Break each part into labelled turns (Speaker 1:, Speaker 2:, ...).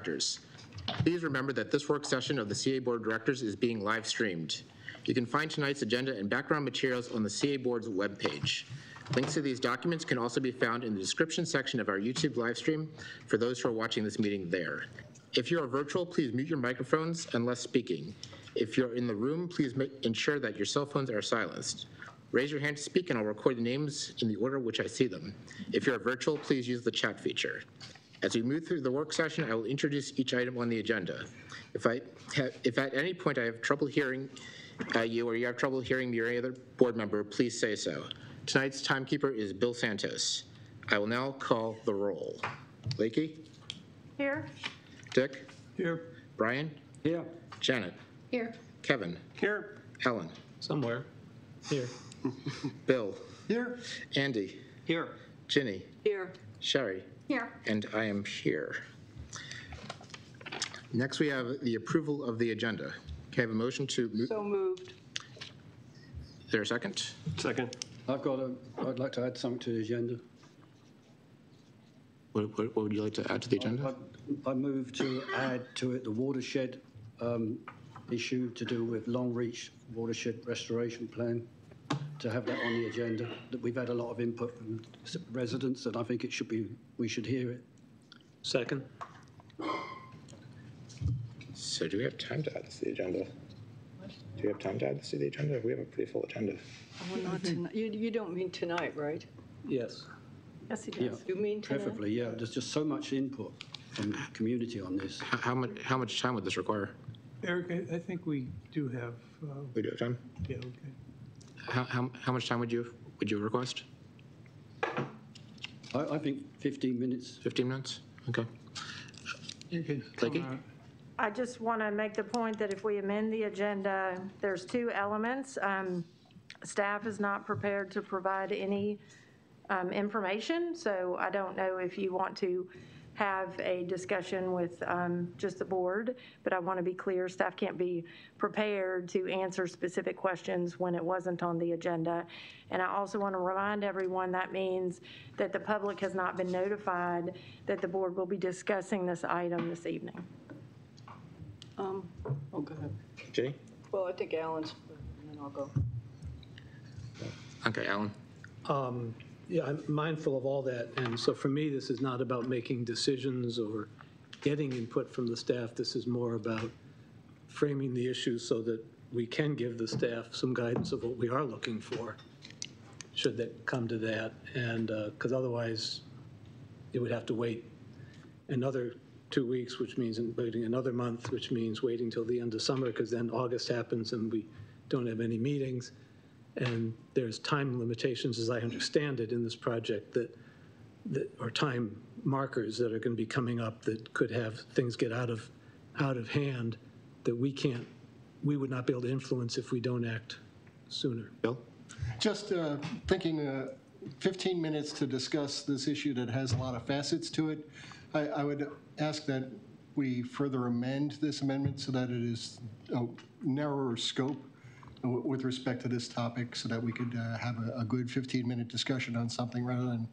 Speaker 1: Directors. Please remember that this work session of the CA Board of Directors is being live streamed. You can find tonight's agenda and background materials on the CA Board's webpage. Links to these documents can also be found in the description section of our YouTube live stream for those who are watching this meeting there. If you are virtual, please mute your microphones unless speaking. If you're in the room, please make, ensure that your cell phones are silenced. Raise your hand to speak and I'll record the names in the order which I see them. If you're virtual, please use the chat feature. As we move through the work session, I will introduce each item on the agenda. If I have, if at any point I have trouble hearing uh, you or you have trouble hearing me or any other board member, please say so. Tonight's timekeeper is Bill Santos. I will now call the roll. Lakey?
Speaker 2: Here.
Speaker 1: Dick?
Speaker 3: Here.
Speaker 1: Brian?
Speaker 3: Here.
Speaker 1: Janet?
Speaker 2: Here.
Speaker 1: Kevin?
Speaker 3: Here.
Speaker 1: Helen?
Speaker 3: Somewhere. Here.
Speaker 1: Bill?
Speaker 3: Here.
Speaker 1: Andy?
Speaker 3: Here.
Speaker 1: Ginny?
Speaker 2: Here.
Speaker 1: Sherry?
Speaker 2: Here.
Speaker 1: And I am here. Next, we have the approval of the agenda. Can I have a motion to, mo-
Speaker 2: So moved.
Speaker 1: is there a second?
Speaker 3: Second.
Speaker 4: I've got a, I'd like to add something to the agenda.
Speaker 1: What, what what would you like to add to the agenda?
Speaker 4: I I move to add to it the watershed um, issue to do with Long Reach watershed restoration plan, to have that on the agenda, that we've had a lot of input from residents, and I think it should be, we should hear it.
Speaker 3: Second.
Speaker 1: So do we have time to add this to the agenda? Do we have time to add this to the agenda? We have a pretty full agenda.
Speaker 5: Well, not tonight. You, you don't mean tonight, right?
Speaker 3: Yes.
Speaker 2: Yes, he
Speaker 4: Yeah,
Speaker 2: does.
Speaker 5: You mean tonight?
Speaker 4: preferably, yeah. There's just so much input from the community on this.
Speaker 1: How how much, how much time would this require?
Speaker 6: Eric, I- I think we do have, uh,
Speaker 1: We do have time?
Speaker 6: yeah, okay.
Speaker 1: How, how, how much time would you, would you request?
Speaker 4: I, I think 15 minutes.
Speaker 1: 15 minutes? Okay.
Speaker 6: You can come
Speaker 1: Lakey?
Speaker 6: out.
Speaker 2: I just want to make the point that if we amend the agenda, there's two elements. Um, Staff is not prepared to provide any um, information, so I don't know if you want to have a discussion with um, just the board, but I want to be clear, staff can't be prepared to answer specific questions when it wasn't on the agenda. And I also want to remind everyone that means that the public has not been notified that the board will be discussing this item this evening.
Speaker 5: Um, oh, go ahead.
Speaker 1: Ginny?
Speaker 5: Well, I think Alan's, and then I'll go.
Speaker 1: Okay, Alan?
Speaker 3: Um, Yeah, I'm mindful of all that, and so for me, this is not about making decisions or getting input from the staff. This is more about framing the issue so that we can give the staff some guidance of what we are looking for, should that come to that. And, uh, because otherwise, it would have to wait another two weeks, which means waiting another month, which means waiting till the end of summer, because then August happens and we don't have any meetings. And there's time limitations, as I understand it, in this project that, that, or time markers that are going to be coming up that could have things get out of, out of hand that we can't, we would not be able to influence if we don't act sooner.
Speaker 1: Bill?
Speaker 7: Just uh, thinking, uh, 15 minutes to discuss this issue that has a lot of facets to it. I I would ask that we further amend this amendment so that it is a narrower scope w- with respect to this topic, so that we could uh, have a- a good 15-minute discussion on something rather than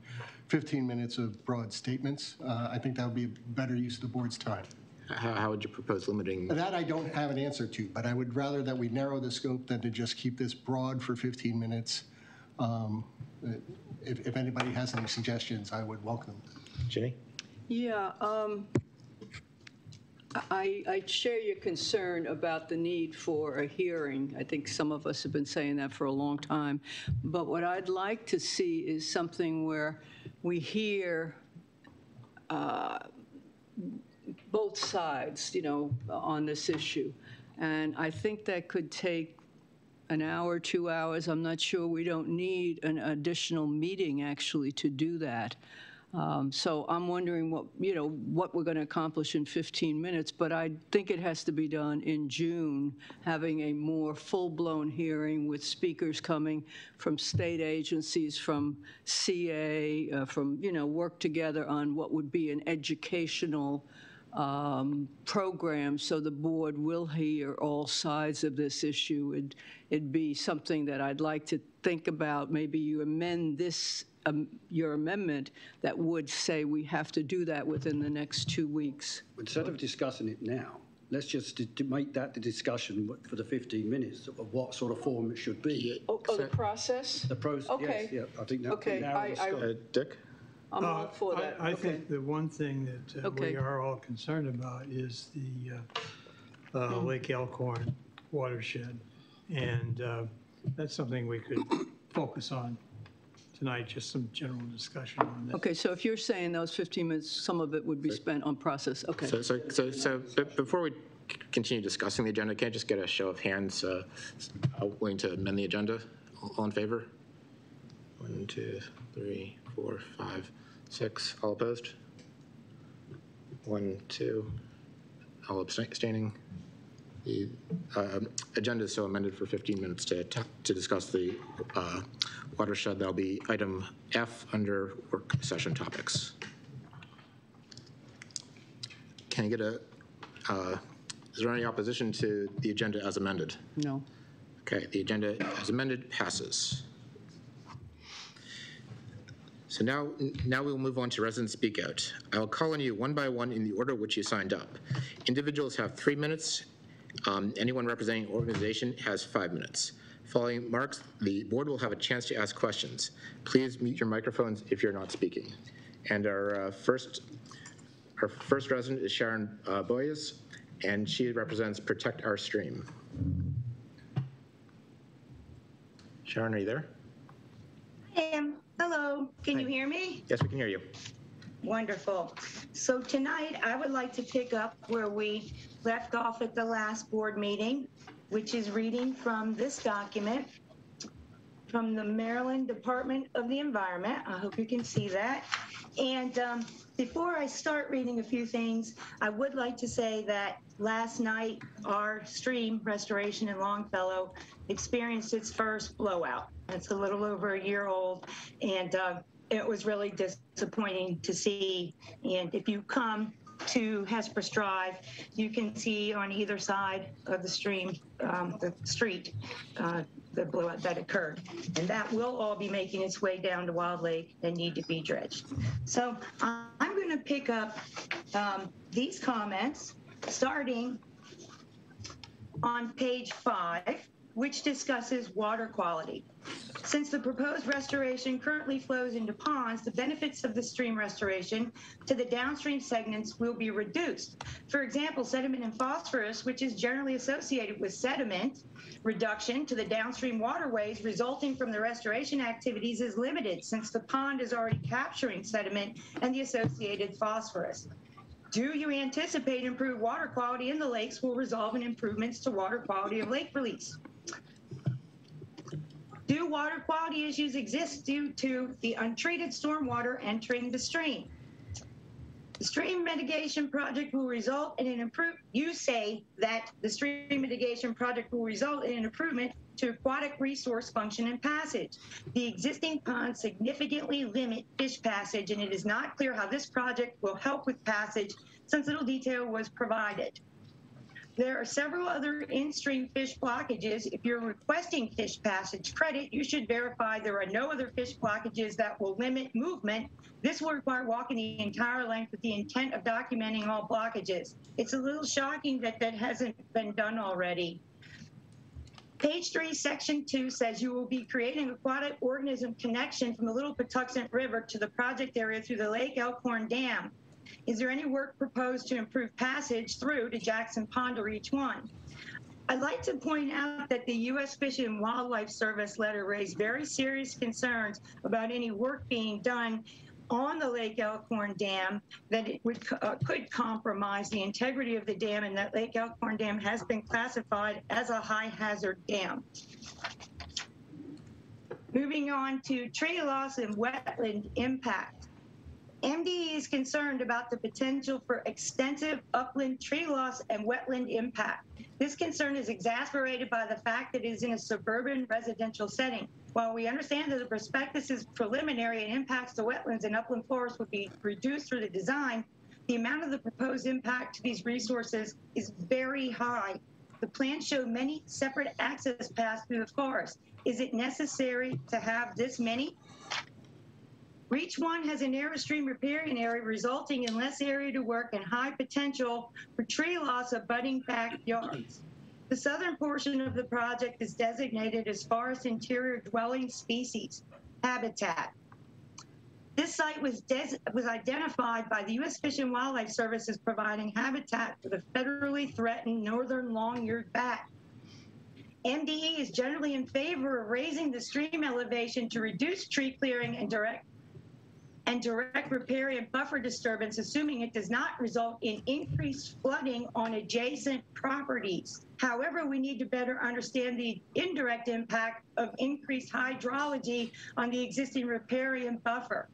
Speaker 7: 15 minutes of broad statements. Uh, I think that would be a better use of the board's time.
Speaker 1: How, how would you propose limiting?
Speaker 7: That I don't have an answer to, but I would rather that we narrow the scope than to just keep this broad for 15 minutes. Um, If, if anybody has any suggestions, I would welcome them.
Speaker 1: Ginny?
Speaker 5: Yeah, um, I, I share your concern about the need for a hearing. I think some of us have been saying that for a long time. But what I'd like to see is something where we hear uh, both sides, you know, on this issue. And I think that could take an hour, two hours. I'm not sure. We don't need an additional meeting, actually, to do that. Um, So I'm wondering what, you know, what we're going to accomplish in 15 minutes, but I think it has to be done in June, having a more full-blown hearing with speakers coming from state agencies, from CA, uh, from, you know, work together on what would be an educational um, program, so the board will hear all sides of this issue. It'd, it'd be something that I'd like to think about. Maybe you amend this
Speaker 8: um, your amendment that would say we have to do that within the next two weeks.
Speaker 4: Instead of discussing it now, let's just d- d- make that the discussion for the 15 minutes of what sort of form it should be.
Speaker 8: Oh, oh, the process?
Speaker 4: The process,
Speaker 8: Okay.
Speaker 4: yes, yeah, I think that
Speaker 8: Okay,
Speaker 4: would
Speaker 8: I-
Speaker 4: the
Speaker 8: I-
Speaker 1: Uh, Dick?
Speaker 8: I'm all
Speaker 6: Uh,
Speaker 8: for
Speaker 6: I-
Speaker 8: that.
Speaker 6: I
Speaker 8: Okay.
Speaker 6: think the one thing that uh,
Speaker 8: Okay.
Speaker 6: we are all concerned about is the uh, uh,
Speaker 8: Mm.
Speaker 6: Lake Elkhorn watershed. And uh, that's something we could focus on tonight, just some general discussion on that.
Speaker 8: Okay, so if you're saying those 15 minutes, some of it would be spent on process, okay.
Speaker 1: So, so, so, so b- before we c- continue discussing the agenda, can I just get a show of hands uh, uh, willing to amend the agenda? All in favor? One, two, three, four, five, six. All opposed? One, two. All abstaining? The uh, agenda is so amended for 15 minutes to, to discuss the uh, watershed. That'll be item F under work session topics. Can I get a, uh, is there any opposition to the agenda as amended?
Speaker 8: No.
Speaker 1: Okay, the agenda as amended passes. So now, now we will move on to resident speak out. I will call on you one by one in the order which you signed up. Individuals have three minutes. Um, Anyone representing an organization has five minutes. Following marks, the board will have a chance to ask questions. Please mute your microphones if you're not speaking. And our uh, first, our first resident is Sharon uh, Boyes, and she represents Protect Our Stream. Sharon, are you there?
Speaker 9: I am. Hello. Can you hear me?
Speaker 1: Yes, we can hear you.
Speaker 9: Wonderful. So tonight, I would like to pick up where we left off at the last board meeting, which is reading from this document from the Maryland Department of the Environment. I hope you can see that. And um, before I start reading a few things, I would like to say that last night, our stream restoration in Longfellow experienced its first blowout. It's a little over a year old, and uh, it was really disappointing to see. And if you come to Hesperus Drive, you can see on either side of the stream, um, the street, uh, the blowout that occurred. And that will all be making its way down to Wild Lake and need to be dredged. So I'm going to pick up um, these comments, starting on page five, which discusses water quality. Since the proposed restoration currently flows into ponds, the benefits of the stream restoration to the downstream segments will be reduced. For example, sediment and phosphorus, which is generally associated with sediment reduction to the downstream waterways resulting from the restoration activities is limited since the pond is already capturing sediment and the associated phosphorus. Do you anticipate improved water quality in the lakes will result in improvements to water quality of lake release? Do water quality issues exist due to the untreated stormwater entering the stream? The stream mitigation project will result in an improve, you say that the stream mitigation project will result in an improvement to aquatic resource function and passage. The existing ponds significantly limit fish passage, and it is not clear how this project will help with passage since little detail was provided. There are several other in-stream fish blockages. If you're requesting fish passage credit, you should verify there are no other fish blockages that will limit movement. This will require walking the entire length with the intent of documenting all blockages. It's a little shocking that that hasn't been done already. Page three, section two says you will be creating aquatic organism connection from the Little Patuxent River to the project area through the Lake Elkhorn Dam. Is there any work proposed to improve passage through to Jackson Pond or each one? I'd like to point out that the U.S. Fish and Wildlife Service letter raised very serious concerns about any work being done on the Lake Elkhorn Dam that it would, uh, could compromise the integrity of the dam and that Lake Elkhorn Dam has been classified as a high hazard dam. Moving on to tree loss and wetland impact. MDE is concerned about the potential for extensive upland tree loss and wetland impact. This concern is exasperated by the fact that it is in a suburban residential setting. While we understand that the prospectus is preliminary and impacts to wetlands and upland forests would be reduced through the design, the amount of the proposed impact to these resources is very high. The plans show many separate access paths through the forest. Is it necessary to have this many? Reach One has a narrow stream riparian area resulting in less area to work and high potential for tree loss of budding backyards. The southern portion of the project is designated as forest interior dwelling species habitat. This site was, was identified by the U.S. Fish and Wildlife Service as providing habitat for the federally threatened northern long-eared bat. MDE is generally in favor of raising the stream elevation to reduce tree clearing and direct and direct riparian buffer disturbance, assuming it does not result in increased flooding on adjacent properties. However, we need to better understand the indirect impact of increased hydrology on the existing riparian buffer.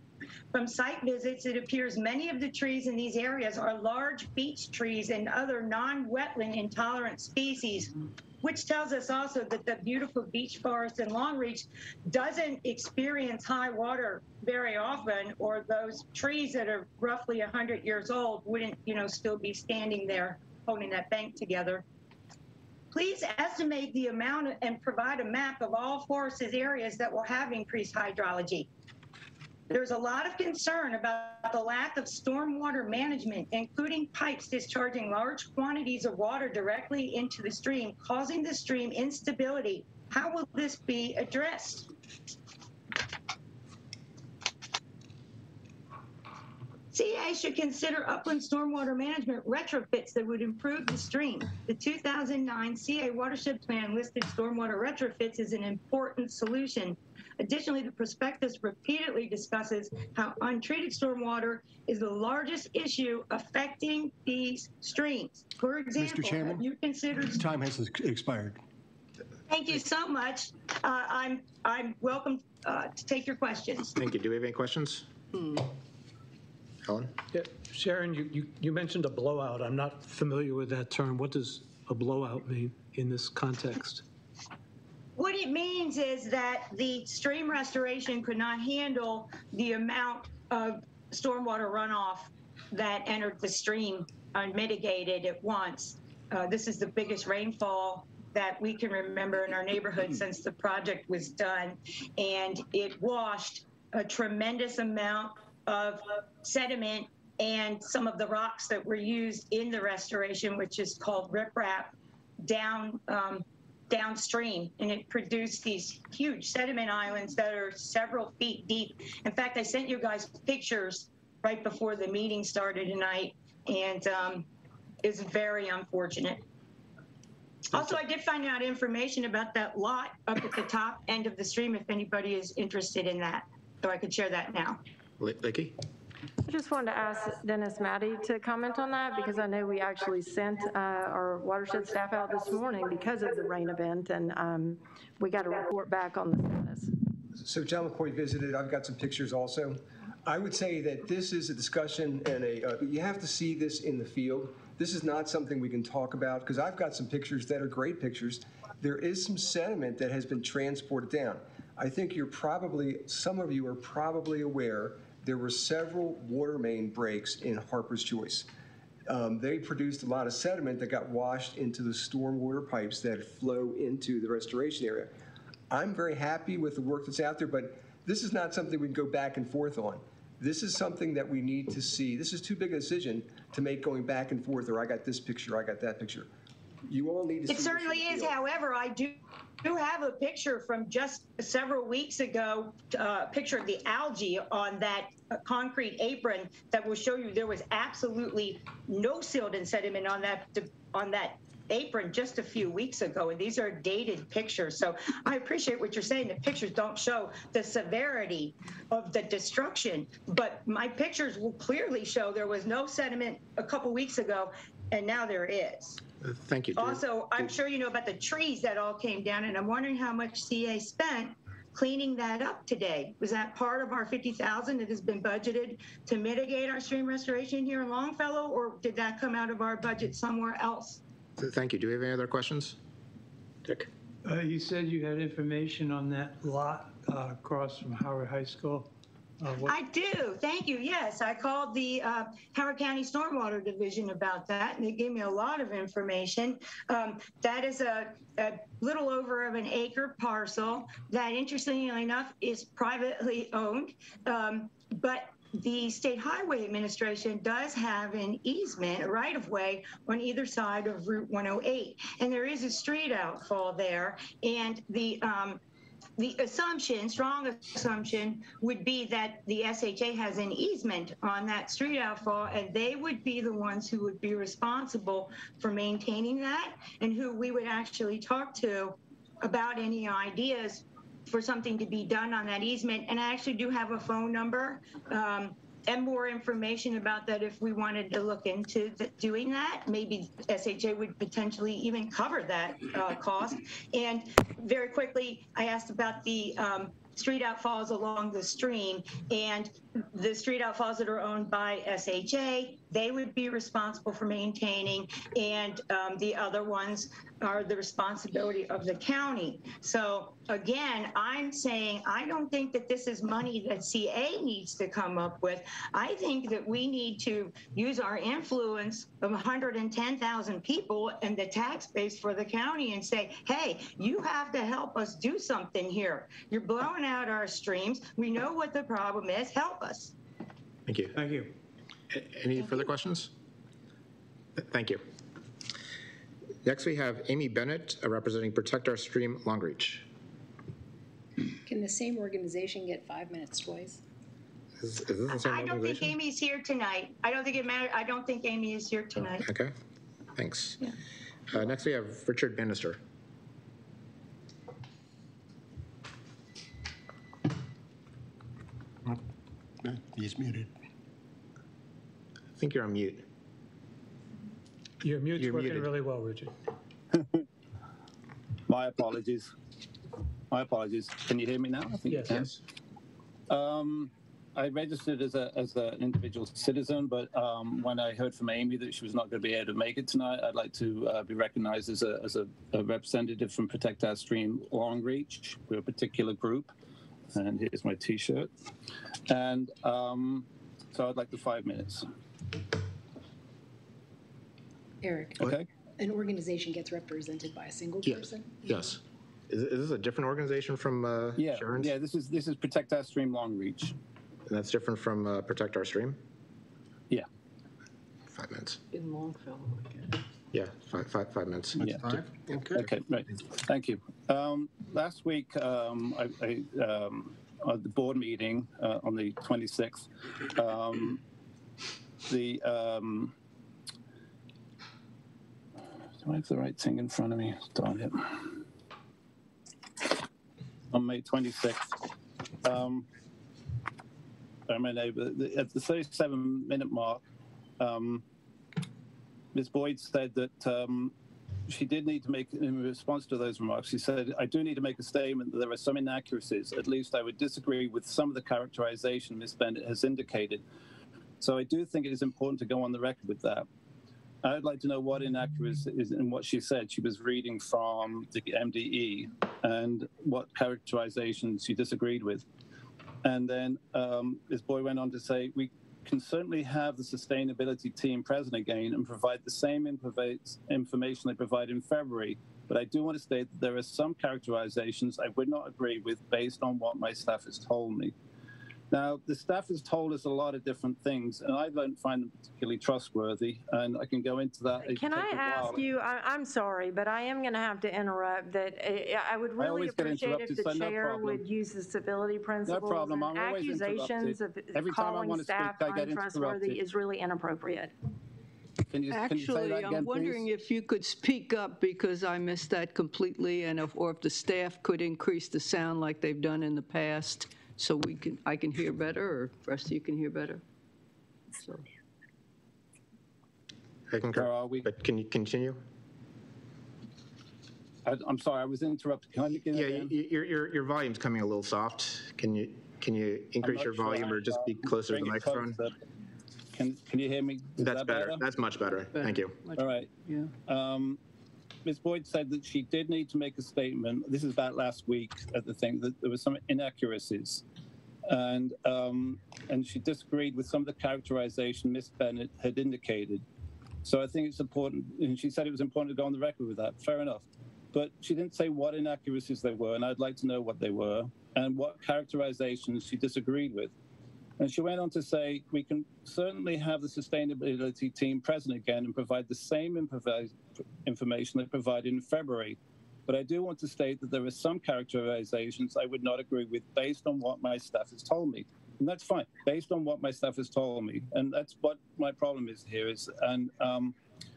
Speaker 9: From site visits, it appears many of the trees in these areas are large beech trees and other non-wetland intolerant species, which tells us also that the beautiful beech forest in Longreach doesn't experience high water very often, or those trees that are roughly 100 years old wouldn't, you know, still be standing there holding that bank together. Please estimate the amount and provide a map of all forested areas that will have increased hydrology. There's a lot of concern about the lack of stormwater management, including pipes discharging large quantities of water directly into the stream, causing the stream instability. How will this be addressed? CA should consider upland stormwater management retrofits that would improve the stream. The 2009 CA watershed plan listed stormwater retrofits as an important solution. Additionally, the prospectus repeatedly discusses how untreated stormwater is the largest issue affecting these streams. For example, Mr.
Speaker 7: Chairman?
Speaker 9: have you considered
Speaker 7: Time has ex- expired.
Speaker 9: Thank you so much. Uh, I'm, I'm welcome uh, to take your questions.
Speaker 1: Thank you. Do we have any questions? Helen?
Speaker 3: Yeah, Sharon, you, you, you mentioned a blowout. I'm not familiar with that term. What does a blowout mean in this context?
Speaker 9: What it means is that the stream restoration could not handle the amount of stormwater runoff that entered the stream unmitigated at once. Uh, This is the biggest rainfall that we can remember in our neighborhood since the project was done. And it washed a tremendous amount of sediment and some of the rocks that were used in the restoration, which is called riprap, down um, downstream and it produced these huge sediment islands that are several feet deep. In fact, I sent you guys pictures right before the meeting started tonight and um, it's very unfortunate. Also, I did find out information about that lot up at the top end of the stream if anybody is interested in that. So I could share that now.
Speaker 1: Lakey?
Speaker 10: I just wanted to ask Dennis Mattey to comment on that, because I know we actually sent uh, our watershed staff out this morning because of the rain event, and um, we got a report back on the status.
Speaker 11: So John McCoy visited, I've got some pictures also. I would say that this is a discussion and a, uh, you have to see this in the field. This is not something we can talk about, because I've got some pictures that are great pictures. There is some sediment that has been transported down. I think you're probably, some of you are probably aware, there were several water main breaks in Harper's Choice. Um, They produced a lot of sediment that got washed into the stormwater pipes that flow into the restoration area. I'm very happy with the work that's out there, but this is not something we can go back and forth on. This is something that we need to see. This is too big a decision to make going back and forth, or I got this picture, I got that picture. You all need to see.
Speaker 9: It certainly is, however, I do, do have a picture from just several weeks ago, a picture of the algae on that uh, concrete apron that will show you there was absolutely no silt and sediment on that, on that apron just a few weeks ago, and these are dated pictures. So I appreciate what you're saying. The pictures don't show the severity of the destruction, but my pictures will clearly show there was no sediment a couple weeks ago, and now there is.
Speaker 1: Thank you. Do we-
Speaker 9: Also, I'm sure you know about the trees that all came down, and I'm wondering how much CA spent cleaning that up today. Was that part of our 50,000 that has been budgeted to mitigate our stream restoration here in Longfellow, or did that come out of our budget somewhere else?
Speaker 1: Thank you. Do we have any other questions?
Speaker 3: Dick?
Speaker 6: Uh, You said you had information on that lot uh, across from Howard High School. Uh,
Speaker 9: I do, thank you, yes. I called the uh, Howard County Stormwater Division about that, and they gave me a lot of information. Um, That is a, a little over of an acre parcel that interestingly enough is privately owned. Um, But the State Highway Administration does have an easement, a right-of-way on either side of Route 108. And there is a street outfall there, and the, um, the assumption, strong assumption, would be that the SHA has an easement on that street outfall, and they would be the ones who would be responsible for maintaining that, and who we would actually talk to about any ideas for something to be done on that easement. And I actually do have a phone number um, and more information about that if we wanted to look into th- doing that. Maybe SHA would potentially even cover that uh, cost. And very quickly, I asked about the um, street outfalls along the stream and the street outfalls that are owned by SHA, they would be responsible for maintaining, and um, the other ones are the responsibility of the county. So again, I'm saying I don't think that this is money that CA needs to come up with. I think that we need to use our influence of 110,000 people and the tax base for the county and say, hey, you have to help us do something here. You're blowing out our streams. We know what the problem is. Help us.
Speaker 1: Thank you.
Speaker 6: Thank you.
Speaker 1: A- Any further questions? Th- Thank you. Next, we have Amy Bennett uh, representing Protect Our Stream Long Reach.
Speaker 12: Can the same organization get five minutes twice?
Speaker 1: Is is this the same
Speaker 9: I don't think
Speaker 1: organization?
Speaker 9: Amy's here tonight. I don't think it matters. I don't think Amy is here tonight.
Speaker 1: Okay, thanks. Uh, Next, we have Richard Bannister.
Speaker 7: He's muted.
Speaker 1: I think you're on mute.
Speaker 3: Your mute's
Speaker 1: You're
Speaker 3: working
Speaker 1: muted.
Speaker 3: really well, Richard.
Speaker 13: My apologies. My apologies. Can you hear me now? I think
Speaker 3: Yes.
Speaker 13: you can. Um, I registered as a as an individual citizen, but um, when I heard from Amy that she was not going to be able to make it tonight, I'd like to uh, be recognized as a as a, a representative from Protect Our Stream Long Reach. We're a particular group, and here's my T-shirt. And um, so I'd like the five minutes.
Speaker 12: Eric,
Speaker 13: Okay.
Speaker 12: an organization gets represented by a single
Speaker 1: Yeah.
Speaker 12: person?
Speaker 1: Yes. Is is this a different organization from uh,
Speaker 13: Yeah.
Speaker 1: Sharon's?
Speaker 13: Yeah. This is this is Protect Our Stream Long Reach.
Speaker 1: And that's different from uh, Protect Our Stream?
Speaker 13: Yeah.
Speaker 1: Five minutes.
Speaker 8: In Longfellow, I guess.
Speaker 1: Yeah, five, five, five minutes.
Speaker 13: Yeah.
Speaker 7: Five? Okay.
Speaker 13: Okay, right. Thank you. Um, Last week, um, I, I, um, at the board meeting uh, on the 26th, um, the, um, do I have the right thing in front of me? Darn it. On May 26th, um, I mean, the- at the 37-minute mark, um, Ms. Boyd said that um, she did need to make, in response to those remarks, she said, I do need to make a statement that there are some inaccuracies. At least I would disagree with some of the characterization Ms. Bennett has indicated. So I do think it is important to go on the record with that. I'd like to know what inaccuracy is in what she said. She was reading from the MDE and what characterizations she disagreed with. And then um, Ms. Boyd went on to say, we can certainly have the sustainability team present again and provide the same information they provided in February. But I do want to state that there are some characterizations I would not agree with based on what my staff has told me. Now, the staff has told us a lot of different things, and I don't find them particularly trustworthy, and I can go into that. It
Speaker 10: Can I ask you, I, I'm sorry, but I am going to have to interrupt, that uh, I would really
Speaker 13: always get
Speaker 10: appreciate if the
Speaker 13: so
Speaker 10: chair
Speaker 13: problem.
Speaker 10: would use the civility principles.
Speaker 13: No
Speaker 10: problem,
Speaker 13: I'm always
Speaker 10: Accusations of
Speaker 13: Every time I
Speaker 10: calling
Speaker 13: wanna speak,
Speaker 10: staff
Speaker 13: I get
Speaker 10: untrustworthy
Speaker 13: interrupted.
Speaker 10: is really inappropriate.
Speaker 13: Can you, can you say
Speaker 8: Actually,
Speaker 13: that again,
Speaker 8: I'm wondering
Speaker 13: please?
Speaker 8: if you could speak up because I missed that completely, and if, or if the staff could increase the sound like they've done in the past, so we can, I can hear better, or the rest of you can hear better. So,
Speaker 1: I concur.
Speaker 13: Where are we?
Speaker 1: But can you continue?
Speaker 13: I, I'm sorry, I was interrupted. Can I begin
Speaker 1: Yeah,
Speaker 13: again?
Speaker 1: y- your, your, your volume's coming a little soft. Can you, can you increase
Speaker 13: I'm
Speaker 1: your
Speaker 13: not sure
Speaker 1: volume
Speaker 13: I-
Speaker 1: or just be
Speaker 13: uh,
Speaker 1: closer to the
Speaker 13: bring it
Speaker 1: microphone?
Speaker 13: closer. Can, can you hear me? Is
Speaker 1: That's
Speaker 13: that
Speaker 1: better. That's much better. Thank you.
Speaker 8: much-
Speaker 13: All right.
Speaker 8: Yeah.
Speaker 13: Um, Ms. Boyd said that she did need to make a statement. This is about last week at the thing that there were some inaccuracies. and um, and she disagreed with some of the characterization Miss Bennett had indicated. So I think it's important, and she said it was important to go on the record with that. Fair enough, but she didn't say what inaccuracies they were, and I'd like to know what they were and what characterizations she disagreed with. And she went on to say, we can certainly have the sustainability team present again and provide the same improvis- information they provided in February. But I do want to state that there are some characterizations I would not agree with based on what my staff has told me. And that's fine, based on what my staff has told me. And that's what my problem is here is, and um,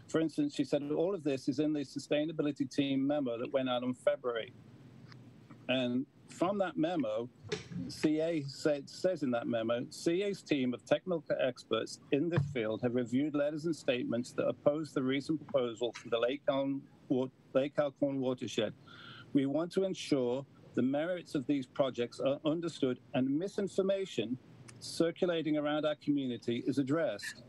Speaker 13: for instance, she said all of this is in the sustainability team memo that went out in February. And from that memo, CA said, says in that memo, CA's team of technical experts in this field have reviewed letters and statements that oppose the recent proposal from the Lake Lake Elkhorn watershed. We want to ensure the merits of these projects are understood and misinformation circulating around our community is addressed.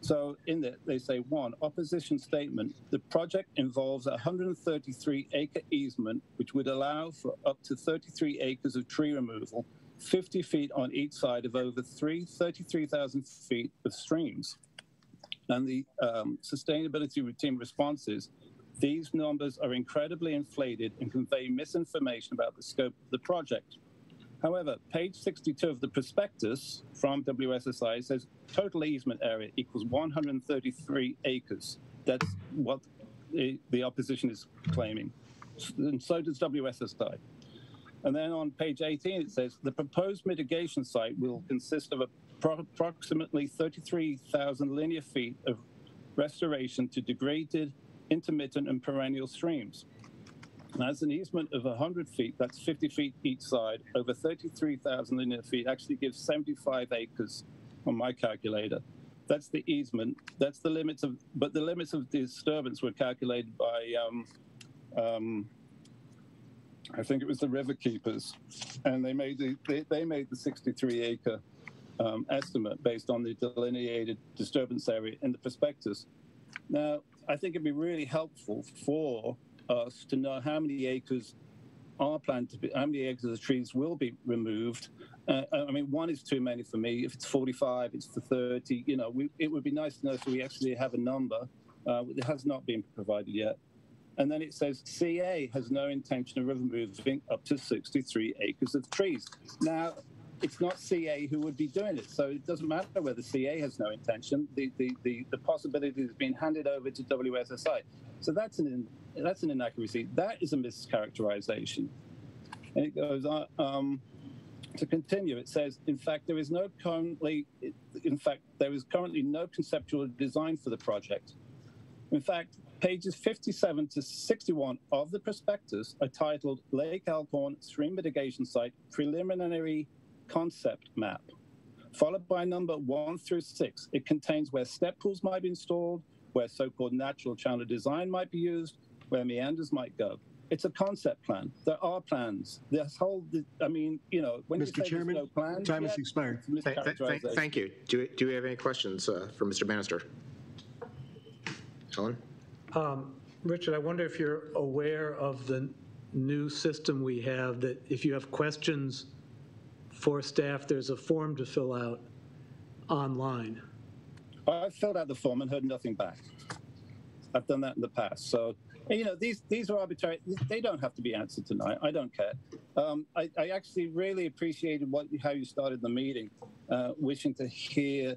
Speaker 13: So in it, they say, one, opposition statement, the project involves a 133 acre easement, which would allow for up to 33 acres of tree removal, 50 feet on each side of over three, 33,000 feet of streams. And the um, sustainability routine responses, these numbers are incredibly inflated and convey misinformation about the scope of the project. However, page 62 of the prospectus from WSSI says total easement area equals 133 acres. That's what the, opposition is claiming. And so does WSSI. And then on page 18, it says the proposed mitigation site will consist of approximately 33,000 linear feet of restoration to degraded, intermittent, and perennial streams. As an easement of 100 feet, that's 50 feet each side, over 33,000 linear feet actually gives 75 acres on my calculator. That's the easement. That's the limits of, but the limits of disturbance were calculated by, um, um, I think it was the river keepers, and they made the they, they made the 63 acre um, estimate based on the delineated disturbance area in the prospectus. Now, I think it'd be really helpful for us to know how many acres are planned to be, how many acres of trees will be removed. Uh, I mean, one is too many for me. If it's 45, it's for 30. You know, we, it would be nice to know so we actually have a number. Uh, it has not been provided yet. And then it says CA has no intention of removing up to 63 acres of trees. Now, it's not CA who would be doing it, so it doesn't matter whether CA has no intention. The the the, the possibility has been handed over to WSSI. So that's an that's an inaccuracy. That is a mischaracterization. And it goes on. Um, to continue, it says, in fact, there is no currently, in fact, there is currently no conceptual design for the project. In fact, pages 57 to 61 of the prospectus are titled Lake Elkhorn Stream Mitigation Site Preliminary Concept Map, followed by number one through six. It contains where step pools might be installed, where so-called natural channel design might be used, where meanders might go. It's a concept plan. There are plans. This whole, I mean, you know, when you
Speaker 7: Mr.
Speaker 13: say
Speaker 7: Chairman,
Speaker 13: no plans,
Speaker 7: time has expired.
Speaker 13: it's a
Speaker 1: Th- th- th- Thank you. Do, we- do we have any questions uh, for Mr. Bannister? Helen?
Speaker 3: Um, Richard, I wonder if you're aware of the new system we have, that if you have questions for staff, there's a form to fill out online.
Speaker 13: I filled out the form and heard nothing back. I've done that in the past. So, and, you know, these these are arbitrary. They don't have to be answered tonight. I don't care. Um, I, I actually really appreciated what how you started the meeting, uh, wishing to hear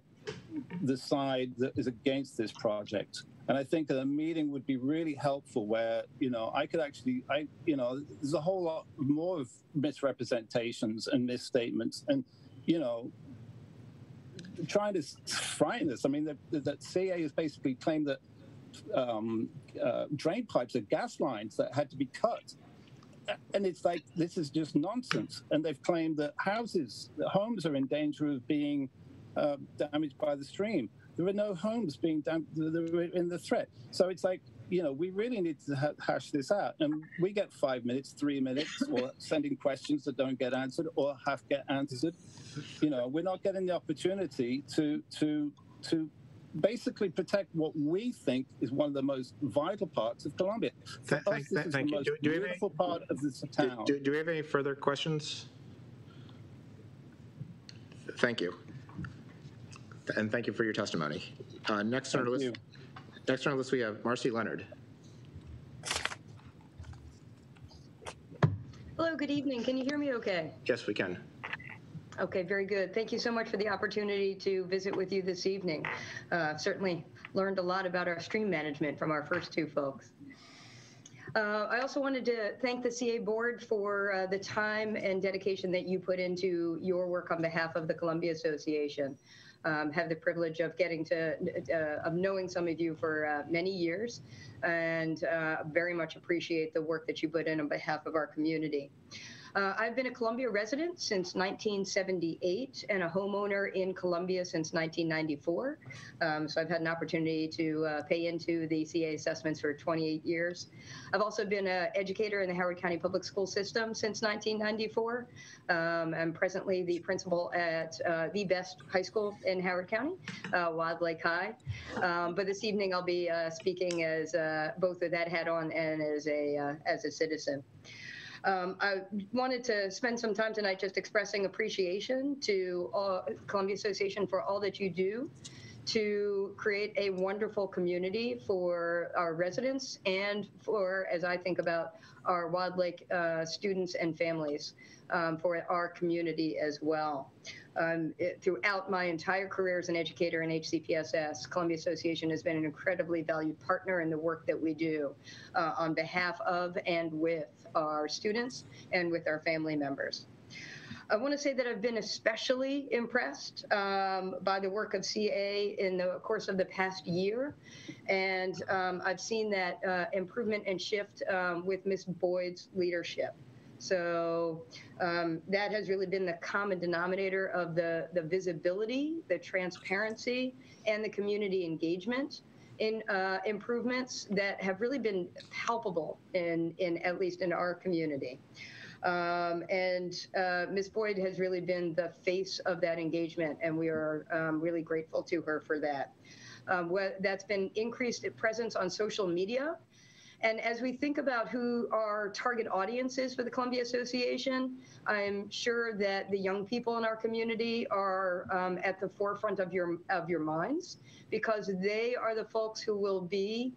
Speaker 13: the side that is against this project. And I think that a meeting would be really helpful where, you know, I could actually, I, you know, there's a whole lot more of misrepresentations and misstatements. And, you know, trying to frighten us. I mean, that that CA has basically claimed that um, uh, drain pipes are gas lines that had to be cut. And it's like, this is just nonsense. And they've claimed that houses, that homes are in danger of being uh, damaged by the stream. There are no homes being dam- in the threat. So it's like, you know, we really need to ha- hash this out. And we get five minutes, three minutes, or sending questions that don't get answered or half get answered. You know, we're not getting the opportunity to to to basically protect what we think is one of the most vital parts of Columbia. For
Speaker 1: Th- thank-
Speaker 13: us, this is the
Speaker 1: you.
Speaker 13: most
Speaker 1: Do- do we have any-
Speaker 13: beautiful part of this town.
Speaker 1: do- do we have any further questions? Thank you. And thank you for your testimony. Uh, Next on our list,
Speaker 13: you.
Speaker 1: next on our list, we have Marcy Leonard.
Speaker 14: Hello, good evening. Can you hear me okay?
Speaker 1: Yes, we can.
Speaker 14: Okay, very good. Thank you so much for the opportunity to visit with you this evening. Uh, Certainly learned a lot about our stream management from our first two folks. Uh, I also wanted to thank the CA Board for uh, the time and dedication that you put into your work on behalf of the Columbia Association. Um, Have the privilege of getting to, uh, of knowing some of you for uh, many years, and uh, very much appreciate the work that you put in on behalf of our community. Uh, I've been a Columbia resident since 1978 and a homeowner in Columbia since 1994. Um, so I've had an opportunity to uh, pay into the CA assessments for 28 years. I've also been an educator in the Howard County Public School System since 1994. Um, I'm presently the principal at uh, the best high school in Howard County, uh, Wild Lake High. Um, but this evening I'll be uh, speaking as uh, both with that hat on and as a as a citizen. Um, I wanted to spend some time tonight just expressing appreciation to all, Columbia Association for all that you do to create a wonderful community for our residents and for, as I think about our Wild Lake uh, students and families, um, for our community as well. Um, it, throughout my entire career as an educator in HCPSS, Columbia Association has been an incredibly valued partner in the work that we do uh, on behalf of and with our students and with our family members. I want to say that I've been especially impressed um, by the work of CA in the course of the past year. And um, I've seen that uh, improvement and shift um, with Ms. Boyd's leadership. So um, that has really been the common denominator of the, the visibility, the transparency, and the community engagement in uh, improvements that have really been palpable in, in at least in our community. Um, and uh, Ms. Boyd has really been the face of that engagement, and we are um, really grateful to her for that. Um, that's been increased presence on social media. And as we think about who our target audience is for the Columbia Association, I'm sure that the young people in our community are um, at the forefront of your of your minds because they are the folks who will be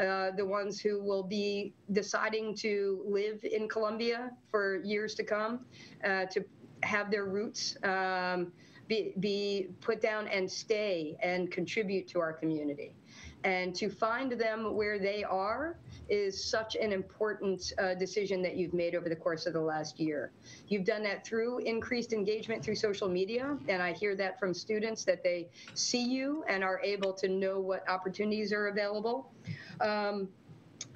Speaker 14: uh, the ones who will be deciding to live in Columbia for years to come, uh, to have their roots um, be, be put down and stay and contribute to our community. And to find them where they are is such an important uh, decision that you've made over the course of the last year. You've done that through increased engagement through social media, and I hear that from students that they see you and are able to know what opportunities are available. Um,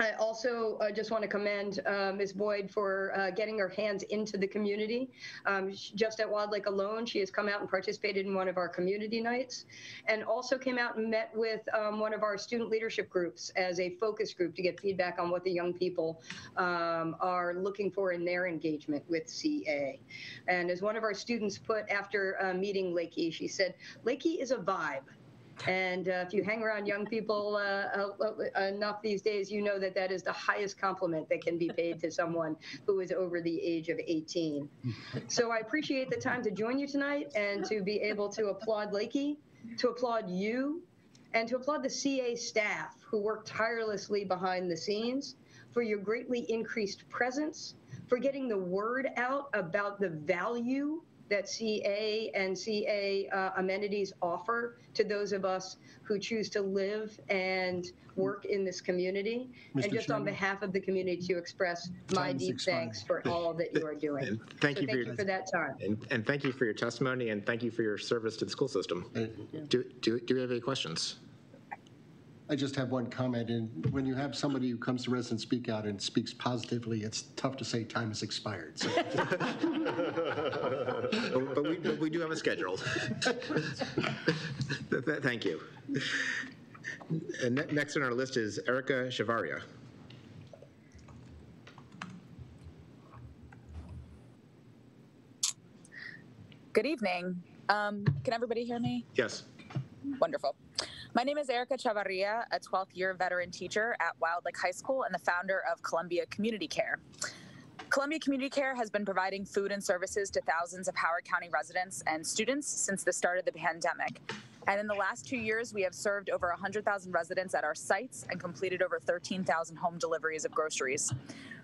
Speaker 14: I also uh, just want to commend uh, Ms. Boyd for uh, getting her hands into the community. Um, sh- just at Wild Lake alone, she has come out and participated in one of our community nights and also came out and met with um, one of our student leadership groups as a focus group to get feedback on what the young people um, are looking for in their engagement with CA. And as one of our students put after uh, meeting Lakey, she said, Lakey is a vibe. And uh, if you hang around young people uh, uh, enough these days, you know that that is the highest compliment that can be paid to someone who is over the age of 18. So I appreciate the time to join you tonight and to be able to applaud Lakey, to applaud you, and to applaud the CA staff who work tirelessly behind the scenes for your greatly increased presence, for getting the word out about the value that CA and CA uh, amenities offer to those of us who choose to live and work in this community. And
Speaker 7: Mr.
Speaker 14: just on behalf of the community to express my deep
Speaker 7: expired.
Speaker 14: thanks for all that you are doing.
Speaker 1: And thank
Speaker 14: So
Speaker 1: you for
Speaker 14: thank
Speaker 1: your,
Speaker 14: you for that time.
Speaker 1: and, and thank you for your testimony, and thank you for your service to the school system. Do, do, do we have any questions?
Speaker 7: I just have one comment, and when you have somebody who comes to resident speak out and speaks positively, it's tough to say time has expired. So
Speaker 1: But but we, but we do have a schedule. Th- th- Thank you. And ne- next on our list is Erica Chavarria.
Speaker 15: Good evening. Um, can everybody hear me?
Speaker 1: Yes.
Speaker 15: Wonderful. My name is Erica Chavarria, a 12th year veteran teacher at Wild Lake High School and the founder of Columbia Community Care. Columbia Community Care has been providing food and services to thousands of Howard County residents and students since the start of the pandemic. And in the last two years, we have served over 100,000 residents at our sites and completed over 13,000 home deliveries of groceries.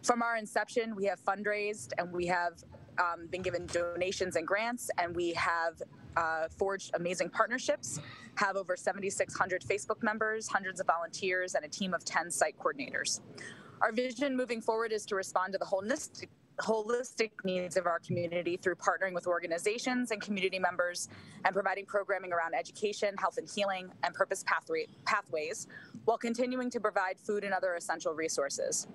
Speaker 15: From our inception, we have fundraised and we have um, been given donations and grants, and we have uh, forged amazing partnerships, have over 7,600 Facebook members, hundreds of volunteers, and a team of 10 site coordinators. Our vision moving forward is to respond to the holistic, holistic needs of our community through partnering with organizations and community members and providing programming around education, health and healing, and purpose pathway, pathways, while continuing to provide food and other essential resources.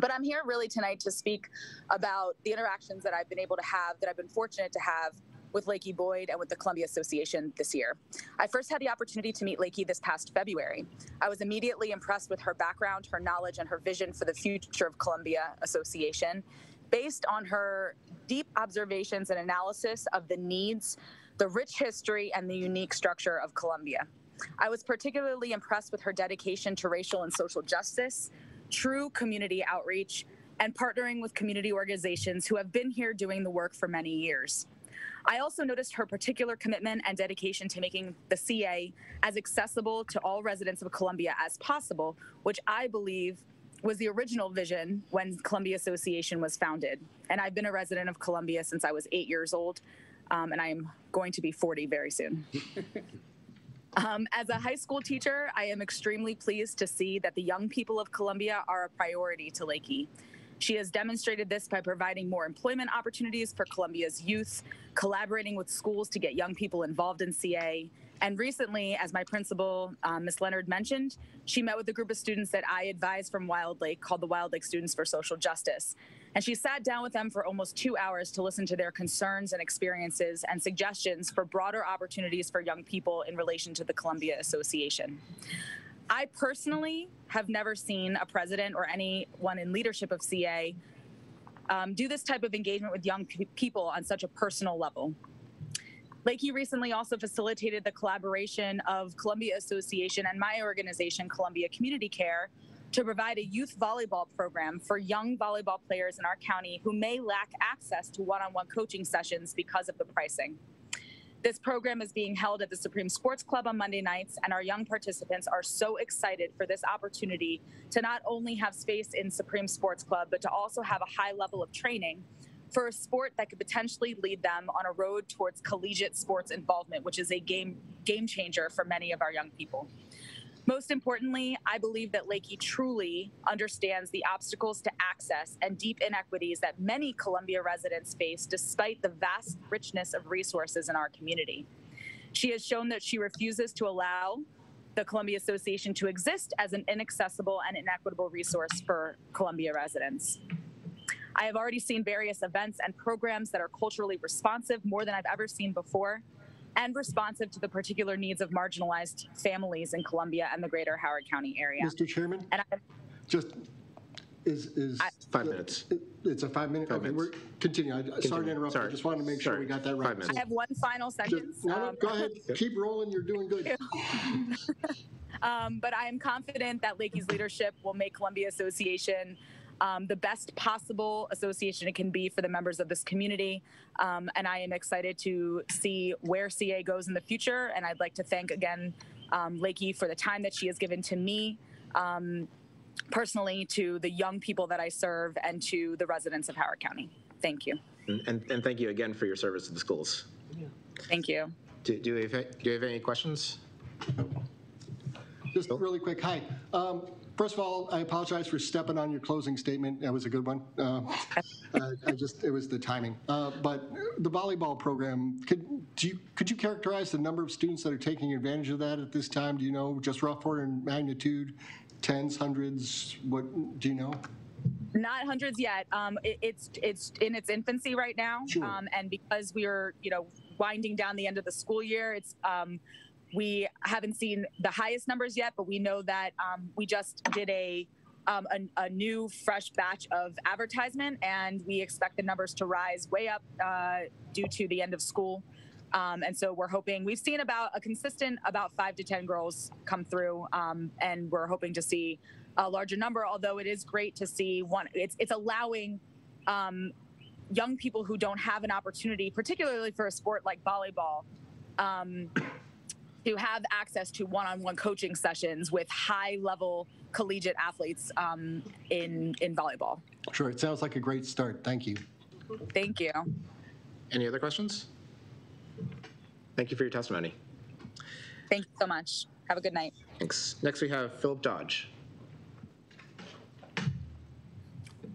Speaker 15: But I'm here really tonight to speak about the interactions that I've been able to have, that I've been fortunate to have with Lakey Boyd and with the Columbia Association this year. I first had the opportunity to meet Lakey this past February. I was immediately impressed with her background, her knowledge, and her vision for the future of Columbia Association based on her deep observations and analysis of the needs, the rich history, and the unique structure of Columbia. I was particularly impressed with her dedication to racial and social justice, true community outreach, and partnering with community organizations who have been here doing the work for many years. I also noticed her particular commitment and dedication to making the CA as accessible to all residents of Columbia as possible, which I believe was the original vision when Columbia Association was founded. And I've been a resident of Columbia since I was eight years old, um, and I am going to be 40 very soon. Um, as a high school teacher, I am extremely pleased to see that the young people of Columbia are a priority to Lakey. She has demonstrated this by providing more employment opportunities for Columbia's youth, collaborating with schools to get young people involved in CA. And recently, as my principal, um, Ms. Leonard mentioned, she met with a group of students that I advise from Wild Lake called the Wild Lake Students for Social Justice. And she sat down with them for almost two hours to listen to their concerns and experiences and suggestions for broader opportunities for young people in relation to the Columbia Association. I personally have never seen a president or anyone in leadership of CA um, do this type of engagement with young pe- people on such a personal level. Lakey recently also facilitated the collaboration of Columbia Association and my organization, Columbia Community Care, to provide a youth volleyball program for young volleyball players in our county who may lack access to one on one coaching sessions because of the pricing. This program is being held at the Supreme Sports Club on Monday nights, and our young participants are so excited for this opportunity to not only have space in Supreme Sports Club, but to also have a high level of training for a sport that could potentially lead them on a road towards collegiate sports involvement, which is a game game changer for many of our young people. Most importantly, I believe that Lakey truly understands the obstacles to access and deep inequities that many Columbia residents face despite the vast richness of resources in our community. She has shown that she refuses to allow the Columbia Association to exist as an inaccessible and inequitable resource for Columbia residents. I have already seen various events and programs that are culturally responsive more than I've ever seen before and responsive to the particular needs of marginalized families in Columbia and the greater Howard County area.
Speaker 7: Mr. Chairman,
Speaker 15: And I,
Speaker 7: just, is, is.
Speaker 1: Five minutes.
Speaker 7: It's a five minute,
Speaker 1: Five
Speaker 7: okay,
Speaker 1: minutes.
Speaker 7: we're, continue. I- Sorry to
Speaker 1: Continue.
Speaker 7: interrupt, I
Speaker 1: Sorry.
Speaker 7: just wanted to make sure we got that
Speaker 1: Five
Speaker 7: right.
Speaker 1: minutes.
Speaker 15: I have one final
Speaker 7: Just-
Speaker 15: sentence.
Speaker 7: No, no,
Speaker 15: um,
Speaker 7: go ahead, keep rolling, you're doing good.
Speaker 15: Um, but I am confident that Lakey's leadership will make Columbia Association um, the best possible association it can be for the members of this community. Um, and I am excited to see where CA goes in the future. And I'd like to thank again um, Lakey for the time that she has given to me. Um, personally to the young people that I serve and to the residents of Howard County. Thank you.
Speaker 1: And, and, and thank you again for your service to the schools.
Speaker 15: Thank you.
Speaker 1: Do, do, we have, do you have any questions?
Speaker 7: Just really quick, hi. Um, First of all, I apologize for stepping on your closing statement. That was a good one. Uh, uh, I just, it was the timing. Uh, But the volleyball program, could, do you, could you characterize the number of students that are taking advantage of that at this time? Do you know, just rough order in magnitude, tens, hundreds, what, do you know?
Speaker 15: Not hundreds yet. Um, it, it's it's in its infancy right now,
Speaker 7: Sure.
Speaker 15: um, and because we are you know winding down the end of the school year, it's um, we haven't seen the highest numbers yet, but we know that um, we just did a, um, a a new fresh batch of advertisement, and we expect the numbers to rise way up uh, due to the end of school. Um, and so we're hoping we've seen about a consistent about five to ten girls come through, um, and we're hoping to see a larger number. Although it is great to see one, it's it's allowing um, young people who don't have an opportunity, particularly for a sport like volleyball, um, to have access to one-on-one coaching sessions with high-level collegiate athletes um, in in volleyball.
Speaker 7: Sure, it sounds like a great start. Thank you.
Speaker 15: Thank you.
Speaker 1: Any other questions? Thank you for your testimony.
Speaker 15: Thank you so much. Have a good night.
Speaker 1: Thanks. Next, we have Philip Dodge.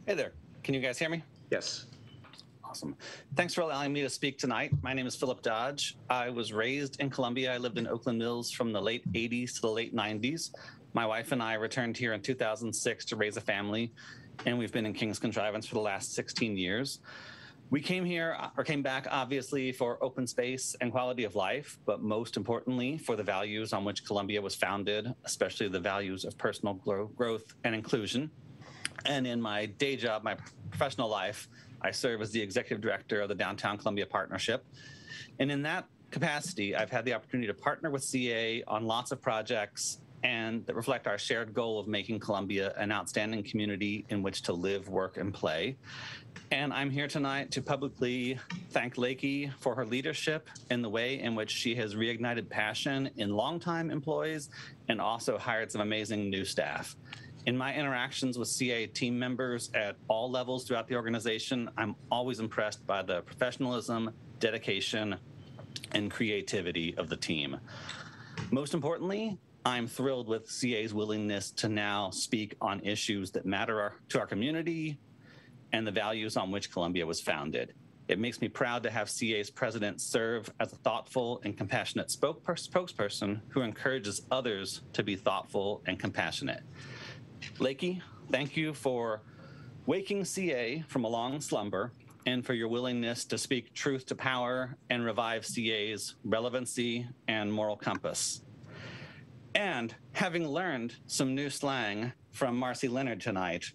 Speaker 16: Hey there. Can you guys hear me?
Speaker 1: Yes.
Speaker 16: Awesome. Thanks for allowing me to speak tonight. My name is Philip Dodge. I was raised in Columbia. I lived in Oakland Mills from the late 80s to the late 90s. My wife and I returned here in 2006 to raise a family, and we've been in King's Contrivance for the last 16 years. We came here or came back obviously for open space and quality of life, but most importantly for the values on which Columbia was founded, especially the values of personal grow- growth and inclusion. And in my day job, my professional life, I serve as the executive director of the Downtown Columbia Partnership. And in that capacity, I've had the opportunity to partner with CA on lots of projects and that reflect our shared goal of making Columbia an outstanding community in which to live, work, and play. And I'm here tonight to publicly thank Lakey for her leadership in the way in which she has reignited passion in longtime employees and also hired some amazing new staff. In my interactions with CA team members at all levels throughout the organization, I'm always impressed by the professionalism, dedication, and creativity of the team. Most importantly, I'm thrilled with CA's willingness to now speak on issues that matter to our community and the values on which Columbia was founded. It makes me proud to have CA's president serve as a thoughtful and compassionate spokesperson who encourages others to be thoughtful and compassionate. Lakey, thank you for waking CA from a long slumber and for your willingness to speak truth to power and revive CA's relevancy and moral compass. And having learned some new slang from Marcy Leonard tonight,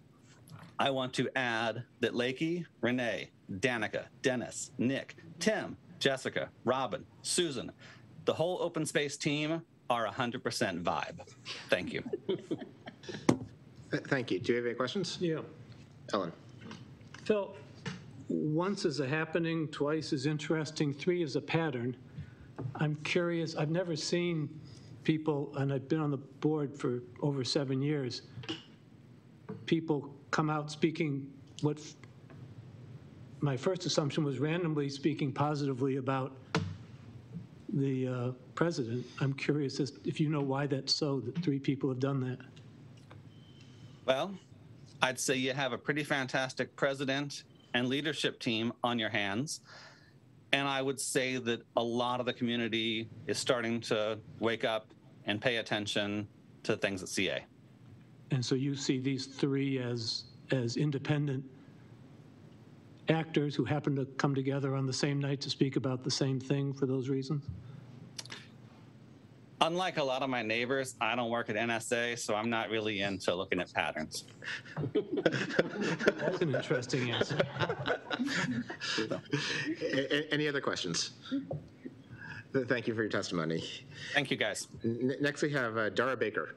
Speaker 16: I want to add that Lakey, Renee, Danica, Dennis, Nick, Tim, Jessica, Robin, Susan, the whole open space team are 100% vibe. Thank you.
Speaker 1: Th- Thank you. Do you have any questions?
Speaker 3: Yeah.
Speaker 1: Ellen?
Speaker 3: Phil, once is a happening, twice is interesting, three is a pattern. I'm curious, I've never seen people, and I've been on the board for over seven years, people come out speaking what my first assumption was randomly speaking positively about the uh, president. I'm curious as if you know why that's so, that three people have done that.
Speaker 16: Well, I'd say you have a pretty fantastic president and leadership team on your hands. And I would say that a lot of the community is starting to wake up and pay attention to things at CA.
Speaker 3: And so you see these three as, as independent actors who happen to come together on the same night to speak about the same thing for those reasons?
Speaker 16: Unlike a lot of my neighbors, I don't work at NSA, so I'm not really into looking at patterns.
Speaker 3: That's an interesting answer.
Speaker 1: A- a- Any other questions? Thank you for your testimony.
Speaker 16: Thank you, guys.
Speaker 1: N- Next, we have uh, Dara Baker.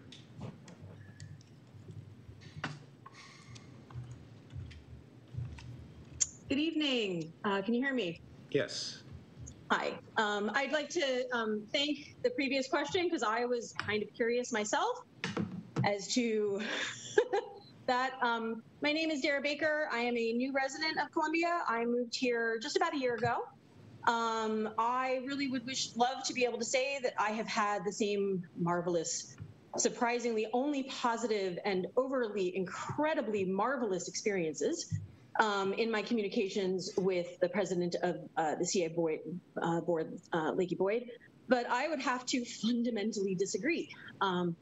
Speaker 17: Good evening. Uh, Can you hear me?
Speaker 1: Yes.
Speaker 17: Hi. Um, I'd like to um, thank the previous question because I was kind of curious myself as to that. Um, My name is Dara Baker. I am a new resident of Columbia. I moved here just about a year ago. Um, I really would wish, love to be able to say that I have had the same marvelous, surprisingly only positive and overly incredibly marvelous experiences um, in my communications with the president of uh, the CA Boyd, uh, board, uh, Lakey Boyd, but I would have to fundamentally disagree. Um,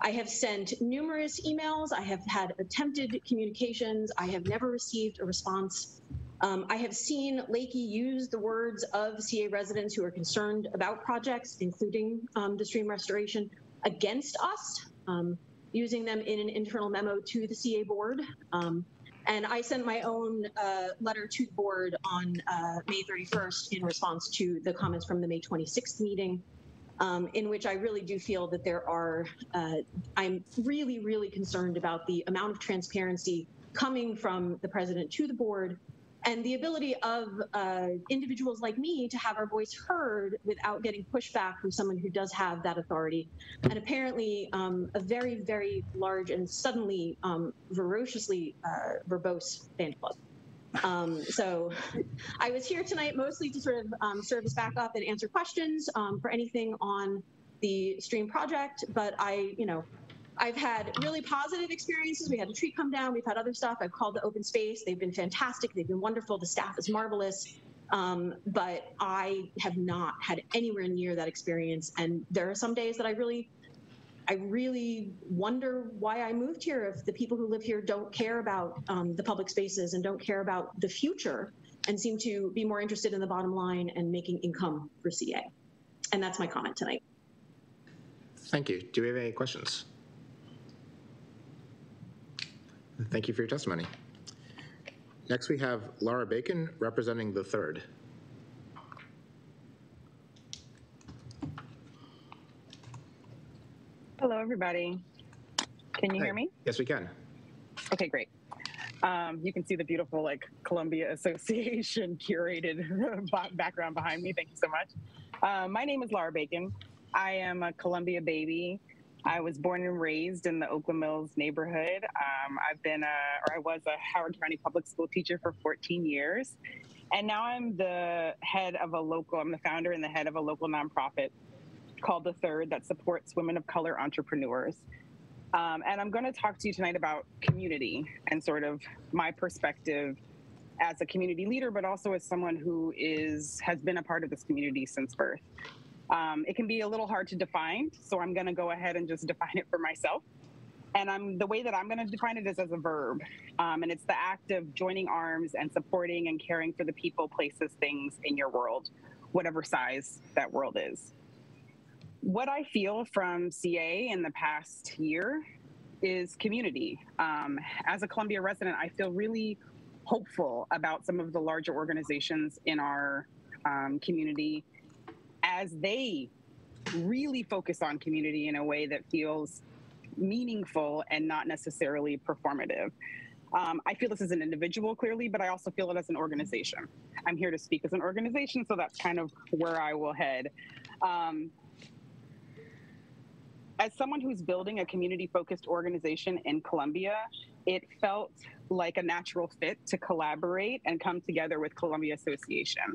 Speaker 17: I have sent numerous emails. I have had attempted communications. I have never received a response. Um, I have seen Lakey use the words of CA residents who are concerned about projects, including um, the stream restoration, against us, um, using them in an internal memo to the CA board. And I sent my own uh, letter to the board on uh, May 31st in response to the comments from the May 26th meeting, um, in which I really do feel that there are, uh, I'm really, really concerned about the amount of transparency coming from the president to the board and the ability of uh, individuals like me to have our voice heard without getting pushback from someone who does have that authority. And apparently, um, a very, very large and suddenly um, ferociously uh, verbose fan club. Um, so I was here tonight mostly to sort of um, serve as backup and answer questions um, for anything on the stream project. But I, you know, I've had really positive experiences. We had a tree come down. We've had other stuff. I've called the open space. They've been fantastic. They've been wonderful. The staff is marvelous. Um, but I have not had anywhere near that experience. And there are some days that I really, I really wonder why I moved here. If the people who live here don't care about um, the public spaces and don't care about the future, and seem to be more interested in the bottom line and making income for CA. And that's my comment tonight.
Speaker 1: Thank you. Do we have any questions? Thank you for your testimony. Next, we have Laura Bacon representing the third.
Speaker 18: Hello, everybody. Can you hear me?
Speaker 1: Yes, we can.
Speaker 18: Okay, great. Um, you can see the beautiful like Columbia Association curated background behind me. Thank you so much. Uh, my name is Laura Bacon. I am a Columbia baby. I was born and raised in the Oakland Mills neighborhood. Um, I've been a, or I was a Howard County public school teacher for 14 years. And now I'm the head of a local, I'm the founder and the head of a local nonprofit called The Third that supports women of color entrepreneurs. Um, and I'm going to talk to you tonight about community and sort of my perspective as a community leader, but also as someone who is has been a part of this community since birth. Um, it can be a little hard to define, so I'm going to go ahead and just define it for myself. And I'm the way that I'm going to define it is as a verb, um, and it's the act of joining arms and supporting and caring for the people, places, things in your world, whatever size that world is what I feel from CA in the past year is community. Um, as a Columbia resident, I feel really hopeful about some of the larger organizations in our um, community as they really focus on community in a way that feels meaningful and not necessarily performative. Um, I feel this as an individual clearly, but I also feel it as an organization. I'm here to speak as an organization, so that's kind of where I will head. Um, as someone who's building a community focused organization in Columbia, it felt like a natural fit to collaborate and come together with Columbia Association.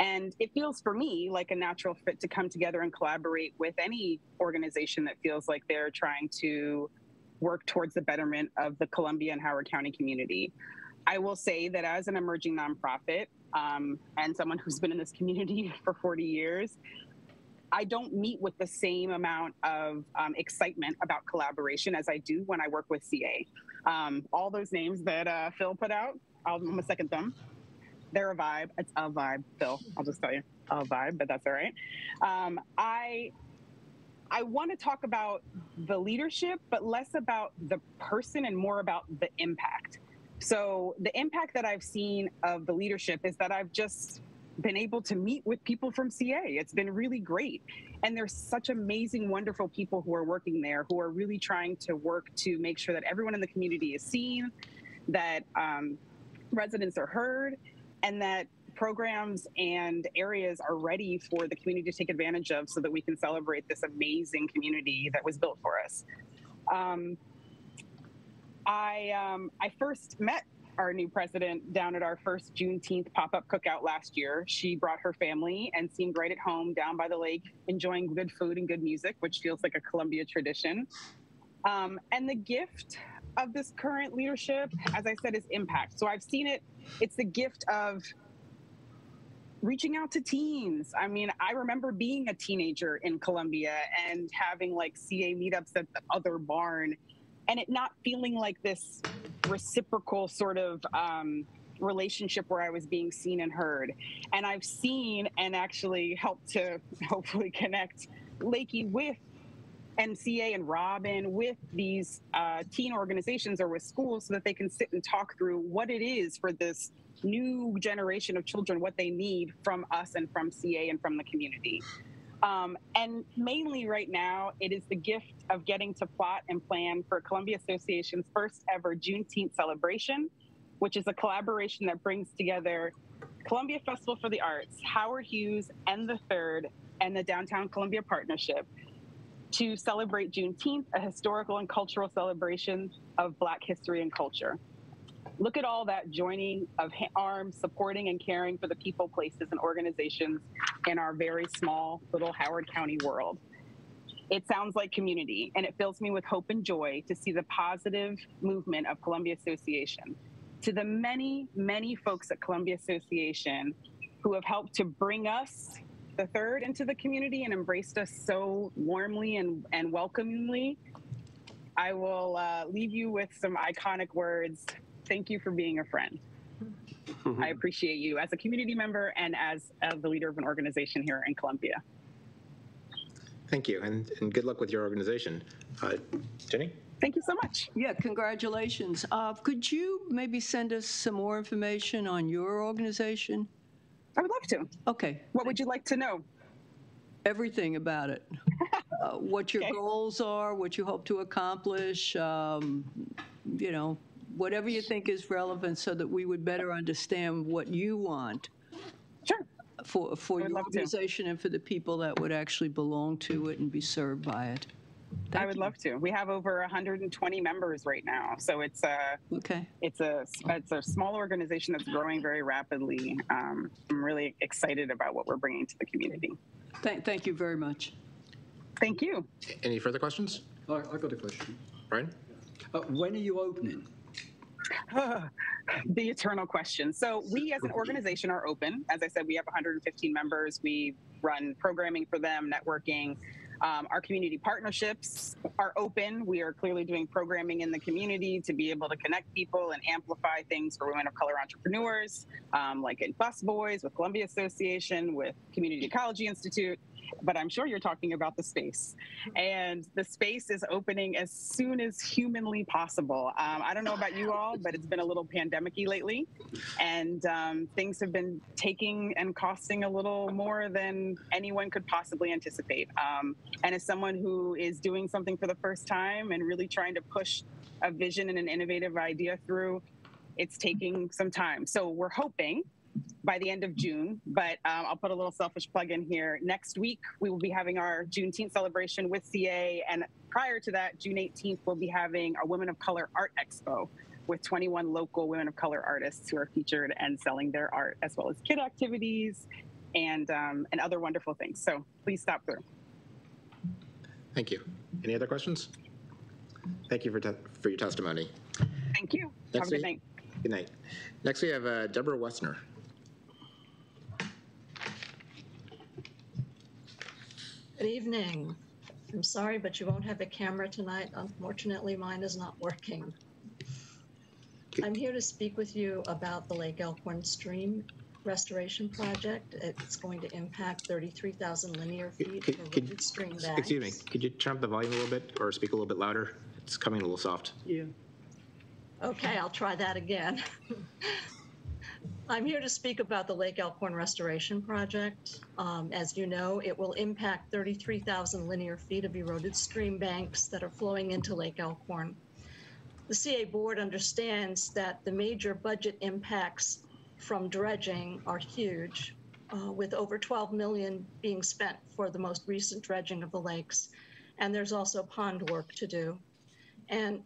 Speaker 18: And it feels for me like a natural fit to come together and collaborate with any organization that feels like they're trying to work towards the betterment of the Columbia and Howard County community. I will say that as an emerging nonprofit um, and someone who's been in this community for 40 years, I don't meet with the same amount of um, excitement about collaboration as I do when I work with CA. Um, all those names that uh, Phil put out, I'll, I'm second them. They're a vibe. It's a vibe, Phil. I'll just tell you, a vibe, but that's all right. Um, I I want to talk about the leadership, but less about the person and more about the impact. So the impact that I've seen of the leadership is that I've just been able to meet with people from CA. It's been really great. And there's such amazing, wonderful people who are working there who are really trying to work to make sure that everyone in the community is seen, that um, residents are heard, and that programs and areas are ready for the community to take advantage of so that we can celebrate this amazing community that was built for us. Um, I, um, I first met our new president down at our first Juneteenth pop up cookout last year. She brought her family and seemed right at home down by the lake, enjoying good food and good music, which feels like a Columbia tradition. Um, and the gift of this current leadership, as I said, is impact. So I've seen it, it's the gift of reaching out to teens. I mean, I remember being a teenager in Columbia and having like CA meetups at the other barn and it not feeling like this reciprocal sort of um, relationship where I was being seen and heard. And I've seen and actually helped to hopefully connect Lakey with NCA and Robin with these uh, teen organizations or with schools so that they can sit and talk through what it is for this new generation of children, what they need from us and from CA and from the community. Um, and mainly right now, it is the gift of getting to plot and plan for Columbia Association's first ever Juneteenth celebration, which is a collaboration that brings together Columbia Festival for the Arts, Howard Hughes and the Third, and the Downtown Columbia Partnership to celebrate Juneteenth, a historical and cultural celebration of Black history and culture. Look at all that joining of arms, supporting and caring for the people, places, and organizations in our very small little Howard County world. It sounds like community, and it fills me with hope and joy to see the positive movement of Columbia Association. To the many, many folks at Columbia Association who have helped to bring us, the third, into the community and embraced us so warmly and, and welcomingly, I will uh, leave you with some iconic words. Thank you for being a friend. I appreciate you as a community member and as, as the leader of an organization here in Columbia.
Speaker 1: Thank you, and, and good luck with your organization. Uh, Jenny?
Speaker 18: Thank you so much.
Speaker 5: Yeah, congratulations. Uh, Could you maybe send us some more information on your organization?
Speaker 18: I would love to.
Speaker 5: Okay.
Speaker 18: What would you like to know?
Speaker 5: Everything about it. Uh, What your goals are, what you hope to accomplish, um, you know, whatever you think is relevant so that we would better understand what you want.
Speaker 18: Sure.
Speaker 5: For, for your
Speaker 18: love to.
Speaker 5: organization and for the people that would actually belong to it and be served by it.
Speaker 18: I would love to. We have over 120 members right now, so it's a
Speaker 5: okay.
Speaker 18: It's a it's a small organization that's growing very rapidly. Um, I'm really excited about what we're bringing to the community.
Speaker 5: Thank, thank you very much.
Speaker 18: Thank you.
Speaker 1: Any further questions?
Speaker 4: I, I got a question.
Speaker 1: Brian?
Speaker 4: Uh, when are you opening?
Speaker 18: the eternal question. So we as an organization are open. As I said, we have 115 members. We run programming for them, networking. Um, our community partnerships are open. We are clearly doing programming in the community to be able to connect people and amplify things for women of color entrepreneurs, um, like in Busboys, with Columbia Association, with Community Ecology Institute. But I'm sure you're talking about the space. And the space is opening as soon as humanly possible. Um, I don't know about you all, but it's been a little pandemic lately. And um, things have been taking and costing a little more than anyone could possibly anticipate. Um, and as someone who is doing something for the first time and really trying to push a vision and an innovative idea through, it's taking some time. So we're hoping by the end of June, but um, I'll put a little selfish plug in here. Next week, we will be having our Juneteenth celebration with CA. And prior to that, June 18th, we'll be having our Women of Color Art Expo with 21 local women of color artists who are featured and selling their art, as well as kid activities and, um, and other wonderful things. So please stop through.
Speaker 1: Thank you. Any other questions? Thank you for, for your testimony.
Speaker 18: Thank you.
Speaker 1: Next
Speaker 18: Have a good night.
Speaker 1: Good night. Next, we have uh, Deborah Wessner.
Speaker 19: Good evening. I'm sorry, but you won't have a camera tonight. Unfortunately, mine is not working. I'm here to speak with you about the Lake Elkhorn Stream Restoration Project. It's going to impact 33,000 linear feet
Speaker 1: Could-
Speaker 19: of
Speaker 1: could-
Speaker 19: eroded stream banks.
Speaker 1: Excuse me, could you turn up the volume a little bit or speak a little bit louder? It's coming a little soft.
Speaker 5: Yeah.
Speaker 19: Okay, I'll try that again. I'm here to speak about the Lake Elkhorn Restoration Project. Um, As you know, it will impact 33,000 linear feet of eroded stream banks that are flowing into Lake Elkhorn. The CA Board understands that the major budget impacts from dredging are huge, uh, with over 12 million being spent for the most recent dredging of the lakes. And there's also pond work to do. And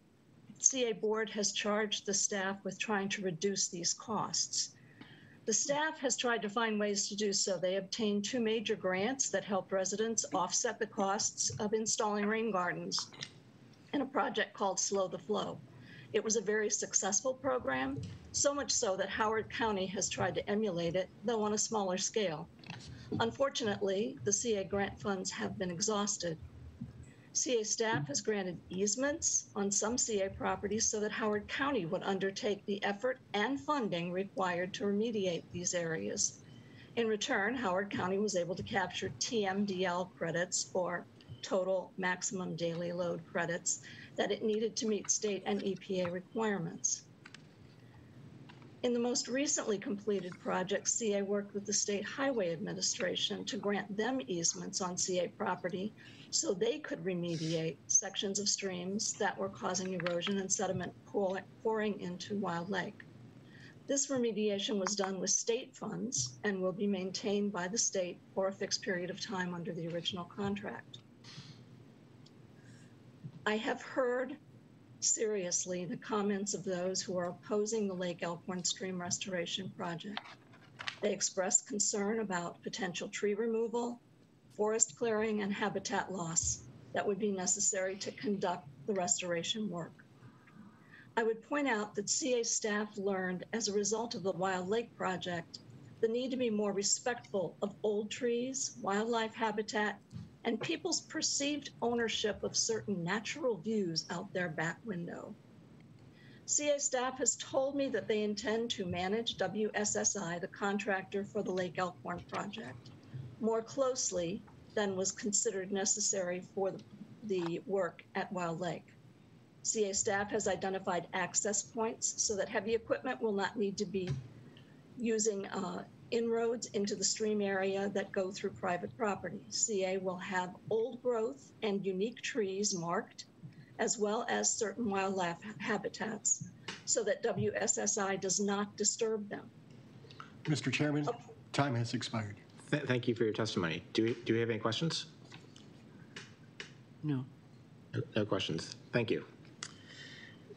Speaker 19: CA Board has charged the staff with trying to reduce these costs. The staff has tried to find ways to do so. They obtained two major grants that help residents offset the costs of installing rain gardens in a project called Slow the Flow. It was a very successful program, so much so that Howard County has tried to emulate it, though on a smaller scale. Unfortunately, the CA grant funds have been exhausted. CA staff has granted easements on some CA properties so that Howard County would undertake the effort and funding required to remediate these areas. In return, Howard County was able to capture TMDL credits or total maximum daily load credits that it needed to meet state and EPA requirements. In the most recently completed project, CA worked with the State Highway Administration to grant them easements on CA property so they could remediate sections of streams that were causing erosion and sediment pouring into Wild Lake. This remediation was done with state funds and will be maintained by the state for a fixed period of time under the original contract. I have heard seriously the comments of those who are opposing the Lake Elkhorn Stream Restoration Project. They expressed concern about potential tree removal, forest clearing, and habitat loss that would be necessary to conduct the restoration work. I would point out that CA staff learned as a result of the Wild Lake project the need to be more respectful of old trees, wildlife habitat, and people's perceived ownership of certain natural views out their back window. CA staff has told me that they intend to manage WSSI, the contractor for the Lake Elkhorn project, more closely than was considered necessary for the, the work at Wild Lake. CA staff has identified access points so that heavy equipment will not need to be using uh, inroads into the stream area that go through private property. CA will have old growth and unique trees marked, as well as certain wildlife habitats, so that WSSI does not disturb them.
Speaker 7: Mr. Chairman, time has expired.
Speaker 1: Th- Thank you for your testimony. Do we, do we have any questions?
Speaker 5: No.
Speaker 1: No- No questions. Thank you.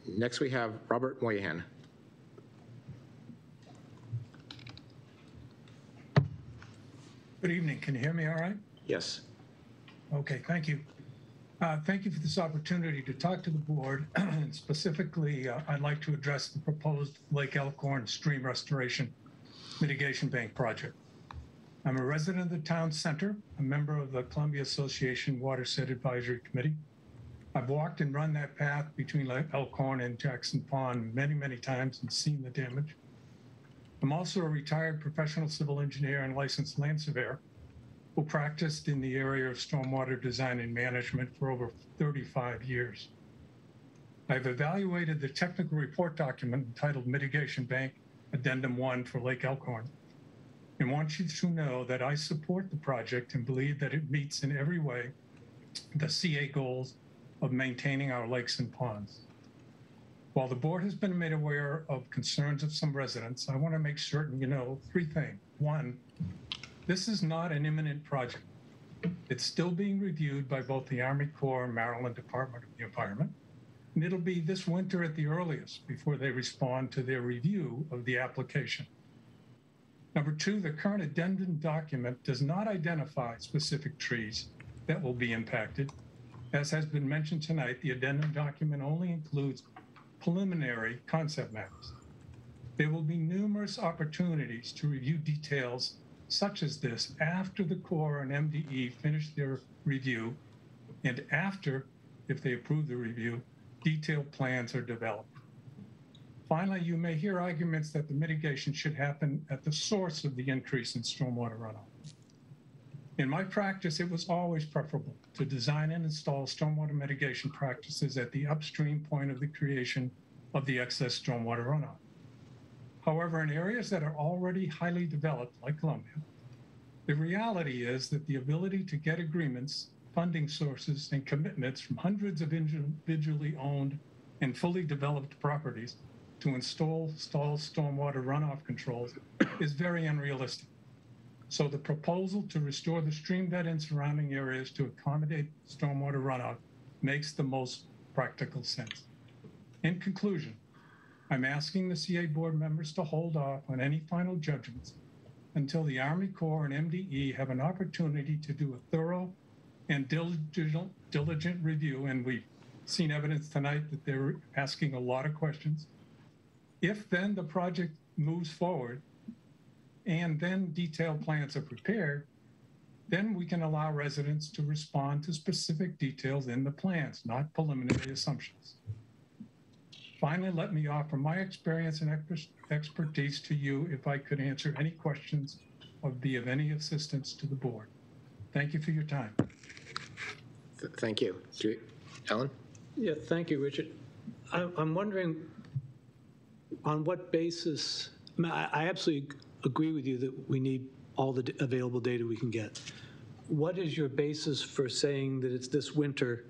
Speaker 1: Next, we have Robert Moynihan.
Speaker 20: Good evening. Can you hear me all right?
Speaker 1: Yes.
Speaker 20: Okay, thank you. Uh, Thank you for this opportunity to talk to the board. And Specifically, uh, I'd like to address the proposed Lake Elkhorn Stream Restoration Mitigation Bank project. I'm a resident of the town center, a member of the Columbia Association Watershed Advisory Committee. I've walked and run that path between Elkhorn and Jackson Pond many, many times and seen the damage. I'm also a retired professional civil engineer and licensed land surveyor who practiced in the area of stormwater design and management for over 35 years. I've evaluated the technical report document entitled Mitigation Bank Addendum 1 for Lake Elkhorn and want you to know that I support the project and believe that it meets in every way the CA goals of maintaining our lakes and ponds. While the board has been made aware of concerns of some residents, I want to make certain you know three things. One, this is not an imminent project. It's still being reviewed by both the Army Corps and Maryland Department of the Environment. And it'll be this winter at the earliest before they respond to their review of the application. Number two, the current addendum document does not identify specific trees that will be impacted. As has been mentioned tonight, the addendum document only includes preliminary concept maps. There will be numerous opportunities to review details such as this after the Corps and MDE finish their review and after, if they approve the review, detailed plans are developed. Finally, you may hear arguments that the mitigation should happen at the source of the increase in stormwater runoff. In my practice, it was always preferable to design and install stormwater mitigation practices at the upstream point of the creation of the excess stormwater runoff. However, in areas that are already highly developed, like Columbia, the reality is that the ability to get agreements, funding sources, and commitments from hundreds of individually owned and fully developed properties to install, install stormwater runoff controls is very unrealistic. So the proposal to restore the stream bed and surrounding areas to accommodate stormwater runoff makes the most practical sense. In conclusion, I'm asking the CA board members to hold off on any final judgments until the Army Corps and MDE have an opportunity to do a thorough and diligent, diligent review. And we've seen evidence tonight that they're asking a lot of questions. If then the project moves forward and then detailed plans are prepared, then we can allow residents to respond to specific details in the plans, not preliminary assumptions. Finally, let me offer my experience and expertise to you if I could answer any questions or be of any assistance to the board. Thank you for your time.
Speaker 1: Thank you. Do Ellen?
Speaker 3: Yeah, thank you, Richard. I'm wondering, on what basis, I absolutely agree with you that we need all the available data we can get. What is your basis for saying that it's this winter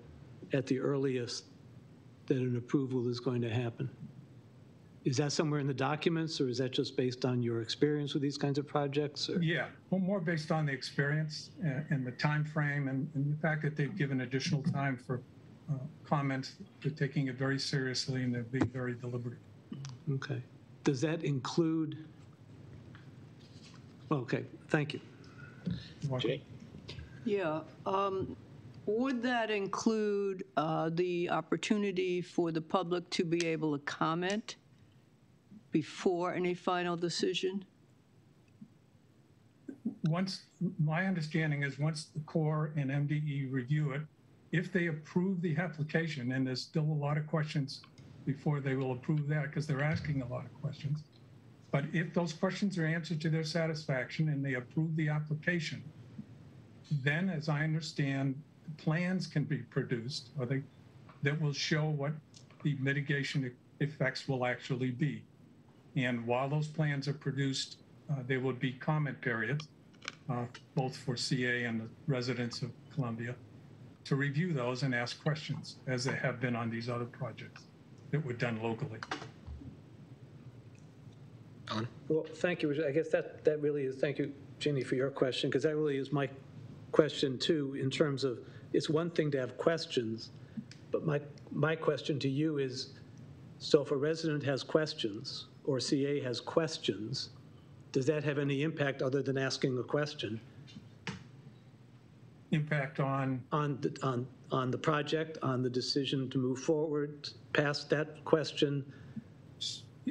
Speaker 3: at the earliest that an approval is going to happen? Is that somewhere in the documents, or is that just based on your experience with these kinds of projects? or-
Speaker 20: Yeah, well, more based on the experience and, and the timeframe and, and the fact that they've given additional time for uh, comments. They're taking it very seriously and they're being very deliberate.
Speaker 3: Okay. Does that include? Okay, thank you.
Speaker 20: Jay?
Speaker 5: Yeah, um, would that include, uh, the opportunity for the public to be able to comment before any final decision?
Speaker 20: Once, my understanding is once the Corps and MDE review it, if they approve the application, and there's still a lot of questions before they will approve that, because they're asking a lot of questions. But if those questions are answered to their satisfaction and they approve the application, then, as I understand, plans can be produced, or they, that will show what the mitigation effects will actually be. And while those plans are produced, uh, there will be comment periods, uh, both for CA and the residents of Columbia, to review those and ask questions, as they have been on these other projects that were done locally.
Speaker 3: Well, thank you. I guess that, that really is, thank you, Ginny, for your question, because that really is my question too, in terms of, it's one thing to have questions, but my, my question to you is, so if a resident has questions, or CA has questions, does that have any impact other than asking a question?
Speaker 20: Impact on?
Speaker 3: On, the- on, on the project, on the decision to move forward, past that question?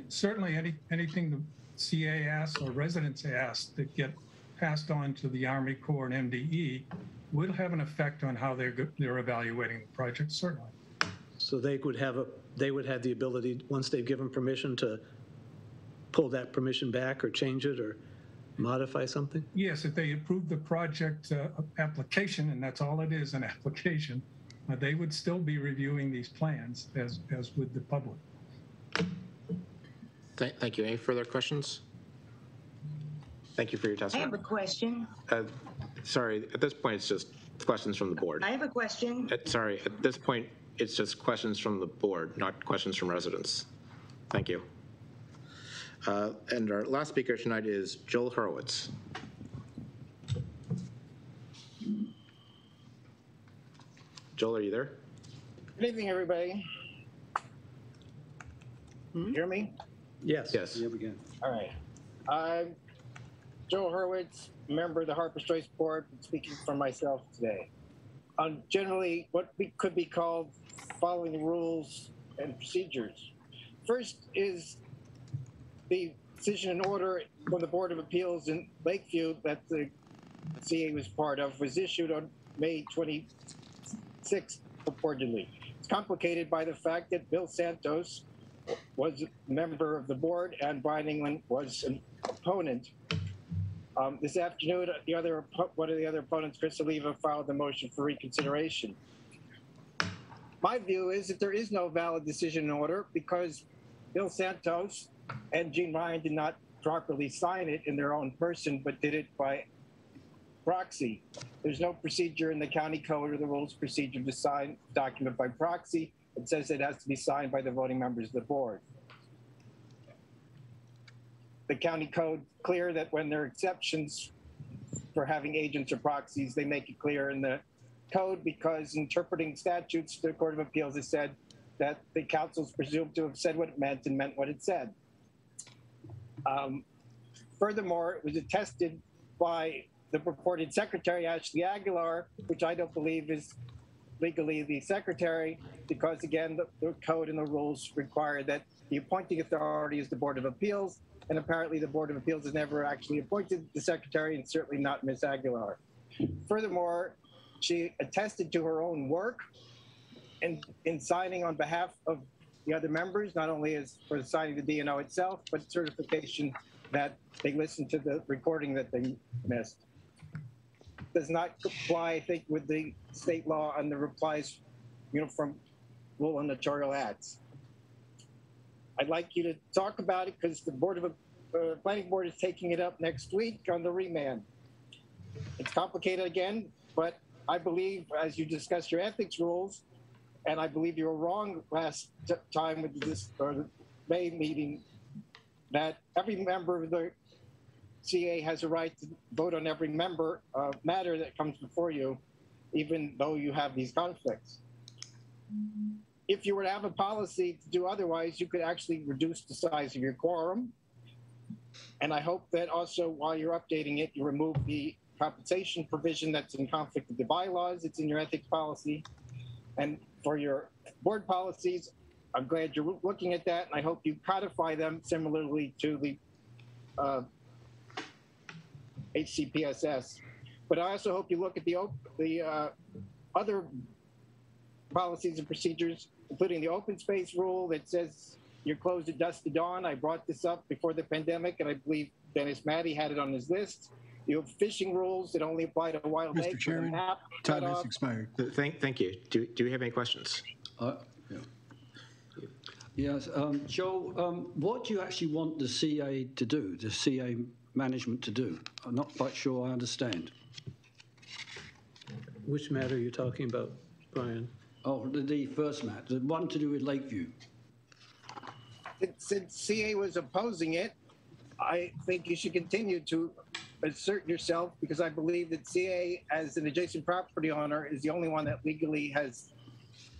Speaker 20: Certainly, any, anything the CA asks or residents ask that get passed on to the Army Corps and MDE will have an effect on how they're, they're evaluating the project, certainly.
Speaker 3: So they would have a, they would have the ability, once they've given permission, to pull that permission back or change it or modify something?
Speaker 20: Yes, if they approve the project uh, application, and that's all it is, an application, uh, they would still be reviewing these plans as, as with the public.
Speaker 1: Thank thank you. Any further questions? Thank you for your testimony.
Speaker 9: I have a question.
Speaker 1: Uh, Sorry, at this point, it's just questions from the board.
Speaker 9: I have a question.
Speaker 1: Uh, Sorry, at this point, it's just questions from the board, not questions from residents. Thank you. Uh, And our last speaker tonight is Joel Hurwitz. Joel, are you there?
Speaker 21: Good evening, everybody. you Hear me?
Speaker 3: Yes.
Speaker 1: Yes.
Speaker 4: Here we go.
Speaker 21: All right. I'm Joel Hurwitz, member of the Harper's Choice Board, speaking for myself today. On generally what we could be called following the rules and procedures. First is the decision and order from the Board of Appeals in Lakeview that the CA was part of was issued on May 26th purportedly. It's complicated by the fact that Bill Santos was a member of the board and Brian England was an opponent. Um, this afternoon, the other one of the other opponents, Chris Alleva, filed the motion for reconsideration. My view is that there is no valid decision in order because Bill Santos and Gene Ryan did not properly sign it in their own person, but did it by proxy. There's no procedure in the county code or the rules procedure to sign document by proxy. It says it has to be signed by the voting members of the board. The county code clear that when there are exceptions for having agents or proxies, they make it clear in the code because interpreting statutes, the Court of Appeals has said that the council's presumed to have said what it meant and meant what it said. Um, furthermore, it was attested by the purported secretary, Ashley Aguilar, which I don't believe is legally the secretary, because again, the, the code and the rules require that the appointing authority is the Board of Appeals, and apparently the Board of Appeals has never actually appointed the secretary, and certainly not Ms. Aguilar. Furthermore, she attested to her own work in, in signing on behalf of the other members, not only as for signing the DNO itself, but certification that they listened to the recording that they missed. Does not comply, I think, with the state law on the replies, you know, from rule on notarial acts. I'd like you to talk about it because the Board of, uh, Planning Board is taking it up next week on the remand. It's complicated again, but I believe, as you discussed your ethics rules, and I believe you were wrong last time with this, May meeting, that every member of the CA has a right to vote on every member, matter that comes before you, even though you have these conflicts. If you were to have a policy to do otherwise, you could actually reduce the size of your quorum. And I hope that also while you're updating it, you remove the compensation provision that's in conflict with the bylaws. It's in your ethics policy. And for your board policies, I'm glad you're looking at that, and I hope you codify them similarly to the uh, HCPSS. But I also hope you look at the the uh, other policies and procedures, including the open space rule that says you're closed at dusk to dawn. I brought this up before the pandemic, and I believe Dennis Mattey had it on his list. You have fishing rules that only apply to wild
Speaker 7: Mr.
Speaker 21: eggs. with
Speaker 7: Chairman, Time
Speaker 21: cut
Speaker 7: has expired.
Speaker 1: Thank, thank you. Do, do we have any questions?
Speaker 4: Uh, yeah. Yes, um, Joe, um, what do you actually want the CA to do, the CA management to do? I'm not quite sure I understand.
Speaker 3: Which matter are you talking about, Brian?
Speaker 4: Oh, the, the first matter, the one to do with Lakeview.
Speaker 21: Since- Since CA was opposing it, I think you should continue to assert yourself because I believe that CA, as an adjacent property owner, is the only one that legally has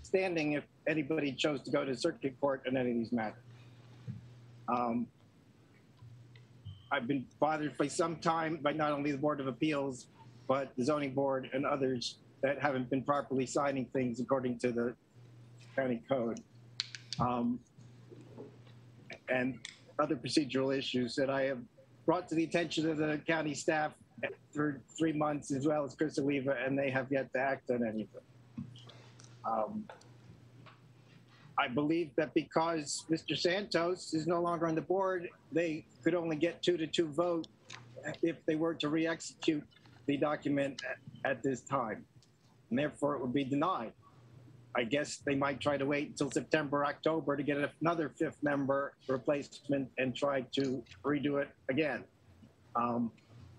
Speaker 21: standing if anybody chose to go to circuit court on any of these matters. Um, I've been bothered for some time by not only the Board of Appeals, but the zoning board and others that haven't been properly signing things according to the county code. Um, and other procedural issues that I have brought to the attention of the county staff for three months, as well as Chris Alleva, and they have yet to act on anything. Um, I believe that because Mr. Santos is no longer on the board, they could only get two to two vote if they were to re-execute the document at, at this time. And therefore, it would be denied. I guess they might try to wait until September, October to get another fifth member replacement and try to redo it again. Um,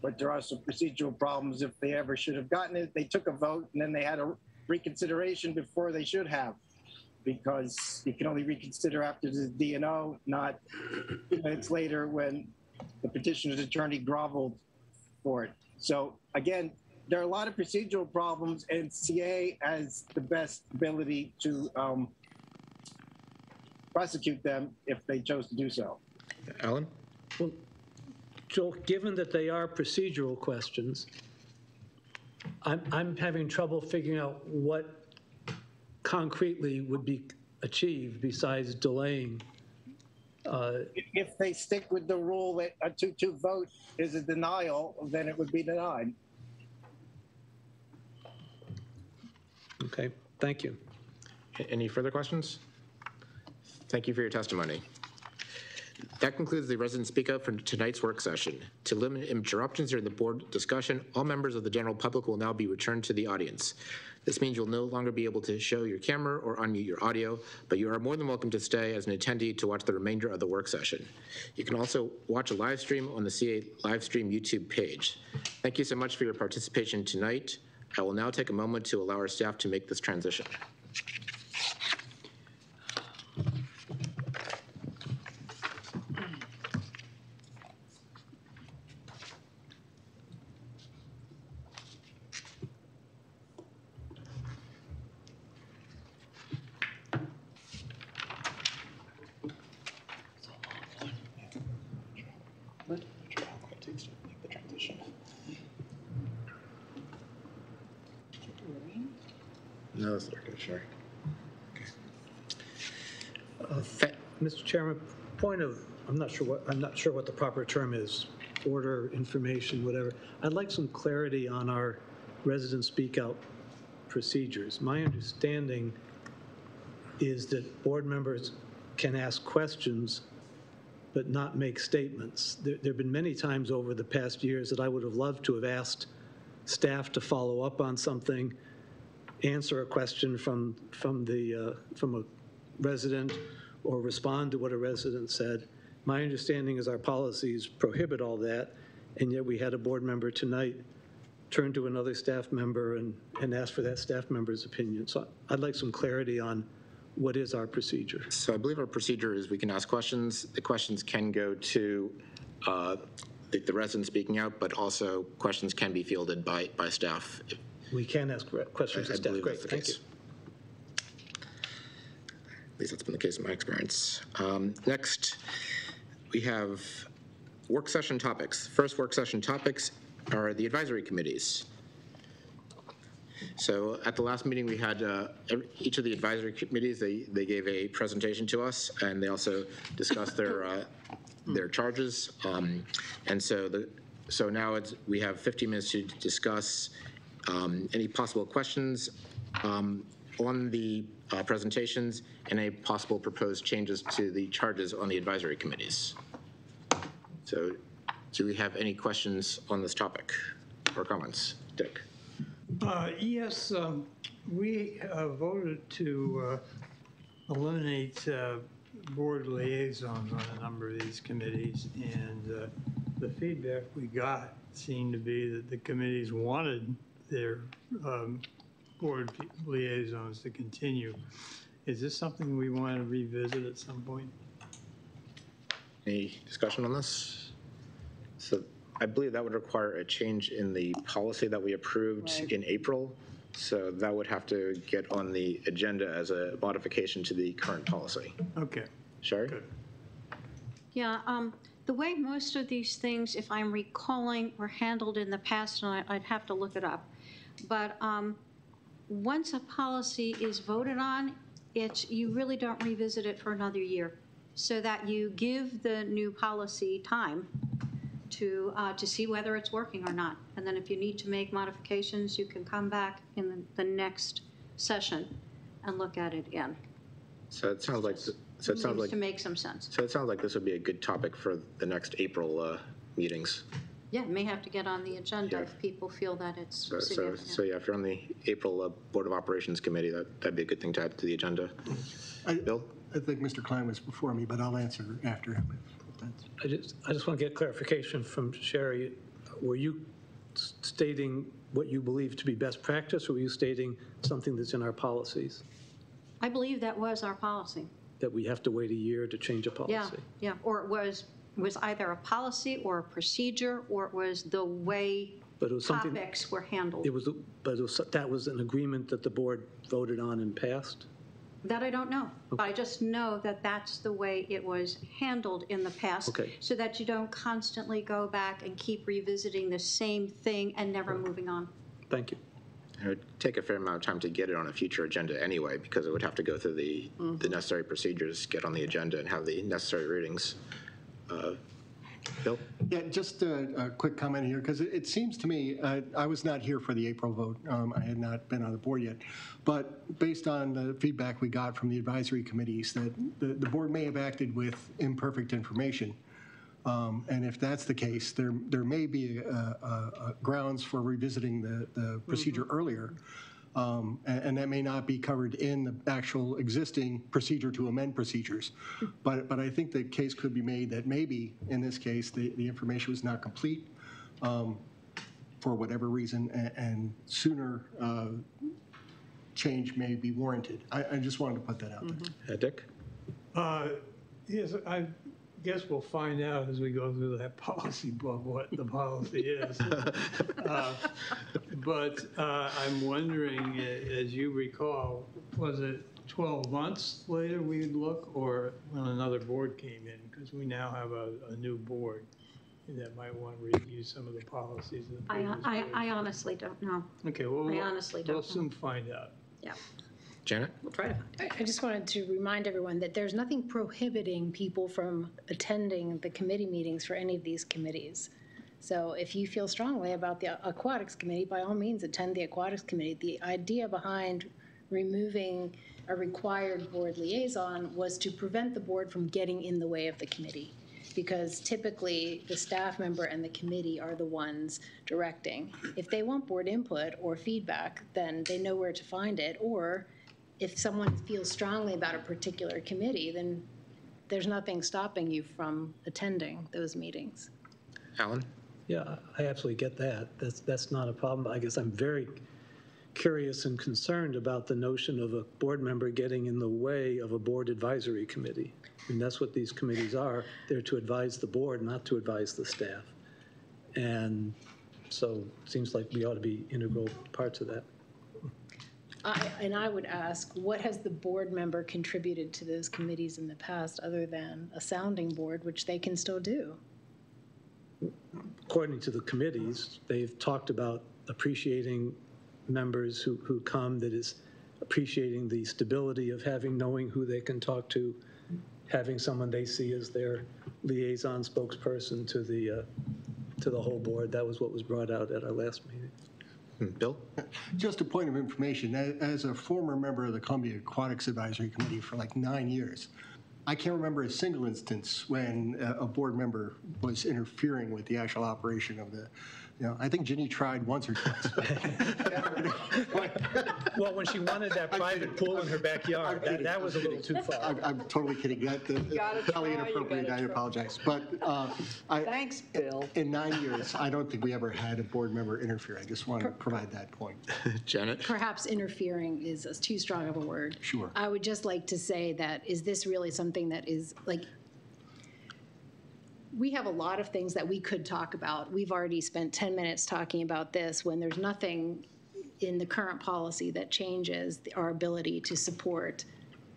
Speaker 21: but there are some procedural problems if they ever should have gotten it. They took a vote and then they had a reconsideration before they should have because you can only reconsider after the DNO, not two minutes later when the petitioner's attorney groveled for it. So again, there are a lot of procedural problems, and CA has the best ability to um, prosecute them if they chose to do so.
Speaker 1: Alan?
Speaker 3: Well, Joel, given that they are procedural questions, I'm, I'm having trouble figuring out what concretely would be achieved besides delaying. Uh,
Speaker 21: If they stick with the rule that a 2-2 vote is a denial, then it would be denied.
Speaker 3: Okay, thank you.
Speaker 1: Any further questions? Thank you for your testimony. That concludes the resident speak up for tonight's work session. To limit interruptions during the board discussion, all members of the general public will now be returned to the audience. This means you'll no longer be able to show your camera or unmute your audio, but you are more than welcome to stay as an attendee to watch the remainder of the work session. You can also watch a live stream on the CA live stream YouTube page. Thank you so much for your participation tonight. I will now take a moment to allow our staff to make this transition. No, that's not good, sure.
Speaker 3: Mr. Chairman, point of, I'm not sure what, I'm not sure what the proper term is, order, information, whatever. I'd like some clarity on our resident speak out procedures. My understanding is that board members can ask questions but not make statements. There have been many times over the past years that I would have loved to have asked staff to follow up on something, answer a question from, from the, uh, from a resident, or respond to what a resident said. My understanding is our policies prohibit all that, and yet we had a board member tonight turn to another staff member and, and ask for that staff member's opinion. So I'd like some clarity on what is our procedure.
Speaker 1: So I believe our procedure is we can ask questions. The questions can go to uh, the the resident speaking out, but also questions can be fielded by, by staff.
Speaker 3: We can ask questions
Speaker 1: I-
Speaker 3: of staff. Great, thank you.
Speaker 1: case. At least that's been the case in my experience. Um, Next, we have work session topics. First work session topics are the advisory committees. So at the last meeting, we had uh, each of the advisory committees, they, they gave a presentation to us, and they also discussed their, uh, their charges. Um, And so the, so now it's, we have 15 minutes to discuss um, any possible questions um, on the uh, presentations and any possible proposed changes to the charges on the advisory committees. So do we have any questions on this topic or comments? Dick?
Speaker 6: Uh, Yes, um, we uh, voted to uh, eliminate uh, board liaisons on a number of these committees, and uh, the feedback we got seemed to be that the committees wanted their um, board liaisons to continue. Is this something we want to revisit at some point?
Speaker 1: Any discussion on this? So I believe that would require a change in the policy that we approved
Speaker 8: Right.
Speaker 1: in April. So that would have to get on the agenda as a modification to the current policy.
Speaker 6: Okay.
Speaker 1: Sherry?
Speaker 22: Yeah, um, the way most of these things, if I'm recalling, were handled in the past, and I- I'd have to look it up, but um, once a policy is voted on, it's, you really don't revisit it for another year, so that you give the new policy time to, uh, to see whether it's working or not. And then if you need to make modifications, you can come back in the- the next session and look at it again.
Speaker 1: So it sounds like, so it sounds like,
Speaker 22: to make some sense.
Speaker 1: so it sounds like this would be a good topic for the next April uh, meetings.
Speaker 22: Yeah, it may have to get on the agenda
Speaker 1: Yeah.
Speaker 22: if people feel that it's
Speaker 1: So, so,
Speaker 22: significant.
Speaker 1: so yeah, if you're on the April uh, Board of Operations Committee, that, that'd be a good thing to add to the agenda. Bill?
Speaker 7: I think Mr. Klein was before me, but I'll answer after him. if that's-
Speaker 3: I just, I just want to get clarification from Sherry. Were you s- stating what you believe to be best practice, or were you stating something that's in our policies?
Speaker 22: I believe that was our policy.
Speaker 3: That we have to wait a year to change a
Speaker 22: Yeah,
Speaker 3: policy?
Speaker 22: yeah, or it was, was either a policy or a procedure, or it was the way
Speaker 3: But it was something-
Speaker 22: topics were handled.
Speaker 3: It was, but it was, that was an agreement that the board voted on and passed?
Speaker 22: That I don't know, but I just know that that's the way it was handled in the past.
Speaker 3: Okay.
Speaker 22: So that you don't constantly go back and keep revisiting the same thing and never moving on.
Speaker 3: Thank you.
Speaker 1: It would take a fair amount of time to get it on a future agenda anyway, because it would have to go through the, mm-hmm. the necessary procedures, get on the agenda and have the necessary readings. Uh, Bill?
Speaker 7: Yeah, just a, a quick comment here, because it, it seems to me, uh, I was not here for the April vote. Um, I had not been on the board yet. But based on the feedback we got from the advisory committees, that the, the board may have acted with imperfect information. Um, and if that's the case, there, there may be uh, uh, uh, grounds for revisiting the, the procedure earlier. Um, and, and that may not be covered in the actual existing procedure to amend procedures. But, but I think the case could be made that maybe, in this case, the, the information was not complete um, for whatever reason, and, and sooner uh, change may be warranted. I, I just wanted to put that out there.
Speaker 1: Uh, Dick?
Speaker 6: Uh, Yes, I guess we'll find out as we go through that policy book what the policy is. Uh, But uh, I'm wondering, uh, as you recall, was it 12 months later we'd look, or when another board came in? Because we now have a, a new board that might want to review some of the policies of the
Speaker 22: I,
Speaker 6: previous
Speaker 22: I,
Speaker 6: board.
Speaker 22: I honestly don't know.
Speaker 6: Okay, well,
Speaker 22: I
Speaker 6: we'll-
Speaker 22: honestly
Speaker 6: we'll
Speaker 22: know.
Speaker 6: soon find out.
Speaker 22: Yeah.
Speaker 1: Janet?
Speaker 22: We'll try to find
Speaker 12: I I just wanted to remind everyone that there's nothing prohibiting people from attending the committee meetings for any of these committees. So if you feel strongly about the Aquatics Committee, by all means, attend the Aquatics Committee. The idea behind removing a required board liaison was to prevent the board from getting in the way of the committee. Because typically, the staff member and the committee are the ones directing. If they want board input or feedback, then they know where to find it, or if someone feels strongly about a particular committee, then there's nothing stopping you from attending those meetings.
Speaker 1: Alan?
Speaker 3: Yeah, I absolutely get that. That's, that's not a problem. I guess I'm very curious and concerned about the notion of a board member getting in the way of a board advisory committee. I mean, that's what these committees are. They're to advise the board, not to advise the staff. And so it seems like we ought to be integral parts of that.
Speaker 12: I, and I would ask, what has the board member contributed to those committees in the past other than a sounding board, which they can still do?
Speaker 3: according to the committees, they've talked about appreciating members who, who come, that is appreciating the stability of having, knowing who they can talk to, having someone they see as their liaison spokesperson to the, uh, to the whole board. That was what was brought out at our last meeting.
Speaker 1: Bill?
Speaker 7: Just a point of information, as a former member of the Columbia Aquatics Advisory Committee for like nine years, I can't remember a single instance when a board member was interfering with the actual operation of the, you know, I think Ginny tried once or twice.
Speaker 3: Well, when she wanted that private pool in her backyard, that, that was a little too far.
Speaker 7: I'm, I'm totally kidding. That,
Speaker 8: gotta
Speaker 7: that's probably
Speaker 8: try, you
Speaker 7: inappropriate.
Speaker 8: gotta
Speaker 7: I
Speaker 8: try.
Speaker 7: apologize. But uh, I,
Speaker 8: Thanks, Bill.
Speaker 7: in nine years, I don't think we ever had a board member interfere. I just want to provide that point.
Speaker 1: Janet?
Speaker 12: Perhaps interfering is too strong of a word.
Speaker 7: Sure.
Speaker 12: I would just like to say that, is this really something that is, like, we have a lot of things that we could talk about. We've already spent 10 minutes talking about this when there's nothing in the current policy that changes our ability to support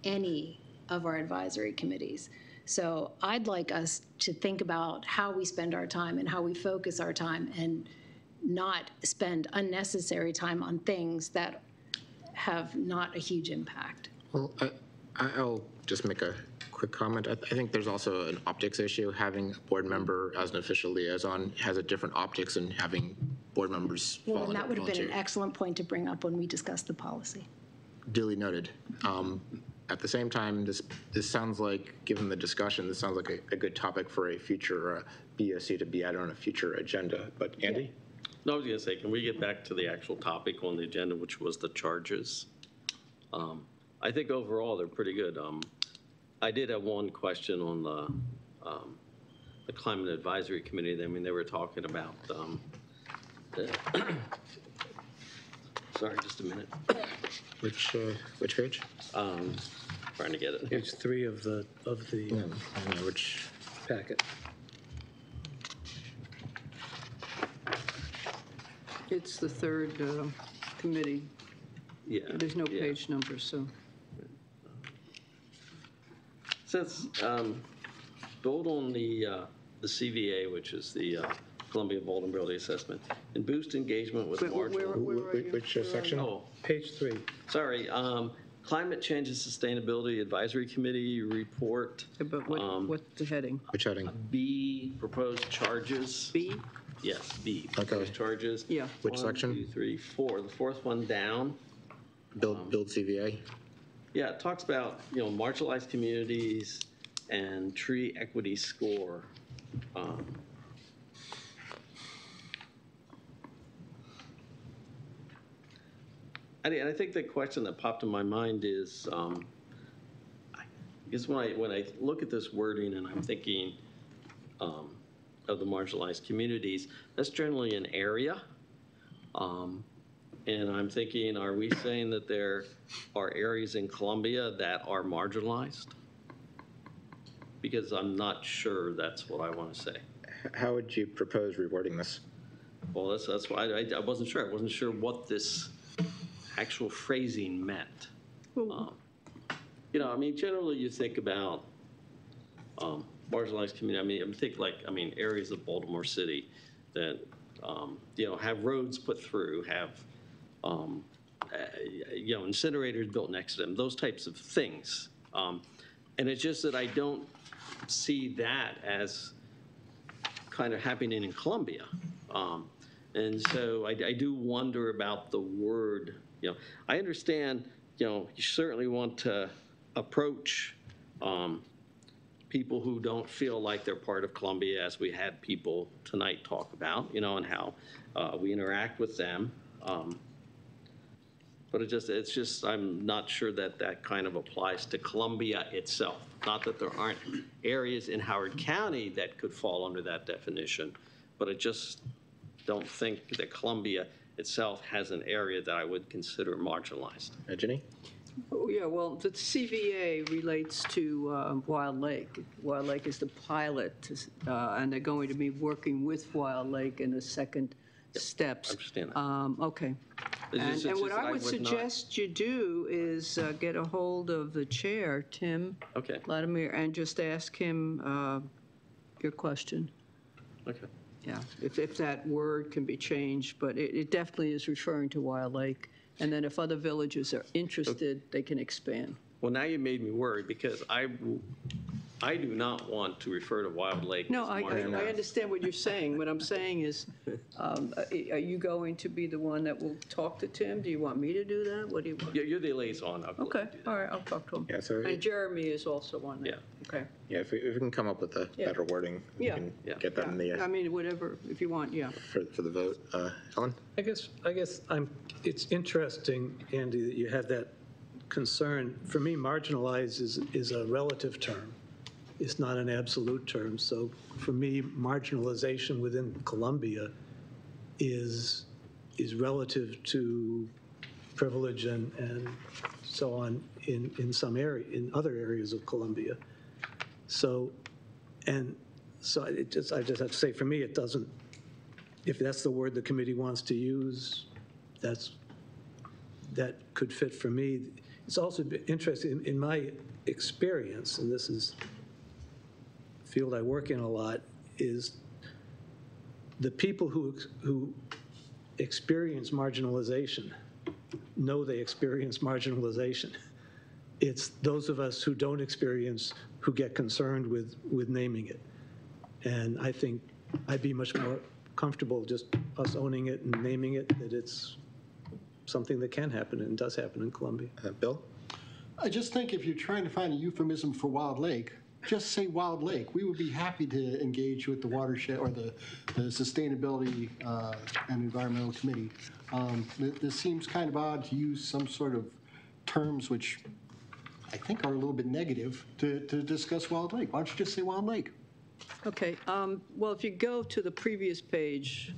Speaker 12: any of our advisory committees. So I'd like us to think about how we spend our time and how we focus our time and not spend unnecessary time on things that have not a huge impact.
Speaker 1: Well, I- I'll just make a quick comment. I I think there's also an optics issue. Having a board member as an official liaison has a different optics than having board members
Speaker 12: Well, and that would have been an excellent point to bring up when we discussed the policy.
Speaker 1: Duly noted. Um, At the same time, this, this sounds like, given the discussion, this sounds like a, a good topic for a future uh, BOC to be added on a future agenda. But Andy?
Speaker 23: No, I was going to say, can we get back to the actual topic on the agenda, which was the charges? Um, I think overall, they're pretty good. Um, I did have one question on the, um, the Climate Advisory Committee. I mean, they were talking about, um, the- sorry, just a minute.
Speaker 1: Which, uh, which page?
Speaker 23: Um, Trying to get it. here.
Speaker 3: Page three of the, of the um,
Speaker 1: I don't know which.
Speaker 3: packet.
Speaker 8: It's the third uh, committee.
Speaker 23: Yeah.
Speaker 8: There's no
Speaker 23: yeah.
Speaker 8: page number, so.
Speaker 23: Says, um, build on the, uh, the CVA, which is the uh, Columbia Vulnerability Assessment, and boost engagement with
Speaker 8: Wait, where-
Speaker 23: marginal.
Speaker 8: where are you?
Speaker 1: Which uh,
Speaker 8: Where are
Speaker 1: section?
Speaker 23: Oh,
Speaker 3: Page three.
Speaker 23: sorry, um, Climate Change and Sustainability Advisory Committee report.
Speaker 8: Yeah, But what,
Speaker 23: Um,
Speaker 8: what's the heading?
Speaker 1: Which heading?
Speaker 23: B, proposed charges.
Speaker 8: B?
Speaker 23: Yes, B,
Speaker 1: Okay.
Speaker 23: proposed charges.
Speaker 8: Yeah.
Speaker 1: Which
Speaker 23: One,
Speaker 1: section?
Speaker 23: two, three, four. The fourth one down.
Speaker 1: Build, build CVA?
Speaker 23: Yeah, it talks about, you know, marginalized communities and tree equity score. Um, And I think the question that popped in my mind is, um, I guess when I, when I look at this wording and I'm thinking um, of the marginalized communities, that's generally an area. Um, And I'm thinking, are we saying that there are areas in Columbia that are marginalized? Because I'm not sure that's what I want to say.
Speaker 1: How would you propose rewording this?
Speaker 23: Well, that's, that's why I, I wasn't sure. I wasn't sure what this actual phrasing meant. Um, You know, I mean, generally you think about um, marginalized community, I mean, I think like, I mean, areas of Baltimore City that, um, you know, have roads put through, have, um, uh, you know, incinerators built next to them, those types of things. Um, And it's just that I don't see that as kind of happening in Columbia. Um, and so I, I do wonder about the word, you know, I understand, you know, you certainly want to approach um, people who don't feel like they're part of Columbia, as we had people tonight talk about, you know, and how uh, we interact with them. Um, But it just, it's just, I'm not sure that that kind of applies to Columbia itself. Not that there aren't areas in Howard County that could fall under that definition, but I just don't think that Columbia itself has an area that I would consider marginalized.
Speaker 1: Uh, Ginny?
Speaker 5: Oh, yeah, well, the CVA relates to uh, Wild Lake. Wild Lake is the pilot, uh, and they're going to be working with Wild Lake in the second steps.
Speaker 23: understand that.
Speaker 5: Um, Okay. And and what I would suggest you do is uh, get a hold of the chair, Tim
Speaker 23: Okay,
Speaker 5: Vladimir, and just ask him uh, your question.
Speaker 23: okay.
Speaker 5: Yeah, if, if that word can be changed, but it, it definitely is referring to Wild Lake. And then if other villages are interested, they can expand.
Speaker 23: Well, now you made me worried because I, I do not want to refer to Wild Lake
Speaker 5: No,
Speaker 23: as
Speaker 5: I, I I understand what you're saying. What I'm saying is, um, are are you going to be the one that will talk to Tim? Do you want me to do that? What do you want?
Speaker 23: You're, you're the liaison. I'll
Speaker 5: Okay, all right, I'll talk to him.
Speaker 1: Yeah, so,
Speaker 5: And Jeremy is also on there. Okay.
Speaker 1: yeah, if we, if we can come up with a
Speaker 5: Yeah.
Speaker 1: better wording, we
Speaker 5: Yeah.
Speaker 1: can
Speaker 23: Yeah.
Speaker 1: get that in the,
Speaker 5: I
Speaker 1: uh,
Speaker 5: mean, whatever, if you want, yeah.
Speaker 1: for, for the vote. Uh, Ellen?
Speaker 3: I guess, I guess I'm, it's interesting, Andy, that you have that concern. For me, marginalized is, is a relative term. It's not an absolute term. So for me, marginalization within Columbia is, is relative to privilege and, and so on in, in some area, in other areas of Columbia. So, and so it just, I just have to say, for me, it doesn't, if that's the word the committee wants to use, that's, that could fit for me. It's also interesting, in- in my experience, and this is field I work in a lot, is the people who, who experience marginalization know they experience marginalization. It's those of us who don't experience who get concerned with, with naming it. And I think I'd be much more comfortable just us owning it and naming it, that it's something that can happen and does happen in Columbia.
Speaker 1: Uh, Bill?
Speaker 7: I just think if you're trying to find a euphemism for Wild Lake, just say Wild Lake. We would be happy to engage with the watershed or the, the Sustainability uh, and Environmental Committee. Um, th- This seems kind of odd to use some sort of terms which I think are a little bit negative to, to discuss Wild Lake. Why don't you just say Wild Lake?
Speaker 5: Okay, um, well, if you go to the previous page,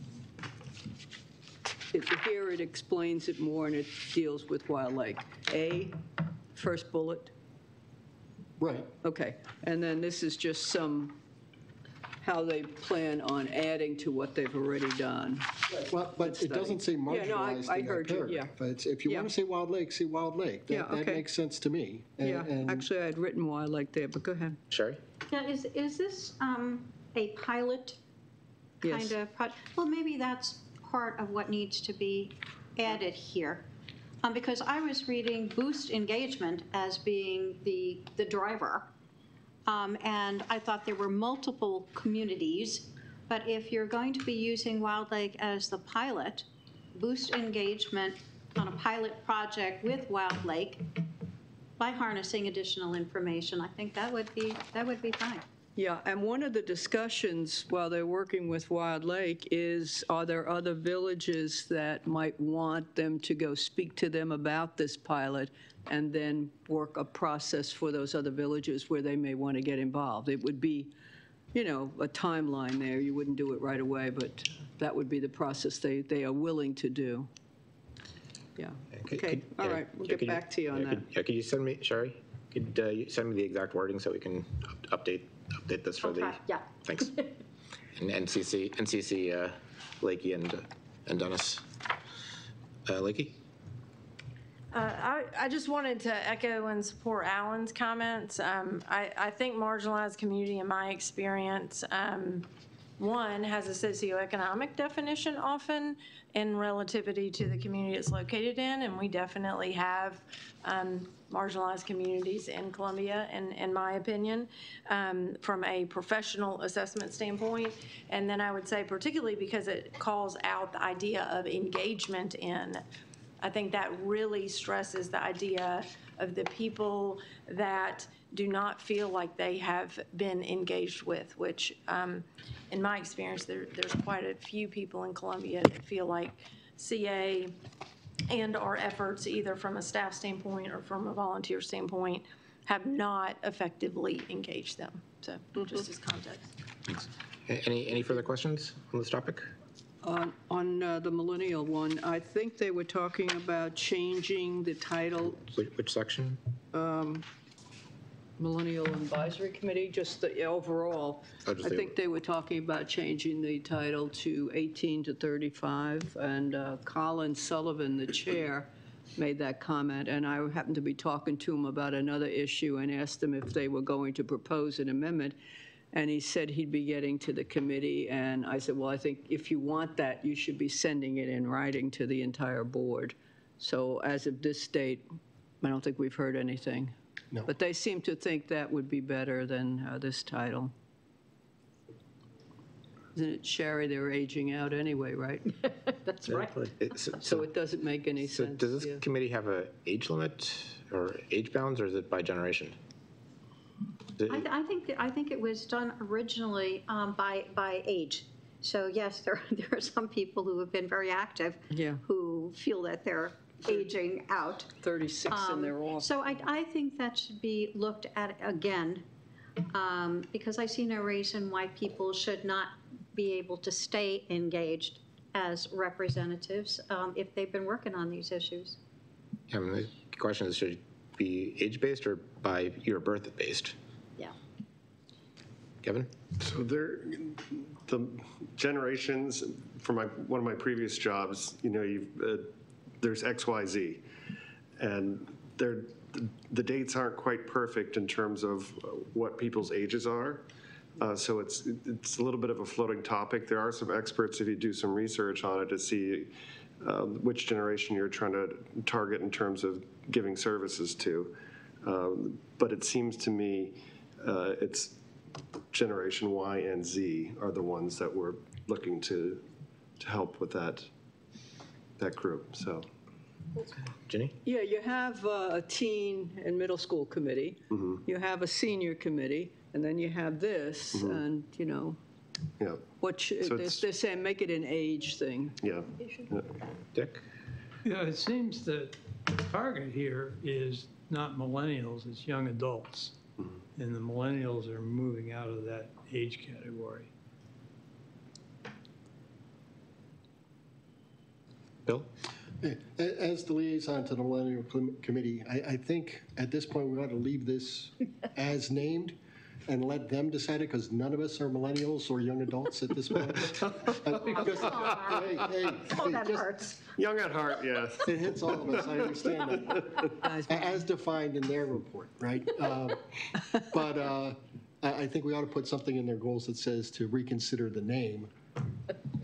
Speaker 5: it- here it explains it more and it deals with Wild Lake. A, first bullet,
Speaker 7: Right.
Speaker 5: okay. And then this is just some, how they plan on adding to what they've already done.
Speaker 7: Well, but it doesn't say
Speaker 5: Yeah, no, I-
Speaker 7: marginalized
Speaker 5: I
Speaker 7: in that
Speaker 5: heard you, yeah.
Speaker 7: paragraph. But it's- if you
Speaker 5: Yeah.
Speaker 7: want to say Wild Lake, say Wild Lake. That-
Speaker 5: Yeah,
Speaker 7: That
Speaker 5: okay.
Speaker 7: makes sense to me. And-
Speaker 5: Yeah,
Speaker 7: and-
Speaker 5: actually, I had written Wild Lake there, but go ahead.
Speaker 1: Sherry?
Speaker 22: Now, is, is this um, a pilot kind
Speaker 5: Yes.
Speaker 22: of, pro- well, maybe that's part of what needs to be added here. Um, Because I was reading boost engagement as being the, the driver. Um, And I thought there were multiple communities, but if you're going to be using Wild Lake as the pilot, boost engagement on a pilot project with Wild Lake by harnessing additional information, I think that would be, that would be fine.
Speaker 5: Yeah, and one of the discussions while they're working with Wild Lake is, are there other villages that might want them to go speak to them about this pilot and then work a process for those other villages where they may want to get involved? It would be, you know, a timeline there. You wouldn't do it right away, but that would be the process they, they are willing to do. Yeah,
Speaker 1: Could-
Speaker 5: okay,
Speaker 1: could-
Speaker 5: all
Speaker 1: yeah,
Speaker 5: right, we'll
Speaker 1: yeah,
Speaker 5: get
Speaker 1: could
Speaker 5: back to you on
Speaker 1: yeah,
Speaker 5: that.
Speaker 1: could- Yeah, could you send me, Sherry, could uh, you send me the exact wording so we can up- update, update this for the?
Speaker 22: Okay, yeah.
Speaker 1: Thanks. And NCC, NCC, uh, Lakey and, uh, and Dennis. Uh, Lakey?
Speaker 2: Uh, I, I just wanted to echo and support Alan's comments. Um, I, I think marginalized community, in my experience, um, one, has a socioeconomic definition often in relativity to the community it's located in, and we definitely have um, marginalized communities in Columbia, in, in my opinion, um, from a professional assessment standpoint. And then I would say particularly because it calls out the idea of engagement in I think that really stresses the idea of the people that do not feel like they have been engaged with, which, um, in my experience, there, there's quite a few people in Columbia that feel like CA and our efforts, either from a staff standpoint or from a volunteer standpoint, have not effectively engaged them. So just as context.
Speaker 1: A- Any, any further questions on this topic?
Speaker 5: On, on uh, the millennial one, I think they were talking about changing the title,
Speaker 1: Which, which section?
Speaker 5: um, Millennial Advisory Committee, just the overall.
Speaker 1: Just
Speaker 5: I
Speaker 1: the-
Speaker 5: think they were talking about changing the title to 18 to 35, and uh, Colin Sullivan, the chair, made that comment, and I happened to be talking to him about another issue and asked him if they were going to propose an amendment, and he said he'd be getting to the committee, and I said, well, I think if you want that, you should be sending it in writing to the entire board. So as of this date, I don't think we've heard anything.
Speaker 7: No.
Speaker 5: But they seem to think that would be better than uh, this title. Isn't it, Sherry, they're aging out anyway, right?
Speaker 12: That's right.
Speaker 1: It- So
Speaker 5: So it doesn't make any
Speaker 1: so
Speaker 5: sense.
Speaker 1: does this
Speaker 5: yeah.
Speaker 1: committee have a age limit or age bounds, or is it by generation? Is it-
Speaker 22: I, th- I think, that- I think it was done originally um, by, by age. So yes, there, there are some people who have been very active.
Speaker 5: Yeah.
Speaker 22: Who feel that they're aging out.
Speaker 5: 36 and
Speaker 22: Um,
Speaker 5: they're off.
Speaker 22: So I, I think that should be looked at again, um, because I see no reason why people should not be able to stay engaged as representatives um, if they've been working on these issues.
Speaker 1: I mean, the question is, should it be age-based or by your birth based?
Speaker 22: Yeah.
Speaker 1: Kevin?
Speaker 24: So there, the generations, from my, one of my previous jobs, you know, you've, uh, there's X, Y, Z. And they're, the dates aren't quite perfect in terms of what people's ages are. Uh, So it's, it's a little bit of a floating topic. There are some experts, if you do some research on it, to see um, which generation you're trying to target in terms of giving services to. Um, But it seems to me, uh, it's Generation Y and Z are the ones that we're looking to, to help with that, that group, so.
Speaker 1: Ginny?
Speaker 5: Yeah, you have uh, a teen and middle school committee.
Speaker 24: mhm,
Speaker 5: You have a senior committee, and then you have this,
Speaker 24: Mhm.
Speaker 5: and, you know,
Speaker 24: Yeah,
Speaker 5: what, sh-
Speaker 24: So
Speaker 5: they're
Speaker 24: it's-
Speaker 5: they're saying, make it an age thing.
Speaker 24: yeah. yeah.
Speaker 1: Dick?
Speaker 6: Yeah, it seems that the target here is not millennials, it's young adults. And the millennials are moving out of that age category.
Speaker 1: Bill?
Speaker 7: As the liaison to the Millennial Com- Committee, I, I think at this point, we ought to leave this as named and let them decide it, because none of us are millennials or young adults at this point. Uh, because- hey, hey,
Speaker 22: Oh,
Speaker 7: hey,
Speaker 22: that
Speaker 7: just-
Speaker 22: hurts.
Speaker 24: Young at heart, yes.
Speaker 7: It hits all of us, I understand that. A- As defined in their report, right? Uh, But uh, I, I think we ought to put something in their goals that says to reconsider the name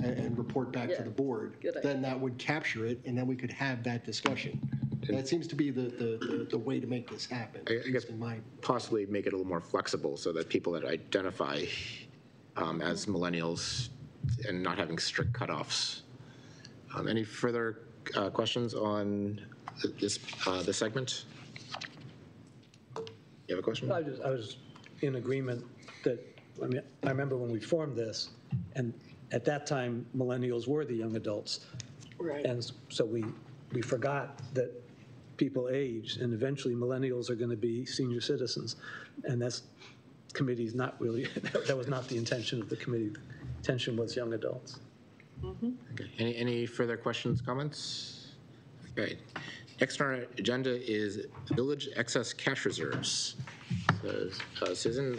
Speaker 7: and, and report back to
Speaker 5: Yeah,
Speaker 7: the board.
Speaker 5: good idea.
Speaker 7: Then that would capture it, and then we could have that discussion. That seems to be the, the, the- the way to make this happen,
Speaker 1: I- I
Speaker 7: at least in my
Speaker 1: Possibly make it a little more flexible so that people that identify um, as millennials and not having strict cutoffs. Um, Any further uh, questions on this, uh, this segment? You have a question?
Speaker 3: I was, I was in agreement that, I mean, I remember when we formed this, and at that time, millennials were the young adults.
Speaker 5: Right.
Speaker 3: And so we, we forgot that people age, and eventually millennials are going to be senior citizens. And that's, committee's not really, that was not the intention of the committee. The Intention was young adults.
Speaker 1: Okay. Any, any further questions, comments? Okay. Next on our agenda is village excess cash reserves. So, uh, Susan,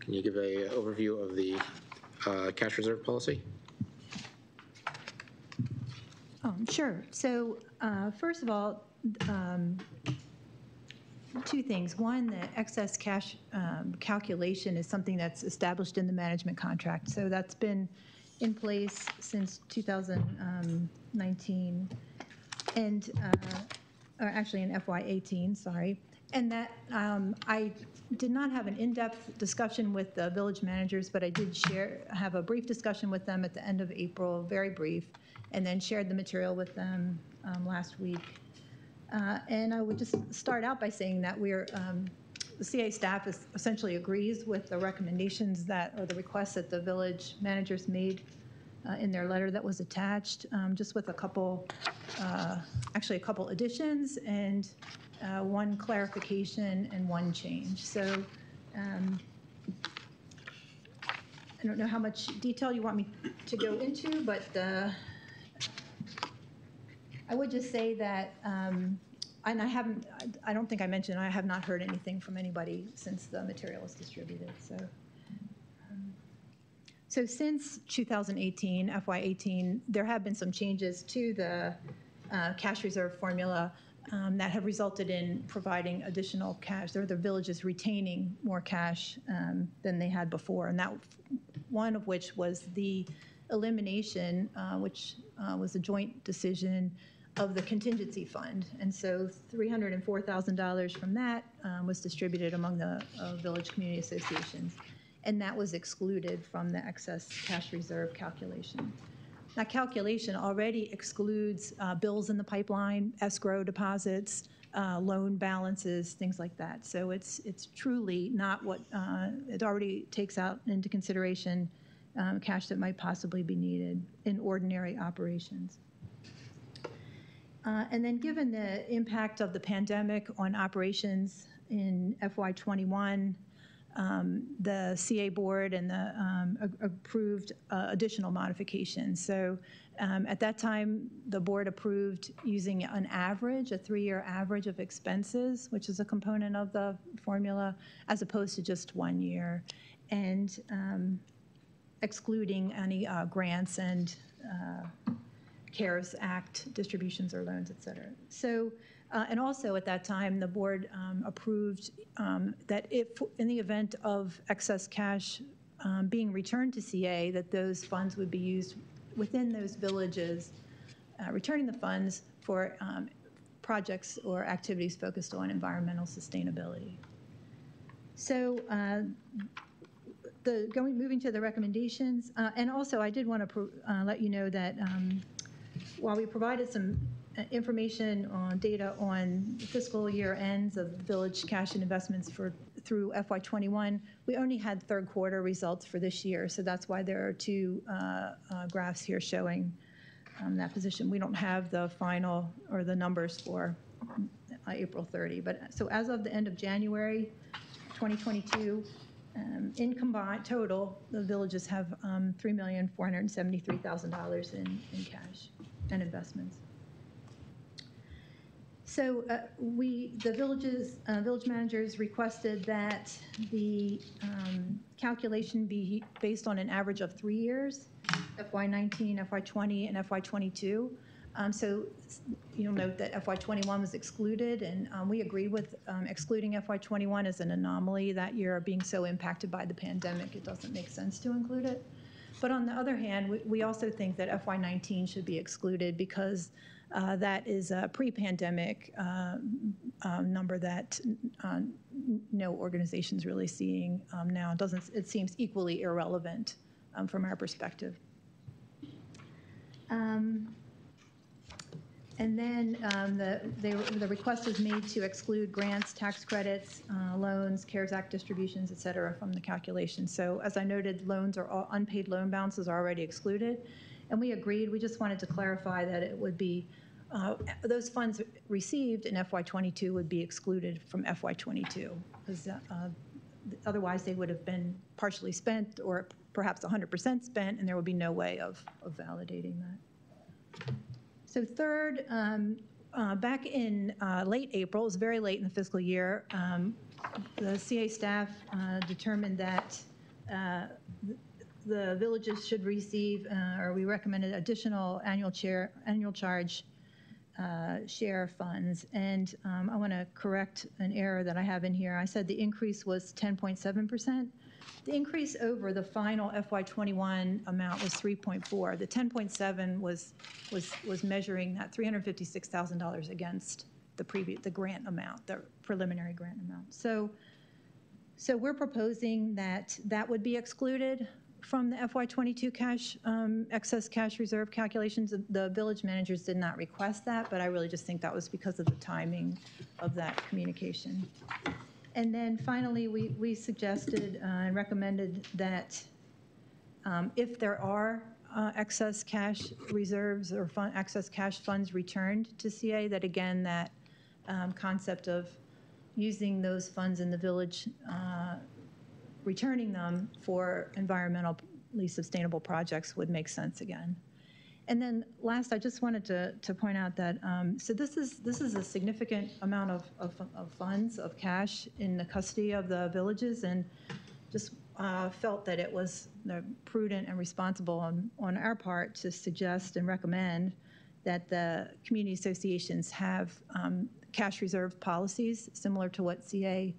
Speaker 1: can you give a overview of the uh, cash reserve policy?
Speaker 25: Um, Sure. So uh, first of all, um, two things. One, the excess cash um, calculation is something that's established in the management contract. So that's been in place since 2019, and, uh, or actually in FY '18, sorry. And that, um, I did not have an in-depth discussion with the village managers, but I did share, have a brief discussion with them at the end of April, very brief, and then shared the material with them um, last week. Uh, And I would just start out by saying that we're, um, the CA staff is essentially agrees with the recommendations that, or the requests that the village managers made uh, in their letter that was attached, um, just with a couple, uh, actually a couple additions and uh, one clarification and one change. So um, I don't know how much detail you want me to go into, but uh, I would just say that, um, and I haven't, I don't think I mentioned, I have not heard anything from anybody since the material was distributed, so. um, So since 2018, FY18, there have been some changes to the uh, cash reserve formula um, that have resulted in providing additional cash, or the villages retaining more cash um, than they had before. And that, one of which was the elimination, uh, which uh, was a joint decision of the contingency fund. And so $304,000 from that um, was distributed among the uh, village community associations. And that was excluded from the excess cash reserve calculation. That calculation already excludes uh, bills in the pipeline, escrow deposits, uh, loan balances, things like that. So it's, it's truly not what, uh, it already takes out into consideration um, cash that might possibly be needed in ordinary operations. Uh, And then, given the impact of the pandemic on operations in FY21, um, the CA board and the um, approved uh, additional modifications. So um, at that time, the board approved using an average, a three-year average of expenses, which is a component of the formula, as opposed to just one year, and um, excluding any uh, grants and uh, CARES Act distributions or loans, et cetera. So, uh, and also at that time, the board um, approved um, that if, in the event of excess cash um, being returned to CA, that those funds would be used within those villages, uh, returning the funds for um, projects or activities focused on environmental sustainability. So uh, the going moving to the recommendations, uh, and also I did want to uh, let you know that um, while we provided some information on data on fiscal year ends of village cash and investments for through FY21, we only had third quarter results for this year, so that's why there are two uh, uh, graphs here showing um, that position. We don't have the final or the numbers for uh, April 30, but so as of the end of January 2022, um, in combined total, the villages have um, $3,473,000 in, in cash and investments. So uh, we, the villages, uh, village managers requested that the um, calculation be based on an average of three years, FY19, FY20, and FY22. Um, So you'll note that FY21 was excluded, and um, we agree with um, excluding FY21 as an anomaly that year being so impacted by the pandemic. It doesn't make sense to include it. But on the other hand, we, we also think that FY19 should be excluded because uh, that is a pre-pandemic uh, um, number that uh, no organization's really seeing um, now. It doesn't, it seems equally irrelevant um, from our perspective. Um, and then um, the, they, the request was made to exclude grants, tax credits, uh, loans, CARES Act distributions, et cetera, from the calculation. So as I noted, loans are, all, unpaid loan balances are already excluded. And we agreed, we just wanted to clarify that it would be, uh, those funds received in FY22 would be excluded from FY22. Because uh, otherwise they would have been partially spent or perhaps 100% spent, and there would be no way of, of validating that. So third, um, uh, back in uh, late April, it was very late in the fiscal year, um, the CA staff uh, determined that uh, the villages should receive, uh, or we recommended additional annual chair, annual charge uh, share funds. And um, I want to correct an error that I have in here. I said the increase was 10.7%. The increase over the final FY21 amount was 3.4. The 10.7 was was was measuring that $356,000 against the previous the grant amount, the preliminary grant amount. So so we're proposing that that would be excluded from the FY22 cash um, excess cash reserve calculations. The village managers did not request that, but I really just think that was because of the timing of that communication. And then finally, we, we suggested uh, and recommended that um, if there are uh, excess cash reserves or fund, excess cash funds returned to CA, that again, that um, concept of using those funds in the village, uh, returning them for environmentally sustainable projects would make sense again. And then last, I just wanted to, to point out that, um, so this is, this is a significant amount of, of, of funds, of cash in the custody of the villages, and just uh, felt that it was uh, prudent and responsible on, on our part to suggest and recommend that the community associations have um, cash reserve policies similar to what CA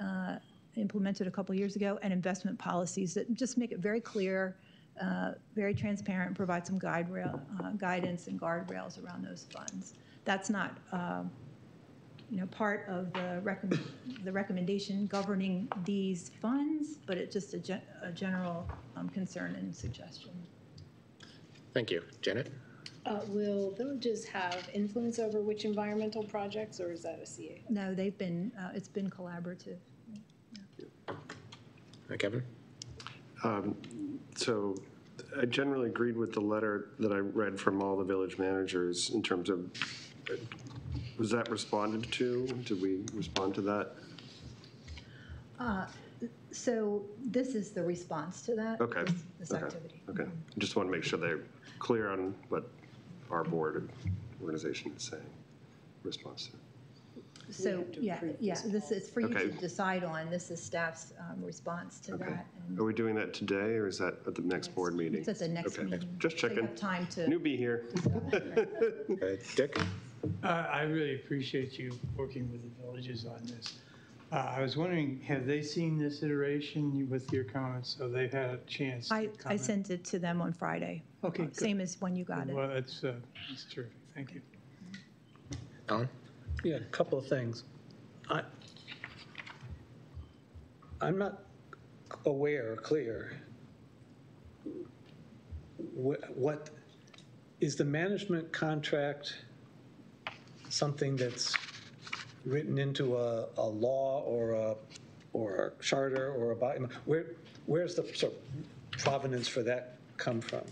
Speaker 25: uh, implemented a couple years ago, and investment policies that just make it very clear, uh, very transparent, provide some guide rail, uh, guidance and guardrails around those funds. That's not, uh, you know, part of the recommend, the recommendation governing these funds, but it's just a, gen- a general um, concern and suggestion.
Speaker 1: Thank you. Janet?
Speaker 12: Uh, Will villages have influence over which environmental projects, or is that a CA?
Speaker 25: No, they've been, uh, it's been collaborative.
Speaker 1: Uh, Kevin?
Speaker 24: Um, So I generally agreed with the letter that I read from all the village managers in terms of, was that responded to? Did we respond to that?
Speaker 25: Uh, So this is the response to that?
Speaker 24: Okay.
Speaker 25: this- This
Speaker 24: Okay.
Speaker 25: activity.
Speaker 24: Okay. Just want to make sure they're clear on what our board and organization is saying, response to.
Speaker 25: So, yeah, yeah, this is for you to
Speaker 24: Okay.
Speaker 25: decide on. This is staff's um, response to
Speaker 24: Okay.
Speaker 25: that. and
Speaker 24: Are we doing that today, or is that at the next board meeting?
Speaker 25: It's at the next
Speaker 24: Okay.
Speaker 25: meeting.
Speaker 24: Just
Speaker 25: So you
Speaker 24: checking.
Speaker 25: have time to.
Speaker 24: Newbie here.
Speaker 1: Okay, Dick?
Speaker 6: Uh, I really appreciate you working with the villages on this. Uh, I was wondering, have they seen this iteration with your comments, so they've had a chance to
Speaker 25: I, I
Speaker 6: comment?
Speaker 25: sent it to them on Friday.
Speaker 6: Okay,
Speaker 25: Uh,
Speaker 6: good.
Speaker 25: Same as when you got it.
Speaker 6: Well, that's, uh, that's terrific, thank you.
Speaker 1: Alan?
Speaker 3: Yeah, a couple of things. I, I'm not aware or clear wh- what, is the management contract something that's written into a, a law or a, or a charter or a, by- where, where's the sort of provenance for that come from?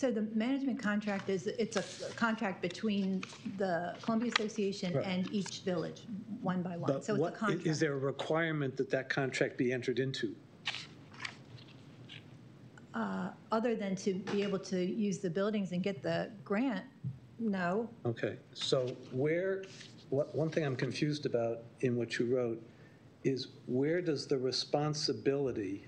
Speaker 25: So the management contract is, it's a contract between the Columbia Association
Speaker 3: Right.
Speaker 25: and each village, one by one.
Speaker 3: But
Speaker 25: So it's a
Speaker 3: what, i-
Speaker 25: contract.
Speaker 3: is there a requirement that that contract be entered into?
Speaker 25: Uh, Other than to be able to use the buildings and get the grant, no.
Speaker 3: Okay, so where, what, one thing I'm confused about in what you wrote is where does the responsibility,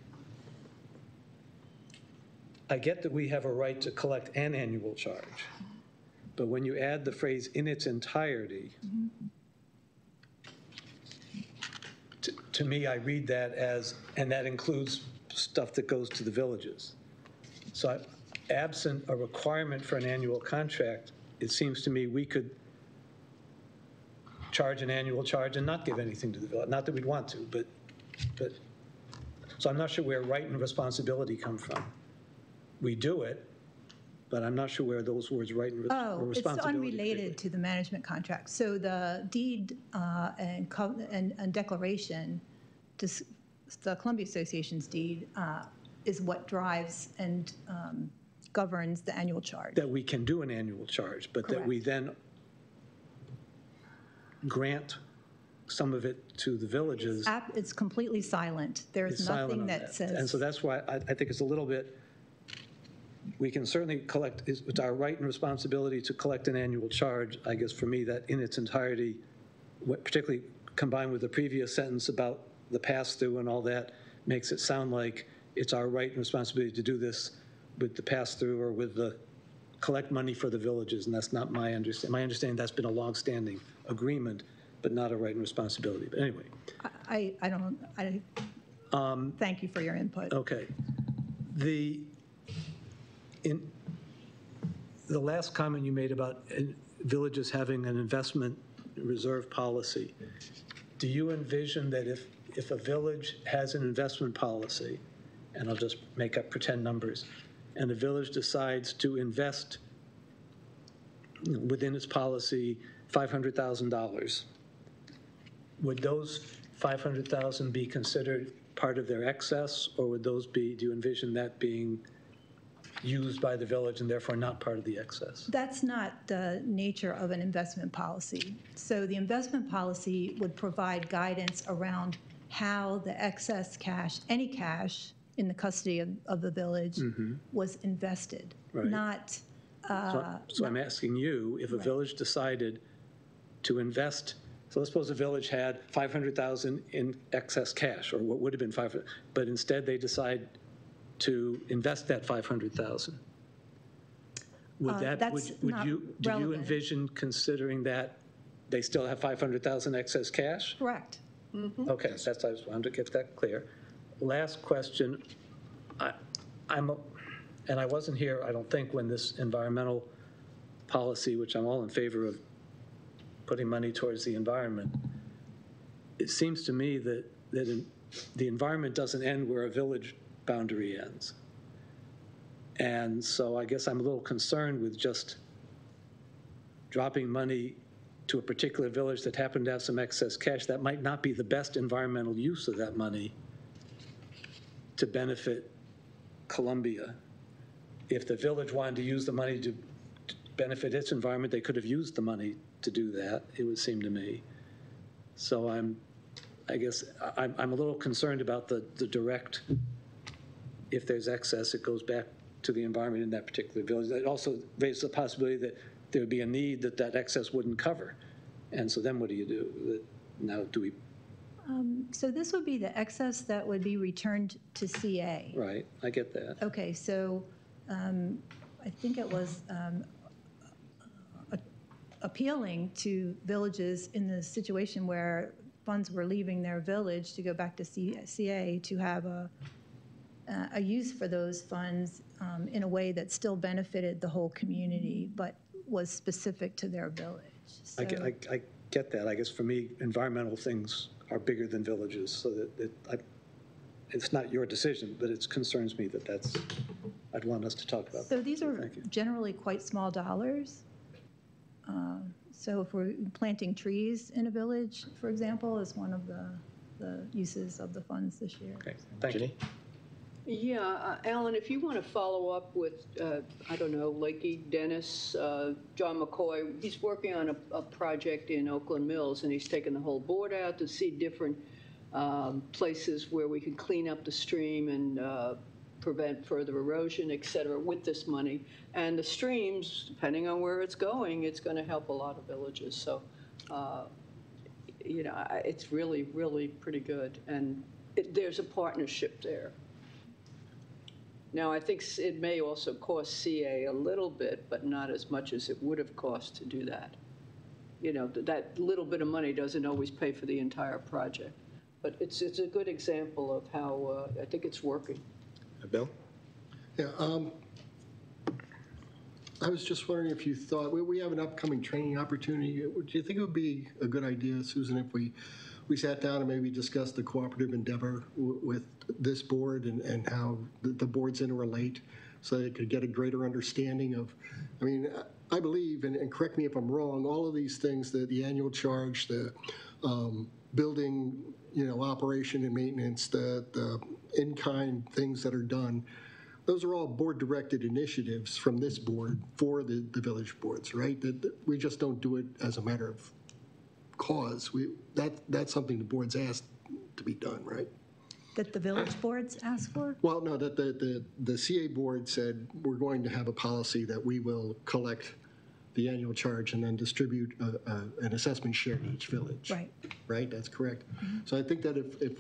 Speaker 3: I get that we have a right to collect an annual charge, but when you add the phrase "in its entirety," to, to me, I read that as, and that includes stuff that goes to the villages. So I- absent a requirement for an annual contract, it seems to me we could charge an annual charge and not give anything to the village. Not that we'd want to, but, but, so I'm not sure where right and responsibility come from. We do it, but I'm not sure where those words right and or
Speaker 25: Oh, it's
Speaker 3: responsibility.
Speaker 25: unrelated to the management contract. So the deed uh, and co- and and declaration, dis- the Columbia Association's deed uh, is what drives and um, governs the annual charge.
Speaker 3: That we can do an annual charge, but that we
Speaker 25: Correct.
Speaker 3: then grant some of it to the villages.
Speaker 25: App- It's completely silent. There's
Speaker 3: is silent
Speaker 25: nothing
Speaker 3: on
Speaker 25: that says.
Speaker 3: And so that's why I, I think it's a little bit, we can certainly collect, it's it's our right and responsibility to collect an annual charge. I guess for me, that in its entirety, what- particularly combined with the previous sentence about the pass-through and all that, makes it sound like it's our right and responsibility to do this with the pass-through or with the, collect money for the villages, and that's not my understanding. My understanding, that's been a long-standing agreement, but not a right and responsibility. But anyway.
Speaker 25: I, I don't, I, um, thank you for your input.
Speaker 3: Okay. The, in, the last comment you made about uh, villages having an investment reserve policy, do you envision that if, if a village has an investment policy, and I'll just make up pretend numbers, and the village decides to invest within its policy $500,000, would those 500,000 be considered part of their excess, or would those be, do you envision that being used by the village and therefore not part of the excess.
Speaker 25: That's not the nature of an investment policy. So the investment policy would provide guidance around how the excess cash, any cash in the custody of, of the village
Speaker 3: Mhm.
Speaker 25: was invested,
Speaker 3: Right.
Speaker 25: not,
Speaker 3: So
Speaker 25: uh,
Speaker 3: so I'm asking you, if a village decided to invest, so let's suppose a village had 500,000 in excess cash, or what would have been 500, but instead they decide to invest that 500,000. Would
Speaker 25: Uh,
Speaker 3: that, would would
Speaker 25: not
Speaker 3: you, do you
Speaker 25: relevant.
Speaker 3: envision considering that they still have 500,000 excess cash?
Speaker 25: correct.
Speaker 3: Okay, that's, I just wanted to get that clear. Last question. I, I'm, a- and I wasn't here, I don't think, when this environmental policy, which I'm all in favor of putting money towards the environment, it seems to me that, that in- the environment doesn't end where a village boundary ends. And so I guess I'm a little concerned with just dropping money to a particular village that happened to have some excess cash, that might not be the best environmental use of that money to benefit Columbia. If the village wanted to use the money to benefit its environment, they could have used the money to do that, it would seem to me. So I'm, I guess, I'm, I'm a little concerned about the, the direct, if there's excess, it goes back to the environment in that particular village. It also raises the possibility that there would be a need that that excess wouldn't cover. And so then what do you do? Now, do we,
Speaker 25: Um, So this would be the excess that would be returned to CA.
Speaker 3: right, I get that.
Speaker 25: Okay, so um, I think it was um, a- appealing to villages in the situation where funds were leaving their village to go back to C- CA to have a, uh, a use for those funds um, in a way that still benefited the whole community, but was specific to their village.
Speaker 3: I get, I, I get that. I guess for me, environmental things are bigger than villages, so that it, I, it's not your decision, but it concerns me that that's, I'd want us to talk about.
Speaker 25: So
Speaker 3: that.
Speaker 25: these are
Speaker 3: Thank you.
Speaker 25: generally quite small dollars. Um, So if we're planting trees in a village, for example, is one of the, the uses of the funds this year.
Speaker 3: Okay, thank you.
Speaker 5: Yeah, uh, Alan, if you want to follow up with, uh, I don't know, Lakey, Dennis, uh, John McCoy, he's working on a, a project in Oakland Mills, and he's taken the whole board out to see different um, places where we can clean up the stream and uh, prevent further erosion, et cetera, with this money. And the streams, depending on where it's going, it's going to help a lot of villages. So, uh, you know, it's really, really pretty good. And it- there's a partnership there. Now, I think s- it may also cost CA a little bit, but not as much as it would have cost to do that. You know, th- that little bit of money doesn't always pay for the entire project. But it's, it's a good example of how, uh, I think it's working.
Speaker 1: Bill?
Speaker 7: Yeah, um, I was just wondering if you thought, we, we have an upcoming training opportunity. Do you think it would be a good idea, Susan, if we, we sat down and maybe discussed the cooperative endeavor with this board and, and how the, the boards interrelate so they could get a greater understanding of, I mean, I believe, and, and correct me if I'm wrong, all of these things, the, the annual charge, the, um, building, you know, operation and maintenance, the, the in-kind things that are done, those are all board-directed initiatives from this board for the, the village boards, right? That, that we just don't do it as a matter of cause. We, that, that's something the board's asked to be done, right?
Speaker 25: That the village boards ask for?
Speaker 7: Well, no, that the, the, the CA board said, we're going to have a policy that we will collect the annual charge and then distribute a, a, an assessment share to each village.
Speaker 25: Right.
Speaker 7: Right, that's correct. Mm-hmm. So I think that if, if,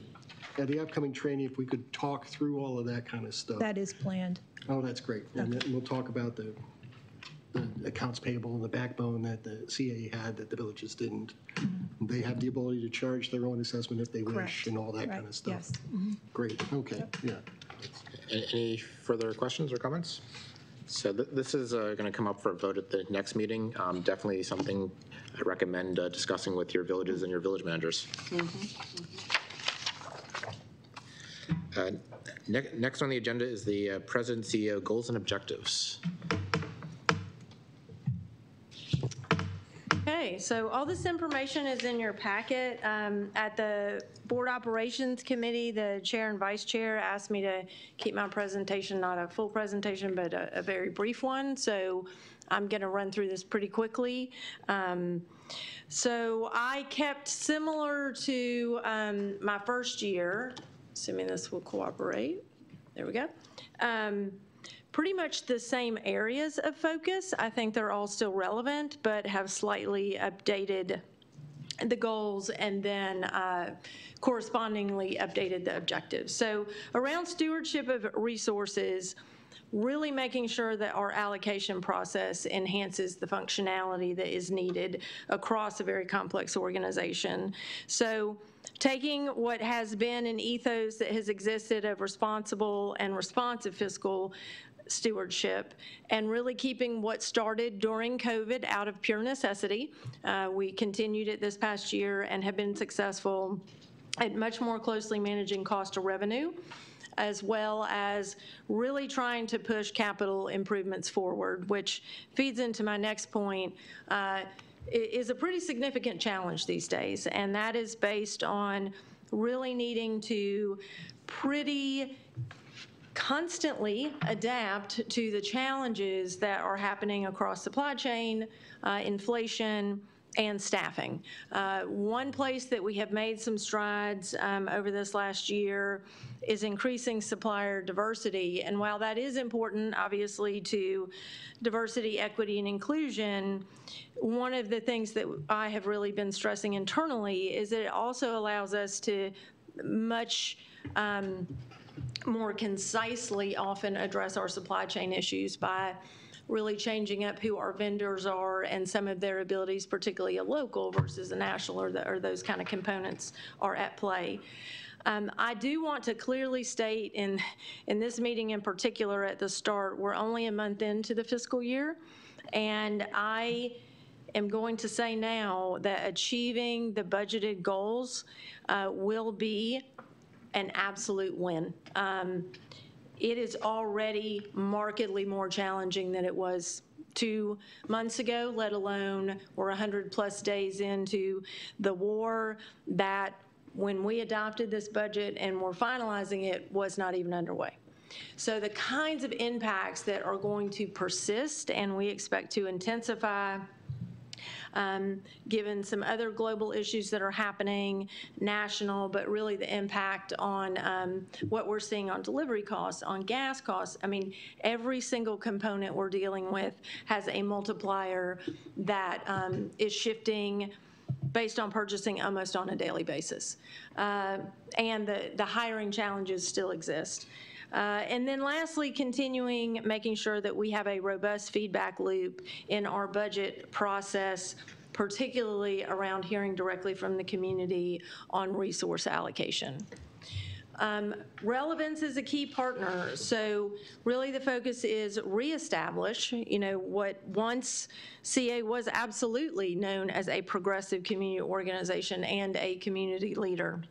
Speaker 7: at the upcoming training, if we could talk through all of that kind of stuff.
Speaker 25: That is planned.
Speaker 7: Oh, that's great. And then we'll talk about the, the accounts payable and the backbone that the CA had that the villages didn't. They have the ability to charge their own assessment if they wish
Speaker 25: Correct.
Speaker 7: and all that
Speaker 25: Right,
Speaker 7: kind of stuff.
Speaker 25: yes. Mhm.
Speaker 7: Great, okay, yeah.
Speaker 1: A- Any further questions or comments? So th- this is going to come up for a vote at the next meeting. Um, Definitely something I recommend uh, discussing with your villages and your village managers. Uh, ne- Next on the agenda is the uh, President CEO Goals and Objectives.
Speaker 2: Okay, so all this information is in your packet. Um, At the Board Operations Committee, the chair and vice chair asked me to keep my presentation, not a full presentation, but a, a very brief one. So I'm going to run through this pretty quickly. Um, So I kept similar to um, my first year, assuming this will cooperate. There we go. Um, pretty much the same areas of focus. I think they're all still relevant, but have slightly updated the goals and then uh, correspondingly updated the objectives. So around stewardship of resources, really making sure that our allocation process enhances the functionality that is needed across a very complex organization. So taking what has been an ethos that has existed of responsible and responsive fiscal stewardship and really keeping what started during COVID out of pure necessity. Uh, we continued it this past year and have been successful at much more closely managing cost of revenue as well as really trying to push capital improvements forward, which feeds into my next point. Uh, is a pretty significant challenge these days, and that is based on really needing to pretty constantly adapt to the challenges that are happening across supply chain, uh, inflation, and staffing. Uh, one place that we have made some strides um, over this last year is increasing supplier diversity. And while that is important, obviously, to diversity, equity, and inclusion, one of the things that I have really been stressing internally is that it also allows us to much um, more concisely often address our supply chain issues by really changing up who our vendors are and some of their abilities, particularly a local versus a national or, the, or those kind of components are at play. Um, I do want to clearly state in, in this meeting in particular at the start, we're only a month into the fiscal year, and I am going to say now that achieving the budgeted goals uh, will be an absolute win. Um, it is already markedly more challenging than it was two months ago, let alone we're 100 plus days into the war that when we adopted this budget and were finalizing it was not even underway. So the kinds of impacts that are going to persist and we expect to intensify um, given some other global issues that are happening, national, but really the impact on um, what we're seeing on delivery costs, on gas costs. I mean, every single component we're dealing with has a multiplier that um, is shifting based on purchasing almost on a daily basis. Uh, and the, the hiring challenges still exist. Uh, and then lastly, continuing making sure that we have a robust feedback loop in our budget process particularly around hearing directly from the community on resource allocation. Um, relevance is a key partner. So really the focus is reestablish, you know, what once CA was absolutely known as a progressive community organization and a community leader.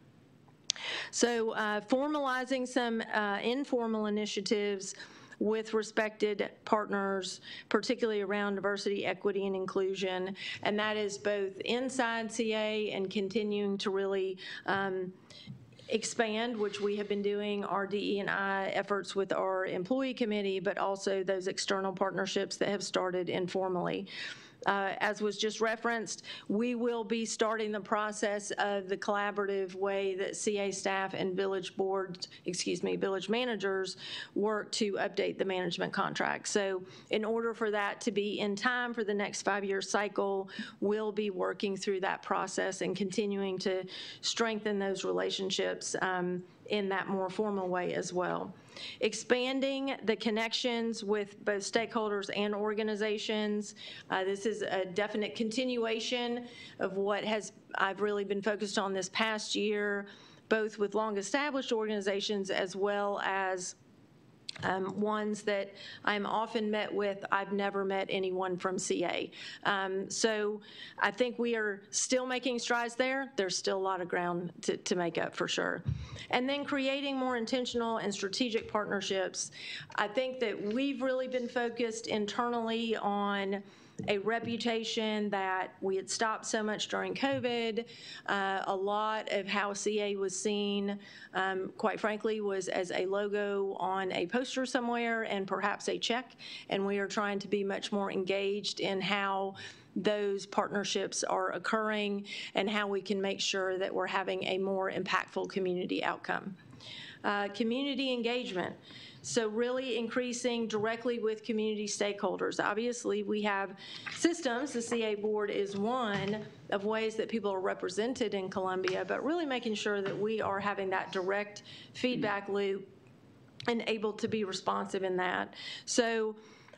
Speaker 2: So uh, formalizing some uh, informal initiatives with respected partners, particularly around diversity, equity, and inclusion. And that is both inside CA and continuing to really um, expand, which we have been doing our DE&I efforts with our employee committee, but also those external partnerships that have started informally. Uh, as was just referenced, we will be starting the process of the collaborative way that CA staff and village boards, excuse me, village managers work to update the management contract. So in order for that to be in time for the next five-year cycle, we'll be working through that process and continuing to strengthen those relationships um, in that more formal way as well. Expanding the connections with both stakeholders and organizations. Uh, this is a definite continuation of what has I've really been focused on this past year, both with long established organizations as well as um, ones that I'm often met with, I've never met anyone from CA. Um, so I think we are still making strides there. There's still a lot of ground to, to make up for sure. And then creating more intentional and strategic partnerships. I think that we've really been focused internally on a reputation that we had stopped so much during COVID. Uh, a lot of how CA was seen, um, quite frankly, was as a logo on a poster somewhere and perhaps a check. And we are trying to be much more engaged in how those partnerships are occurring and how we can make sure that we're having a more impactful community outcome. Uh, community engagement. So really increasing directly with community stakeholders. Obviously, we have systems. The CA board is one of ways that people are represented in Columbia, but really making sure that we are having that direct feedback loop and able to be responsive in that. So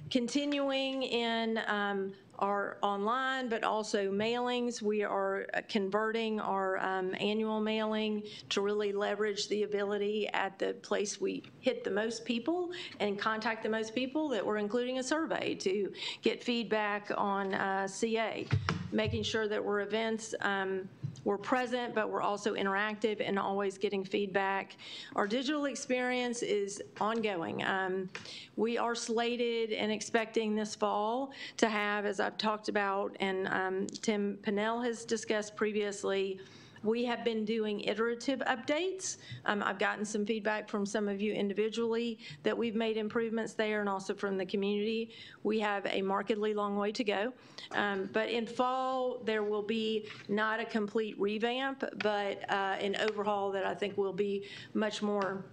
Speaker 2: continuing in um, our online, but also mailings. We are uh, converting our um, annual mailing to really leverage the ability at the place we hit the most people and contact the most people that we're including a survey to get feedback on uh, CA, making sure that we're events um, we're present, but we're also interactive and always getting feedback. Our digital experience is ongoing. Um, we are slated and expecting this fall to have, as I've talked about and um, Tim Pinnell has discussed previously, we have been doing iterative updates. Um, I've gotten some feedback from some of you individually that we've made improvements there and also from the community. We have a markedly long way to go. Um, but in fall, there will be not a complete revamp, but uh, an overhaul that I think will be much more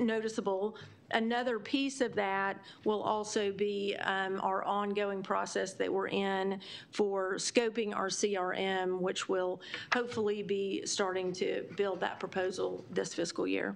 Speaker 2: noticeable Another piece of that will also be um, our ongoing process that we're in for scoping our CRM, which will hopefully be starting to build that proposal this fiscal year.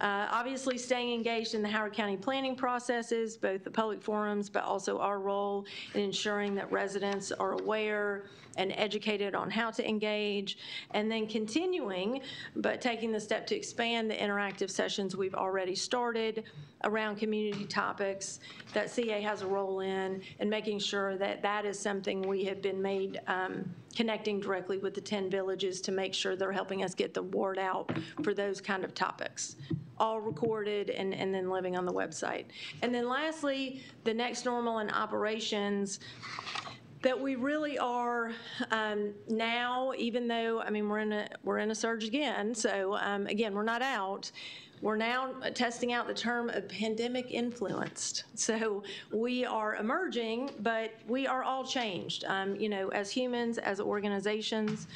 Speaker 2: Uh, Obviously, staying engaged in the Howard County planning processes, both the public forums, but also our role in ensuring that residents are aware and educated on how to engage, and then continuing, but taking the step to expand the interactive sessions we've already started around community topics that CA has a role in, and making sure that that is something we have been made, um, connecting directly with the 10 villages to make sure they're helping us get the word out for those kind of topics all recorded and, and then living on the website. And then lastly, the next normal in operations that we really are um, now, even though, I mean, we're in a, we're in a surge again. So um, again, we're not out. We're now testing out the term of pandemic influenced. So we are emerging, but we are all changed, um, you know, as humans, as organizations.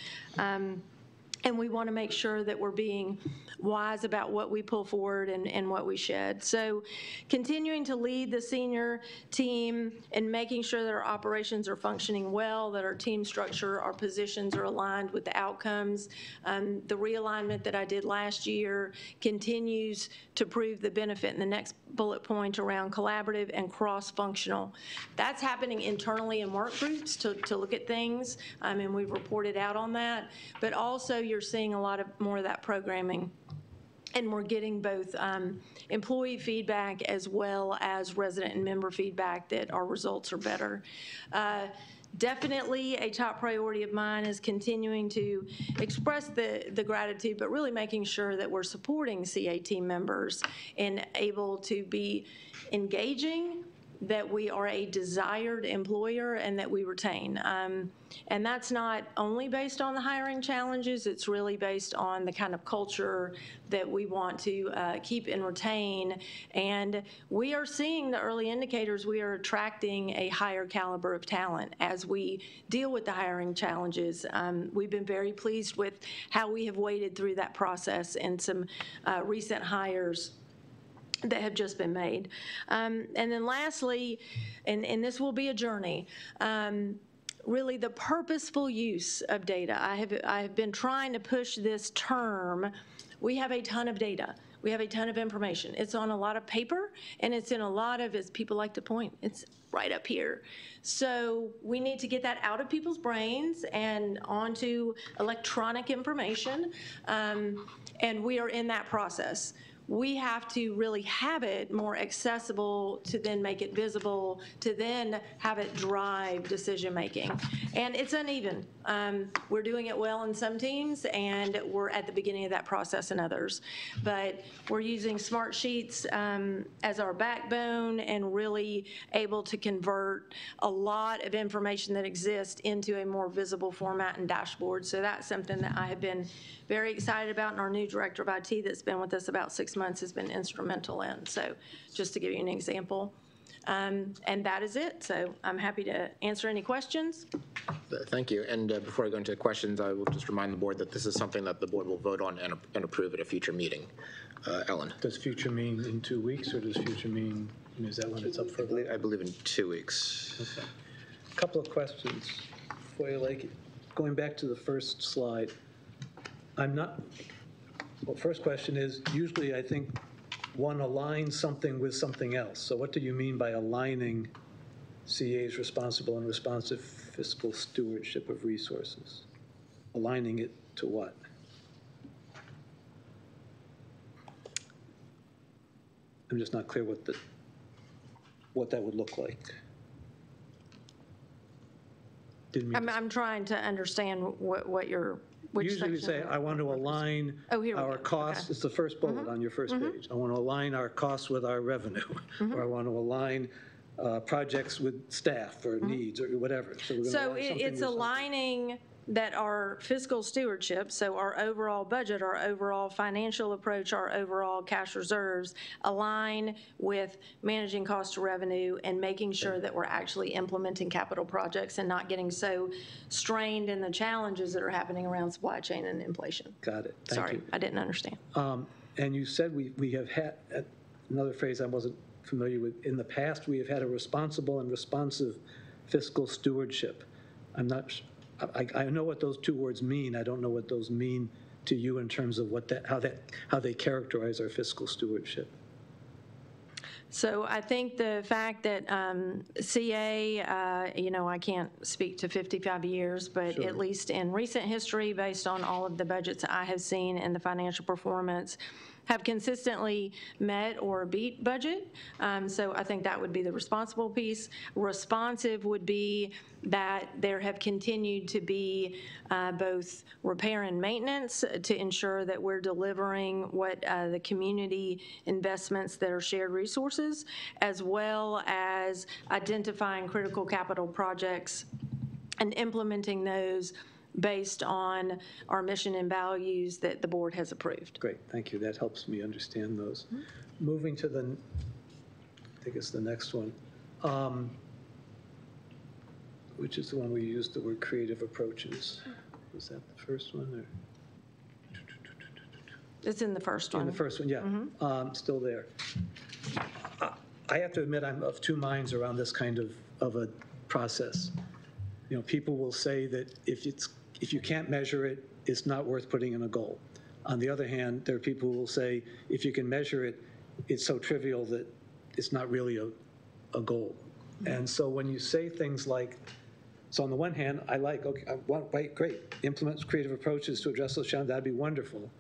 Speaker 2: And we want to make sure that we're being wise about what we pull forward and, and what we shed. So continuing to lead the senior team and making sure that our operations are functioning well, that our team structure, our positions are aligned with the outcomes. Um, the realignment that I did last year continues to prove the benefit in the next bullet point around collaborative and cross-functional. That's happening internally in work groups to, to look at things, um, and we've reported out on that. But also, you're seeing a lot of more of that programming and we're getting both um, employee feedback as well as resident and member feedback that our results are better. Uh, definitely a top priority of mine is continuing to express the, the gratitude, but really making sure that we're supporting CA team members and able to be engaging that we are a desired employer and that we retain. Um, and that's not only based on the hiring challenges, it's really based on the kind of culture that we want to uh, keep and retain. And we are seeing the early indicators we are attracting a higher caliber of talent as we deal with the hiring challenges. Um, we've been very pleased with how we have waded through that process and some uh, recent hires that have just been made. Um, and then lastly, and, and this will be a journey, um, really the purposeful use of data. I have, I have been trying to push this term. We have a ton of data. We have a ton of information. It's on a lot of paper and it's in a lot of, as people like to point, it's right up here. So we need to get that out of people's brains and onto electronic information. Um, and we are in that process we have to really have it more accessible to then make it visible, to then have it drive decision-making. And it's uneven. Um, We're doing it well in some teams, and we're at the beginning of that process in others. But we're using Smart Sheets um, as our backbone and really able to convert a lot of information that exists into a more visible format and dashboard. So that's something that I have been very excited about, and our new director of IT that's been with us about six months has been instrumental in. So just to give you an example. Um, And that is it. So I'm happy to answer any questions.
Speaker 1: Thank you. And uh, before I go into questions, I will just remind the board that this is something that the board will vote on and and approve at a future meeting. Uh, Ellen?
Speaker 3: Does future mean in two weeks, or does future mean, I mean, is that when it's up for?
Speaker 1: I believe, I believe in two weeks.
Speaker 3: Okay. A Couple of questions for you, like, going back to the first slide. I'm not, well, first question is, usually I think one aligns something with something else. So what do you mean by aligning CA's responsible and responsive fiscal stewardship of resources? Aligning it to what? I'm just not clear what the, what that would look like. Didn't mean
Speaker 2: I'm, I'm trying to understand what, what your, which
Speaker 3: Usually we
Speaker 2: section.
Speaker 3: say, I want to align
Speaker 2: Oh, here we
Speaker 3: our
Speaker 2: go.
Speaker 3: costs,
Speaker 2: Okay.
Speaker 3: it's the first bullet on your first
Speaker 2: Mhm.
Speaker 3: page. I want to align our costs with our revenue, or I want to align uh, projects with staff or needs, or whatever. So we're going to
Speaker 2: So
Speaker 3: align
Speaker 2: it-
Speaker 3: something
Speaker 2: it's
Speaker 3: something.
Speaker 2: aligning that our fiscal stewardship, so our overall budget, our overall financial approach, our overall cash reserves align with managing cost to revenue and making sure that we're actually implementing capital projects and not getting so strained in the challenges that are happening around supply chain and inflation.
Speaker 3: Got it, thank
Speaker 2: Sorry,
Speaker 3: you.
Speaker 2: I didn't understand.
Speaker 3: Um, And you said we, we have had, uh, another phrase I wasn't familiar with, in the past, we have had a responsible and responsive fiscal stewardship. I'm not, I, I know what those two words mean, I don't know what those mean to you in terms of what that, how that, how they characterize our fiscal stewardship.
Speaker 2: So I think the fact that um, CA, uh, you know, I can't speak to 55 years, but
Speaker 3: Sure.
Speaker 2: at least in recent history, based on all of the budgets I have seen and the financial performance, have consistently met or beat budget. Um, So I think that would be the responsible piece. Responsive would be that there have continued to be uh, both repair and maintenance to ensure that we're delivering what uh, the community investments that are shared resources, as well as identifying critical capital projects and implementing those based on our mission and values that the board has approved.
Speaker 3: Great, thank you, that helps me understand those. Moving to the, I think it's the next one, um, which is the one we used the word creative approaches. Was that the first one, or?
Speaker 2: It's in the first one.
Speaker 3: In the first one, yeah, um, still there. I- I have to admit, I'm of two minds around this kind of, of a process. You know, people will say that if it's, if you can't measure it, it's not worth putting in a goal. On the other hand, there are people who will say, if you can measure it, it's so trivial that it's not really a, a goal. And so when you say things like, so on the one hand, I like, okay, I want, right, great, implement creative approaches to address those challenges, that'd be wonderful.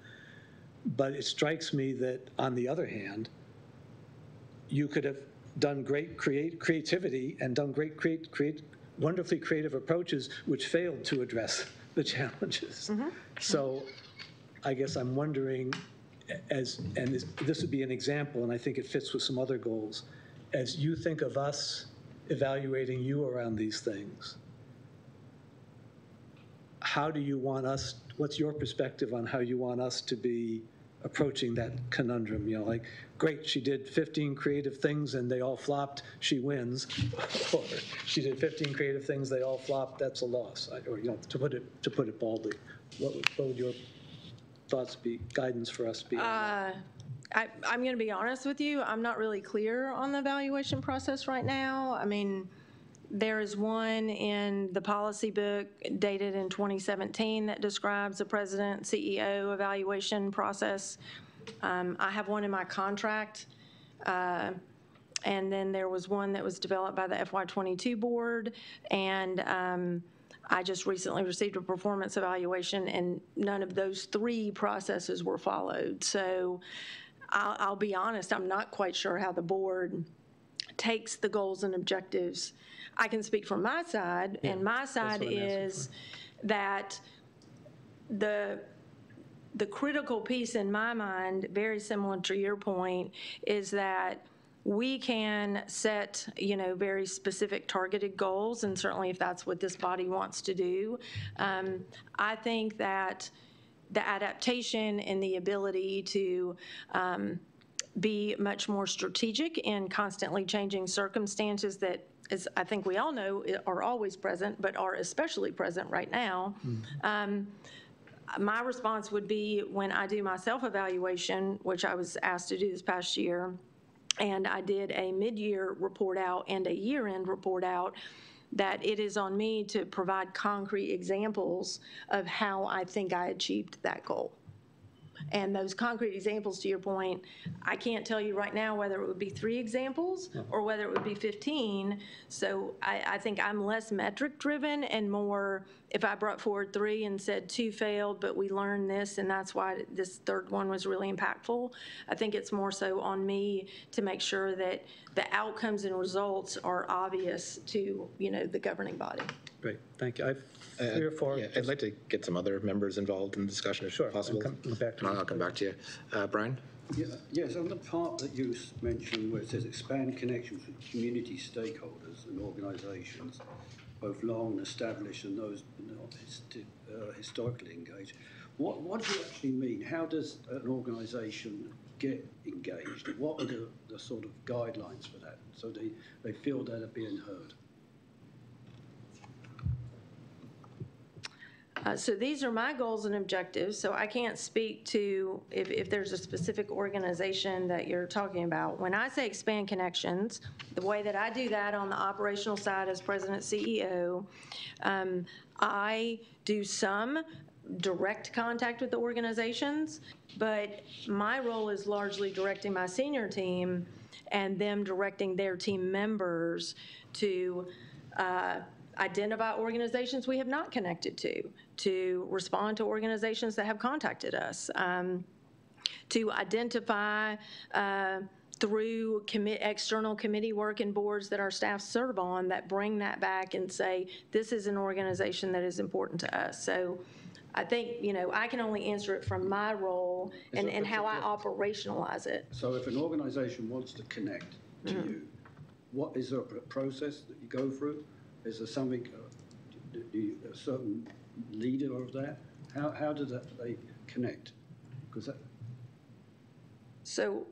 Speaker 3: But it strikes me that, on the other hand, you could have done great create, creativity and done great, create, create, wonderfully creative approaches which failed to address the challenges. Mm-hmm. So I guess I'm wondering, as, and this, this would be an example, and I think it fits with some other goals, as you think of us evaluating you around these things, how do you want us, what's your perspective on how you want us to be approaching that conundrum? You know, like, great, she did 15 creative things and they all flopped, she wins. Or she did 15 creative things, they all flopped, that's a loss. Or, you know, to put it, to put it baldly, what would, what would your thoughts be, guidance for us be?
Speaker 2: Uh, I, I'm going to be honest with you, I'm not really clear on the evaluation process right now. I mean, there is one in the policy book dated in 2017 that describes the president, CEO evaluation process. Um, I have one in my contract. uh, And then there was one that was developed by the FY22 board. And um, I just recently received a performance evaluation, and none of those three processes were followed. So I'll, I'll be honest, I'm not quite sure how the board takes the goals and objectives. I can speak from my side, and my side
Speaker 3: what I'm asking
Speaker 2: is that the, the critical piece in my mind, very similar to your point, is that we can set, you know, very specific targeted goals, and certainly if that's what this body wants to do. Um, I think that the adaptation and the ability to um, be much more strategic in constantly changing circumstances that, as I think we all know, are always present, but are especially present right now. Um, my response would be when I do my self-evaluation, which I was asked to do this past year, and I did a mid-year report out and a year-end report out, that it is on me to provide concrete examples of how I think I achieved that goal. And those concrete examples, to your point, I can't tell you right now whether it would be three examples or whether it would be 15. So I, I think I'm less metric-driven and more, if I brought forward three and said two failed, but we learned this, and that's why this third one was really impactful, I think it's more so on me to make sure that the outcomes and results are obvious to, you know, the governing body.
Speaker 3: Great, thank you. I've three or four.
Speaker 1: Yeah, I'd like to get some other members involved in the discussion if
Speaker 3: Sure, I'll
Speaker 1: possible.
Speaker 3: come back to
Speaker 1: And I'll come back to you. Uh, Brian?
Speaker 4: Yeah, Yes, on the part that you s- mentioned where it says expand connections with community stakeholders and organisations, both long and established and those not histi- uh, historically engaged. What, what does it actually mean? How does an organisation get engaged? What are the, the sort of guidelines for that? So they, they feel that they're being heard?
Speaker 2: Uh, So these are my goals and objectives, so I can't speak to if, if there's a specific organization that you're talking about. When I say expand connections, the way that I do that on the operational side as president CEO, um, I do some direct contact with the organizations, but my role is largely directing my senior team and them directing their team members to uh, identify organizations we have not connected to, to respond to organizations that have contacted us, um, to identify uh, through commi- external committee work and boards that our staff serve on that bring that back and say, this is an organization that is important to us. So I think, you know, I can only answer it from my role and, and how I operationalize it.
Speaker 4: So if an organisation wants to connect to
Speaker 2: Mhm.
Speaker 4: you, what is there a process that you go through? Is there something, uh, do do you, a certain leader of that? How, how do that, they connect? Because that,
Speaker 2: So,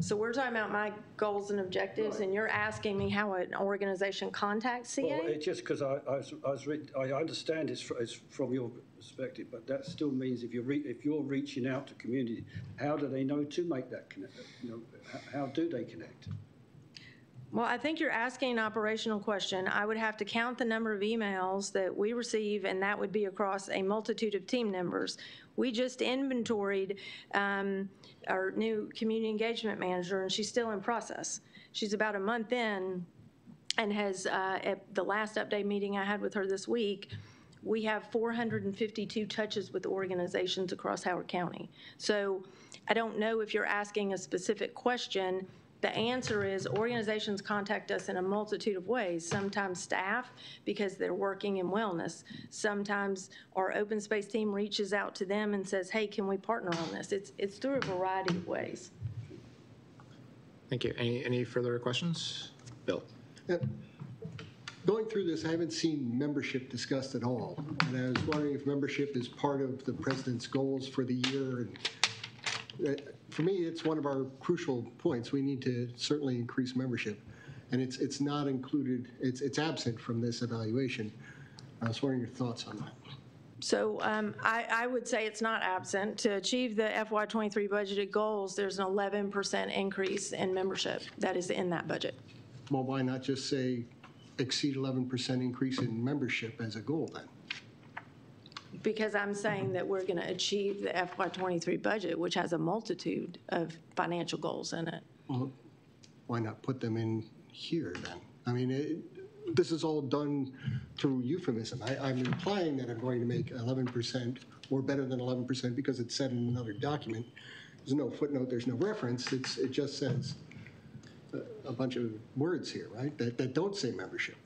Speaker 2: so we're talking about my goals and objectives, and you're asking me how an organization contacts
Speaker 4: well,
Speaker 2: CA?
Speaker 4: it's just because I, I was, I was, read- I understand it's, fr- it's from your perspective, but that still means if you're, re- if you're reaching out to community, how do they know to make that connect? You know, h- how do they connect?
Speaker 2: Well, I think you're asking an operational question. I would have to count the number of emails that we receive, and that would be across a multitude of team members. We just inventoried um, our new community engagement manager, and she's still in process. She's about a month in and has, uh, at the last update meeting I had with her this week, we have 452 touches with organizations across Howard County. So I don't know if you're asking a specific question. The answer is organizations contact us in a multitude of ways. Sometimes staff, because they're working in wellness. Sometimes our open space team reaches out to them and says, hey, can we partner on this? It's, it's through a variety of ways.
Speaker 1: Thank you. Any, any further questions? Bill?
Speaker 7: Yep. Going through this, I haven't seen membership discussed at all. And I was wondering if membership is part of the president's goals for the year. And uh, For me, it's one of our crucial points. We need to certainly increase membership. And it's, it's not included, it's, it's absent from this evaluation. I was wondering your thoughts on that.
Speaker 2: So um, I, I would say it's not absent. To achieve the FY23 budgeted goals, there's an 11% increase in membership that is in that budget.
Speaker 7: Well, why not just say exceed 11% increase in membership as a goal then?
Speaker 2: Because I'm saying that we're going to achieve the FY23 budget, which has a multitude of financial goals in it.
Speaker 7: Well, why not put them in here then? I mean, it, this is all done through euphemism. I, I'm implying that I'm going to make 11% or better than 11% because it's said in another document. there's no footnote, there's no reference, it's, it just says a- a bunch of words here, right, that, that don't say membership.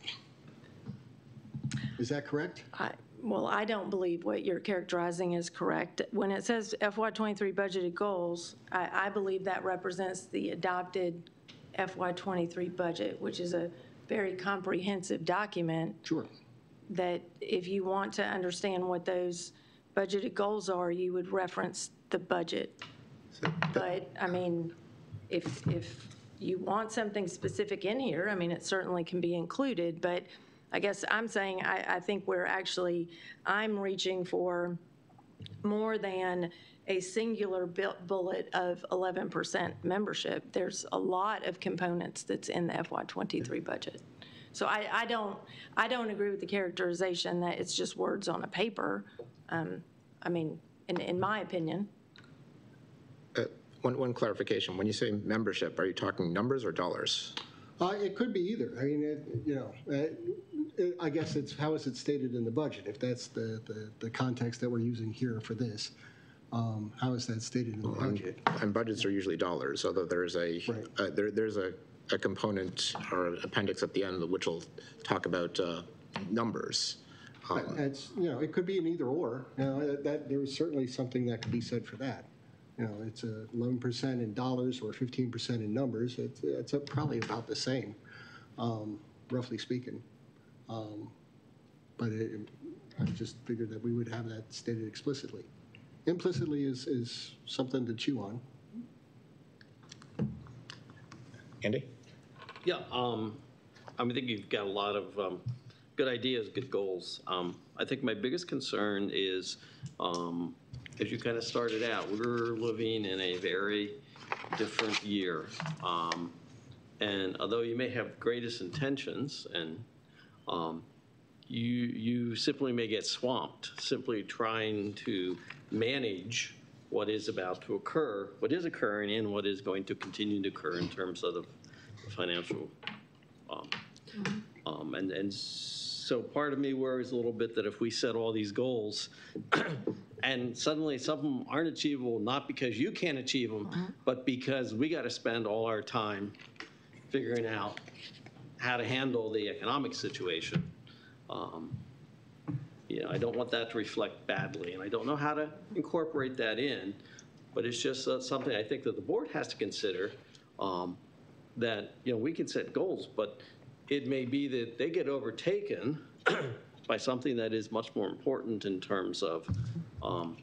Speaker 7: Is that correct?
Speaker 2: I, well, I don't believe what you're characterizing is correct. When it says FY '23 budgeted goals, I, I believe that represents the adopted FY '23 budget, which is a very comprehensive document.
Speaker 7: Sure.
Speaker 2: That if you want to understand what those budgeted goals are, you would reference the budget. But, I mean, if, if you want something specific in here, I mean, it certainly can be included, but I guess I'm saying, I, I think we're actually, I'm reaching for more than a singular bu- bullet of 11% membership. There's a lot of components that's in the FY '23 budget. So I, I don't, I don't agree with the characterization that it's just words on a paper. Um, I mean, in, in my opinion.
Speaker 1: Uh, One, one clarification, when you say membership, are you talking numbers or dollars?
Speaker 7: Uh, it could be either. I mean, it, you know, uh, it- I guess it's, how is it stated in the budget? If that's the, the, the context that we're using here for this, um, how is that stated in the budget?
Speaker 1: And budgets are usually dollars, although there's a, uh, there, there's a, a component or appendix at the end which will talk about uh, numbers.
Speaker 7: It's, you know, it could be an either or, you know, that- that, there's certainly something that could be said for that. You know, it's a eleven percent in dollars or fifteen percent in numbers, it's, it's probably about the same, um, roughly speaking. Um, But it, I just figured that we would have that stated explicitly. Implicitly is, is something to chew on.
Speaker 1: Andy?
Speaker 23: Yeah, um, I mean, I think you've got a lot of, um, good ideas, good goals. Um, I think my biggest concern is, um, as you kind of started out, we're living in a very different year. Um, and although you may have greatest intentions and, um, you, you simply may get swamped simply trying to manage what is about to occur, what is occurring and what is going to continue to occur in terms of the financial. um, um, And, and so part of me worries a little bit that if we set all these goals and suddenly some of them aren't achievable, not because you can't achieve them, but because we got to spend all our time figuring out how to handle the economic situation. Um, You know, I don't want that to reflect badly, and I don't know how to incorporate that in, but it's just uh, something I think that the board has to consider, um, that, you know, we can set goals, but it may be that they get overtaken by something that is much more important in terms of, um,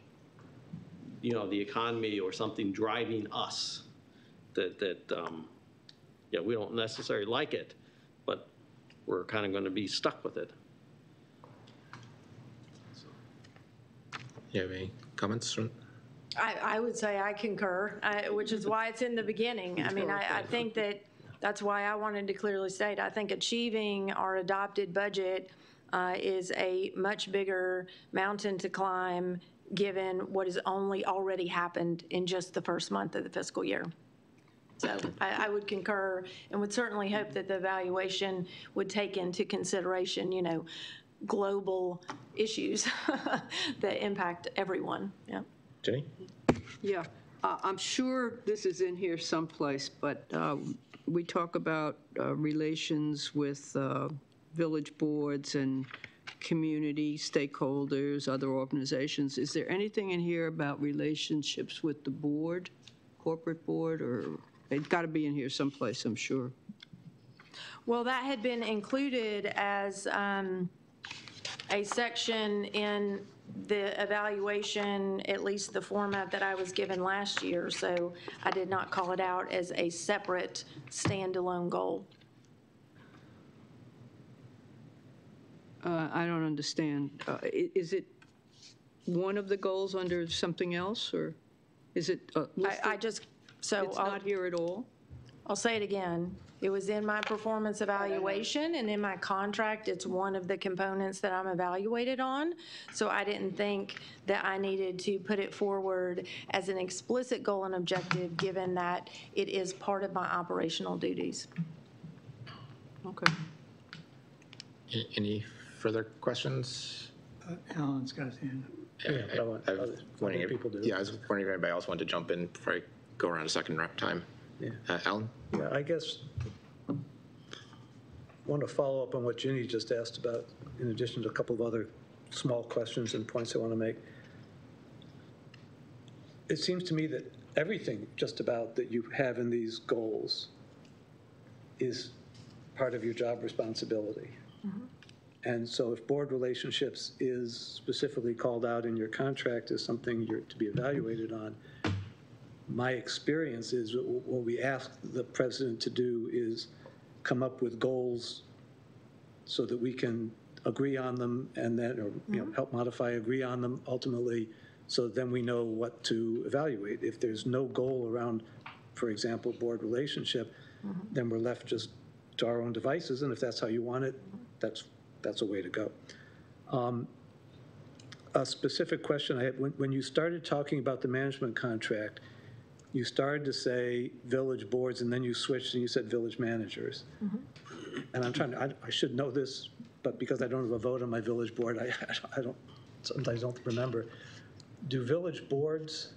Speaker 23: you know, the economy or something driving us, that, that, um, yeah, we don't necessarily like it, but we're kind of going to be stuck with it.
Speaker 1: You have any comments? from-
Speaker 2: I, I would say I concur, I- which is why it's in the beginning. I mean, I, I think that, that's why I wanted to clearly state, I think achieving our adopted budget uh, is a much bigger mountain to climb, given what has only already happened in just the first month of the fiscal year. So I, I would concur and would certainly hope that the evaluation would take into consideration, you know, global issues that impact everyone, yeah.
Speaker 1: Jenny?
Speaker 5: Yeah, uh, I'm sure this is in here someplace, but um, we talk about uh, relations with uh, village boards and community stakeholders, other organizations. Is there anything in here about relationships with the board, corporate board, or, it's got to be in here someplace, I'm sure.
Speaker 2: Well, that had been included as um, a section in the evaluation, at least the format that I was given last year, so I did not call it out as a separate standalone goal.
Speaker 5: Uh, I don't understand. Uh, i- Is it one of the goals under something else, or is it uh,
Speaker 2: I, I just, so.
Speaker 5: It's
Speaker 2: I'll-
Speaker 5: not here at all?
Speaker 2: I'll say it again. It was in my performance evaluation, and in my contract, it's one of the components that I'm evaluated on. So I didn't think that I needed to put it forward as an explicit goal and objective, given that it is part of my operational duties.
Speaker 5: Okay.
Speaker 1: A- Any further questions?
Speaker 6: Uh, Alan's got his hand
Speaker 3: Yeah, but I want
Speaker 1: I was
Speaker 3: other-
Speaker 1: wondering if-
Speaker 3: people to-
Speaker 1: Yeah, I was wondering if anybody else wanted to jump in before I go around a second rep time.
Speaker 3: Yeah.
Speaker 1: Uh, Alan?
Speaker 3: Yeah, I guess, I want to follow up on what Ginny just asked about, in addition to a couple of other small questions and points I want to make. It seems to me that everything just about that you have in these goals is part of your job responsibility. And so if board relationships is specifically called out in your contract as something you're to be evaluated on, my experience is what we ask the president to do is come up with goals so that we can agree on them and then, or, you know, mm-hmm. help modify, agree on them ultimately, so then we know what to evaluate. If there's no goal around, for example, board relationship, mm-hmm. then we're left just to our own devices, and if that's how you want it, mm-hmm. that's, that's a way to go. Um, A specific question I had, when, when you started talking about the management contract, you started to say village boards, and then you switched and you said village managers. Mm-hmm. And I'm trying, to I, I should know this, but because I don't have a vote on my village board, I, I don't, sometimes don't remember. Do village boards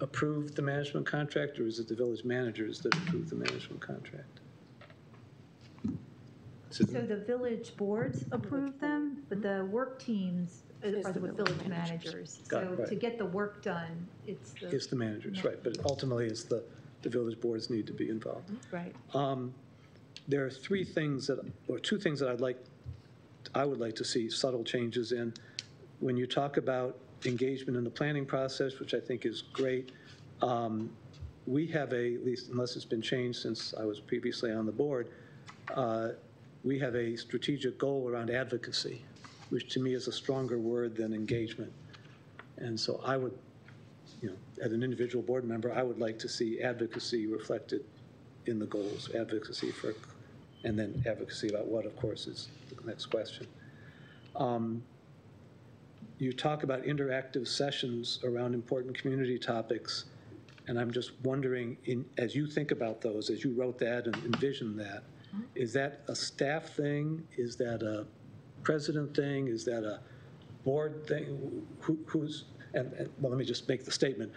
Speaker 3: approve the management contract, or is it the village managers that approve the management contract?
Speaker 25: So the village boards approve them, but the work teams Are
Speaker 2: the village
Speaker 25: managers.
Speaker 3: Got it,
Speaker 25: So
Speaker 3: right.
Speaker 25: to get the work done, it's the.
Speaker 3: It's the managers, right, but ultimately, it's the, the village boards need to be involved.
Speaker 25: Right.
Speaker 3: Um, There are three things that, or two things that I'd like, I would like to see subtle changes in. When you talk about engagement in the planning process, which I think is great, um, we have a, at least unless it's been changed since I was previously on the board, uh, we have a strategic goal around advocacy, which to me is a stronger word than engagement. And so I would, you know, as an individual board member, I would like to see advocacy reflected in the goals, advocacy for, and then advocacy about what, of course, is the next question. Um, You talk about interactive sessions around important community topics, and I'm just wondering, in, as you think about those, as you wrote that and envisioned that, is that a staff thing? Is that a president thing? Is that a board thing? Who, who's, and, and, well, let me just make the statement.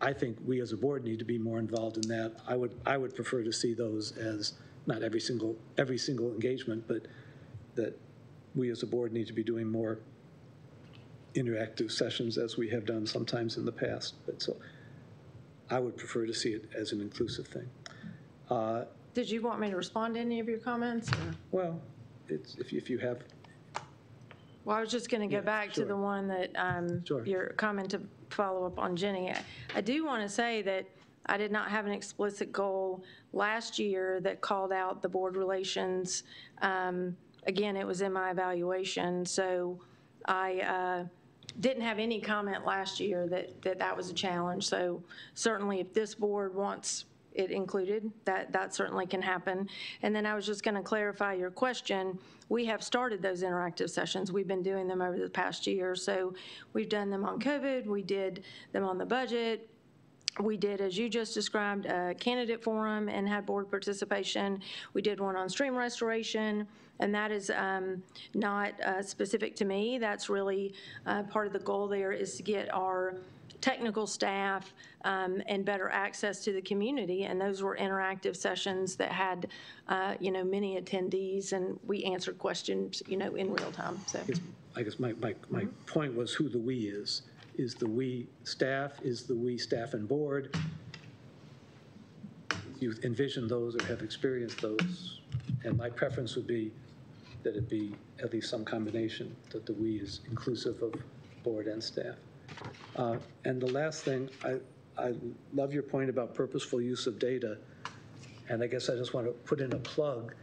Speaker 3: I think we as a board need to be more involved in that. I would, I would prefer to see those as, not every single, every single engagement, but that we as a board need to be doing more interactive sessions as we have done sometimes in the past. But so I would prefer to see it as an inclusive thing. Uh,
Speaker 2: Did you want me to respond to any of your comments? or-
Speaker 3: Well, it's, if you, if you have,
Speaker 2: Well, I was just going to go back to the one that, um,
Speaker 3: Sure.
Speaker 2: your comment to follow up on Jenny. I- I do want to say that I did not have an explicit goal last year that called out the board relations. Um, Again, it was in my evaluation, so I uh, didn't have any comment last year that, that that was a challenge. So certainly if this board wants it included, that, that certainly can happen. And then I was just going to clarify your question. We have started those interactive sessions. We've been doing them over the past year. So we've done them on COVID, we did them on the budget, we did, as you just described, a candidate forum and had board participation. We did one on stream restoration, and that is um, not uh, specific to me. That's really uh, part of the goal there is to get our technical staff um, and better access to the community. And those were interactive sessions that had, uh, you know, many attendees, and we answered questions, you know, in real time, so.
Speaker 3: I guess my, my, my point was who the "we" is. Is the "we" staff, is the "we" staff and board? You envision those or have experienced those, and my preference would be that it be at least some combination, that the "we" is inclusive of board and staff. Uh, And the last thing, I, I love your point about purposeful use of data, and I guess I just want to put in a plug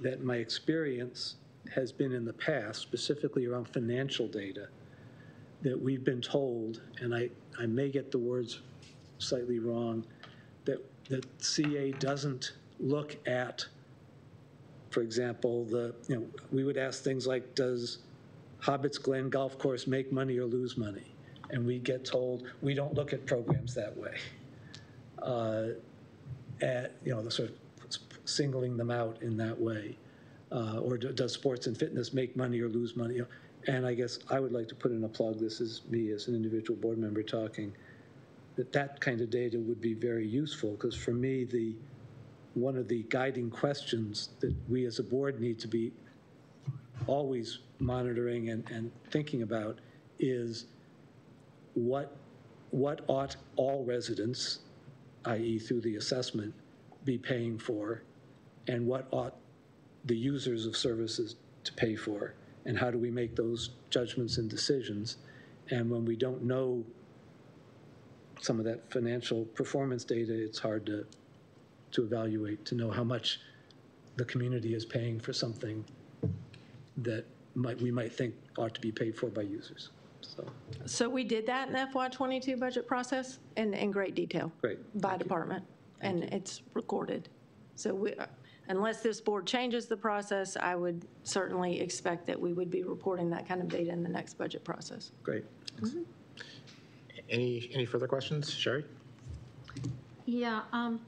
Speaker 3: that my experience has been in the past, specifically around financial data, that we've been told, and I, I may get the words slightly wrong, that, that CA doesn't look at, for example, the, you know, we would ask things like, does Hobbit's Glen Golf Course make money or lose money? And we get told, we don't look at programs that way. Uh, At, you know, the sort of singling them out in that way. uh, or do- does sports and fitness make money or lose money? And I guess I would like to put in a plug, this is me as an individual board member talking, that that kind of data would be very useful, because for me, the, one of the guiding questions that we as a board need to be always monitoring and, and thinking about is what, what ought all residents, i.e. through the assessment, be paying for? And what ought the users of services to pay for? And how do we make those judgments and decisions? And when we don't know some of that financial performance data, it's hard to, to evaluate, to know how much the community is paying for something that might, we might think ought to be paid for by users. So,
Speaker 2: So we did that in the FY '22 budget process in, in great detail.
Speaker 3: Great.
Speaker 2: By department, and it's recorded. So we, unless this board changes the process, I would certainly expect that we would be reporting that kind of data in the next budget process.
Speaker 3: great.
Speaker 1: Any, any further questions? Sherry?
Speaker 22: Yeah, um,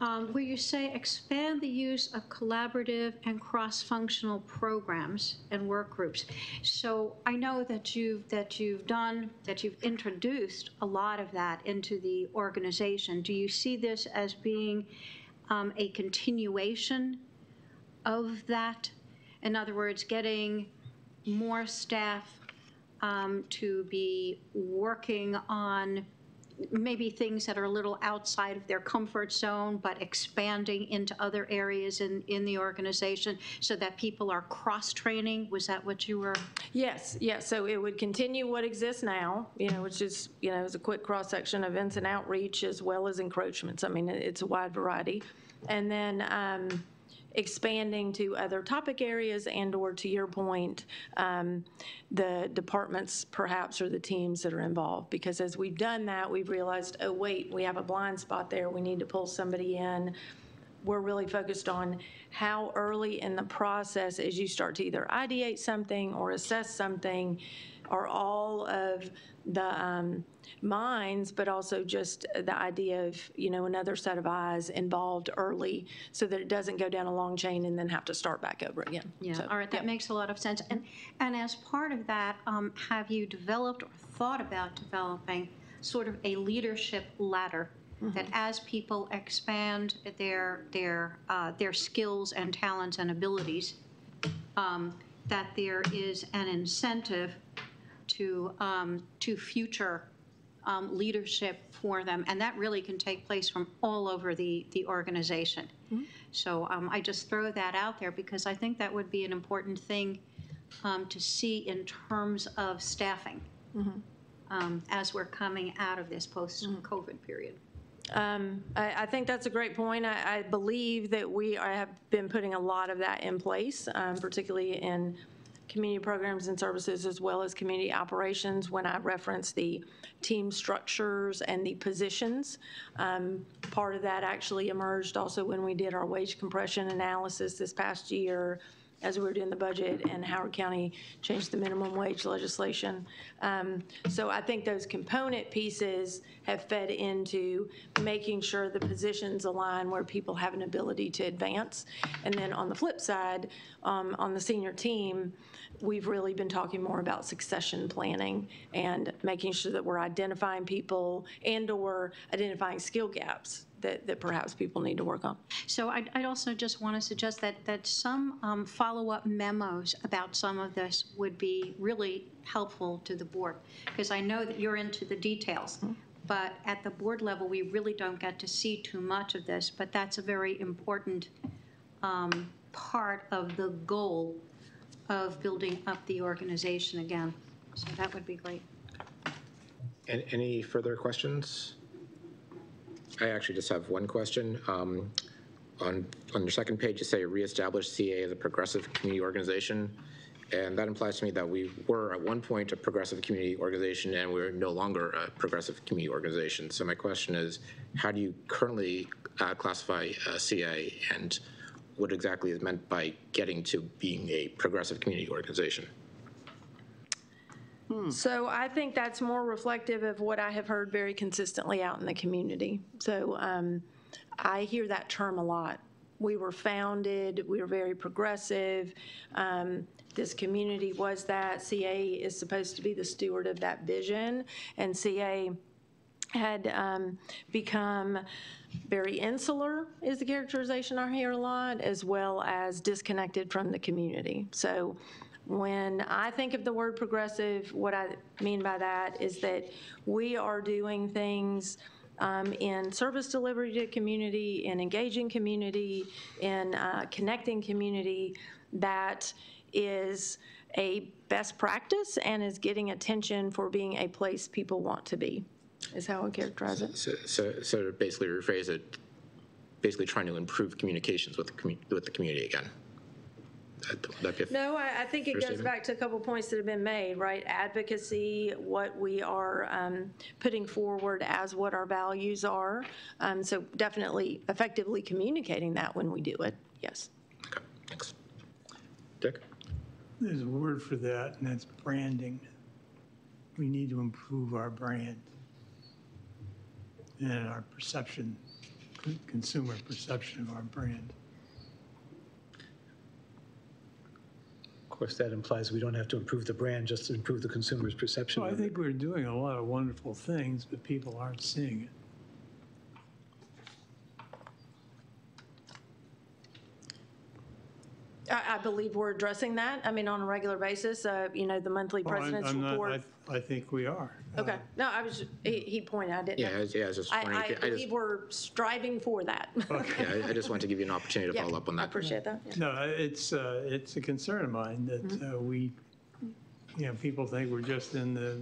Speaker 22: um, where you say expand the use of collaborative and cross-functional programs and work groups. So I know that you've, that you've done, that you've introduced a lot of that into the organization. Do you see this as being um, a continuation of that? In other words, getting more staff um, to be working on maybe things that are a little outside of their comfort zone, but expanding into other areas in, in the organization so that people are cross-training? Was that what you were?
Speaker 2: Yes, yes, so it would continue what exists now, you know, which is, you know, is a quick cross-section of events and outreach as well as encroachments. I mean, it's a wide variety. And then um, expanding to other topic areas and/or, to your point, um, the departments perhaps or the teams that are involved. Because as we've done that, we've realized, oh, wait, we have a blind spot there, we need to pull somebody in we're really focused on how early in the process, as you start to either ideate something or assess something, are all of the um, minds, but also just the idea of, you know, another set of eyes involved early so that it doesn't go down a long chain and then have to start back over again.
Speaker 22: Yeah,
Speaker 2: So,
Speaker 22: all right, that makes a lot of sense. And, and as part of that, um, have you developed or thought about developing sort of a leadership ladder? That as people expand their, their, uh, their skills and talents and abilities, um, that there is an incentive to, um, to future um, leadership for them. And that really can take place from all over the, the organization. So um, I just throw that out there because I think that would be an important thing um, to see in terms of staffing um, as we're coming out of this post-COVID period.
Speaker 2: Um, I, I think that's a great point. I, I believe that we are, have been putting a lot of that in place, um, particularly in community programs and services as well as community operations. When I reference the team structures and the positions, um, part of that actually emerged also when we did our wage compression analysis this past year as we were doing the budget and Howard County changed the minimum wage legislation. Um, So I think those component pieces have fed into making sure the positions align where people have an ability to advance. And then on the flip side, um, on the senior team, we've really been talking more about succession planning and making sure that we're identifying people and/or identifying skill gaps that, that perhaps people need to work on.
Speaker 22: So I'd, I'd also just want to suggest that, that some um, follow-up memos about some of this would be really helpful to the board, because I know that you're into the details, but at the board level, we really don't get to see too much of this, but that's a very important um, part of the goal of building up the organization again. So that would be great.
Speaker 1: And any further questions? I actually just have one question. Um, On, on your second page, you say reestablish CA as a progressive community organization. And that implies to me that we were at one point a progressive community organization and we're no longer a progressive community organization. So my question is, how do you currently uh, classify uh, CA and what exactly is meant by getting to being a progressive community organization?
Speaker 2: So I think that's more reflective of what I have heard very consistently out in the community. So um, I hear that term a lot. we were founded, we were very progressive. Um, This community was that. CA is supposed to be the steward of that vision, and CA had um, become very insular, is the characterization I hear a lot, as well as disconnected from the community. So when I think of the word progressive, what I mean by that is that we are doing things um, in service delivery to community, in engaging community, in uh, connecting community that is a best practice and is getting attention for being a place people want to be, is how I characterize it.
Speaker 1: So, so, so to basically rephrase it, basically trying to improve communications with the, with the community again. That- that'd be a
Speaker 2: No, I, I think it goes
Speaker 1: statement?
Speaker 2: back to a couple points that have been made, right? Advocacy, what we are um, putting forward as what our values are. Um, So definitely effectively communicating that when we do it, yes. Okay, thanks.
Speaker 1: Dick?
Speaker 6: There's a word for that, and that's branding. We need to improve our brand and our perception, consumer perception of our brand.
Speaker 3: Course, that implies we don't have to improve the brand, just to improve the consumer's perception
Speaker 6: So I
Speaker 3: of it.
Speaker 6: think we're doing a lot of wonderful things, but people aren't seeing it.
Speaker 2: I, I believe we're addressing that. I mean, on a regular basis, uh, you know, the monthly
Speaker 6: Well, I'm-
Speaker 2: president's
Speaker 6: I'm not-
Speaker 2: report.
Speaker 6: I I think we are.
Speaker 2: Okay, no, I was, he, he pointed, I didn't.
Speaker 1: Yeah, I was- yeah, I was just
Speaker 2: I,
Speaker 1: wondering if
Speaker 2: I
Speaker 1: you- I just-
Speaker 2: believe we're striving for that.
Speaker 1: Yeah, I- I just wanted to give you an opportunity to
Speaker 2: Yeah,
Speaker 1: follow up on
Speaker 2: I
Speaker 1: that.
Speaker 2: appreciate that. yeah.
Speaker 6: No, it's, uh, it's a concern of mine that uh, we, you know, people think we're just in the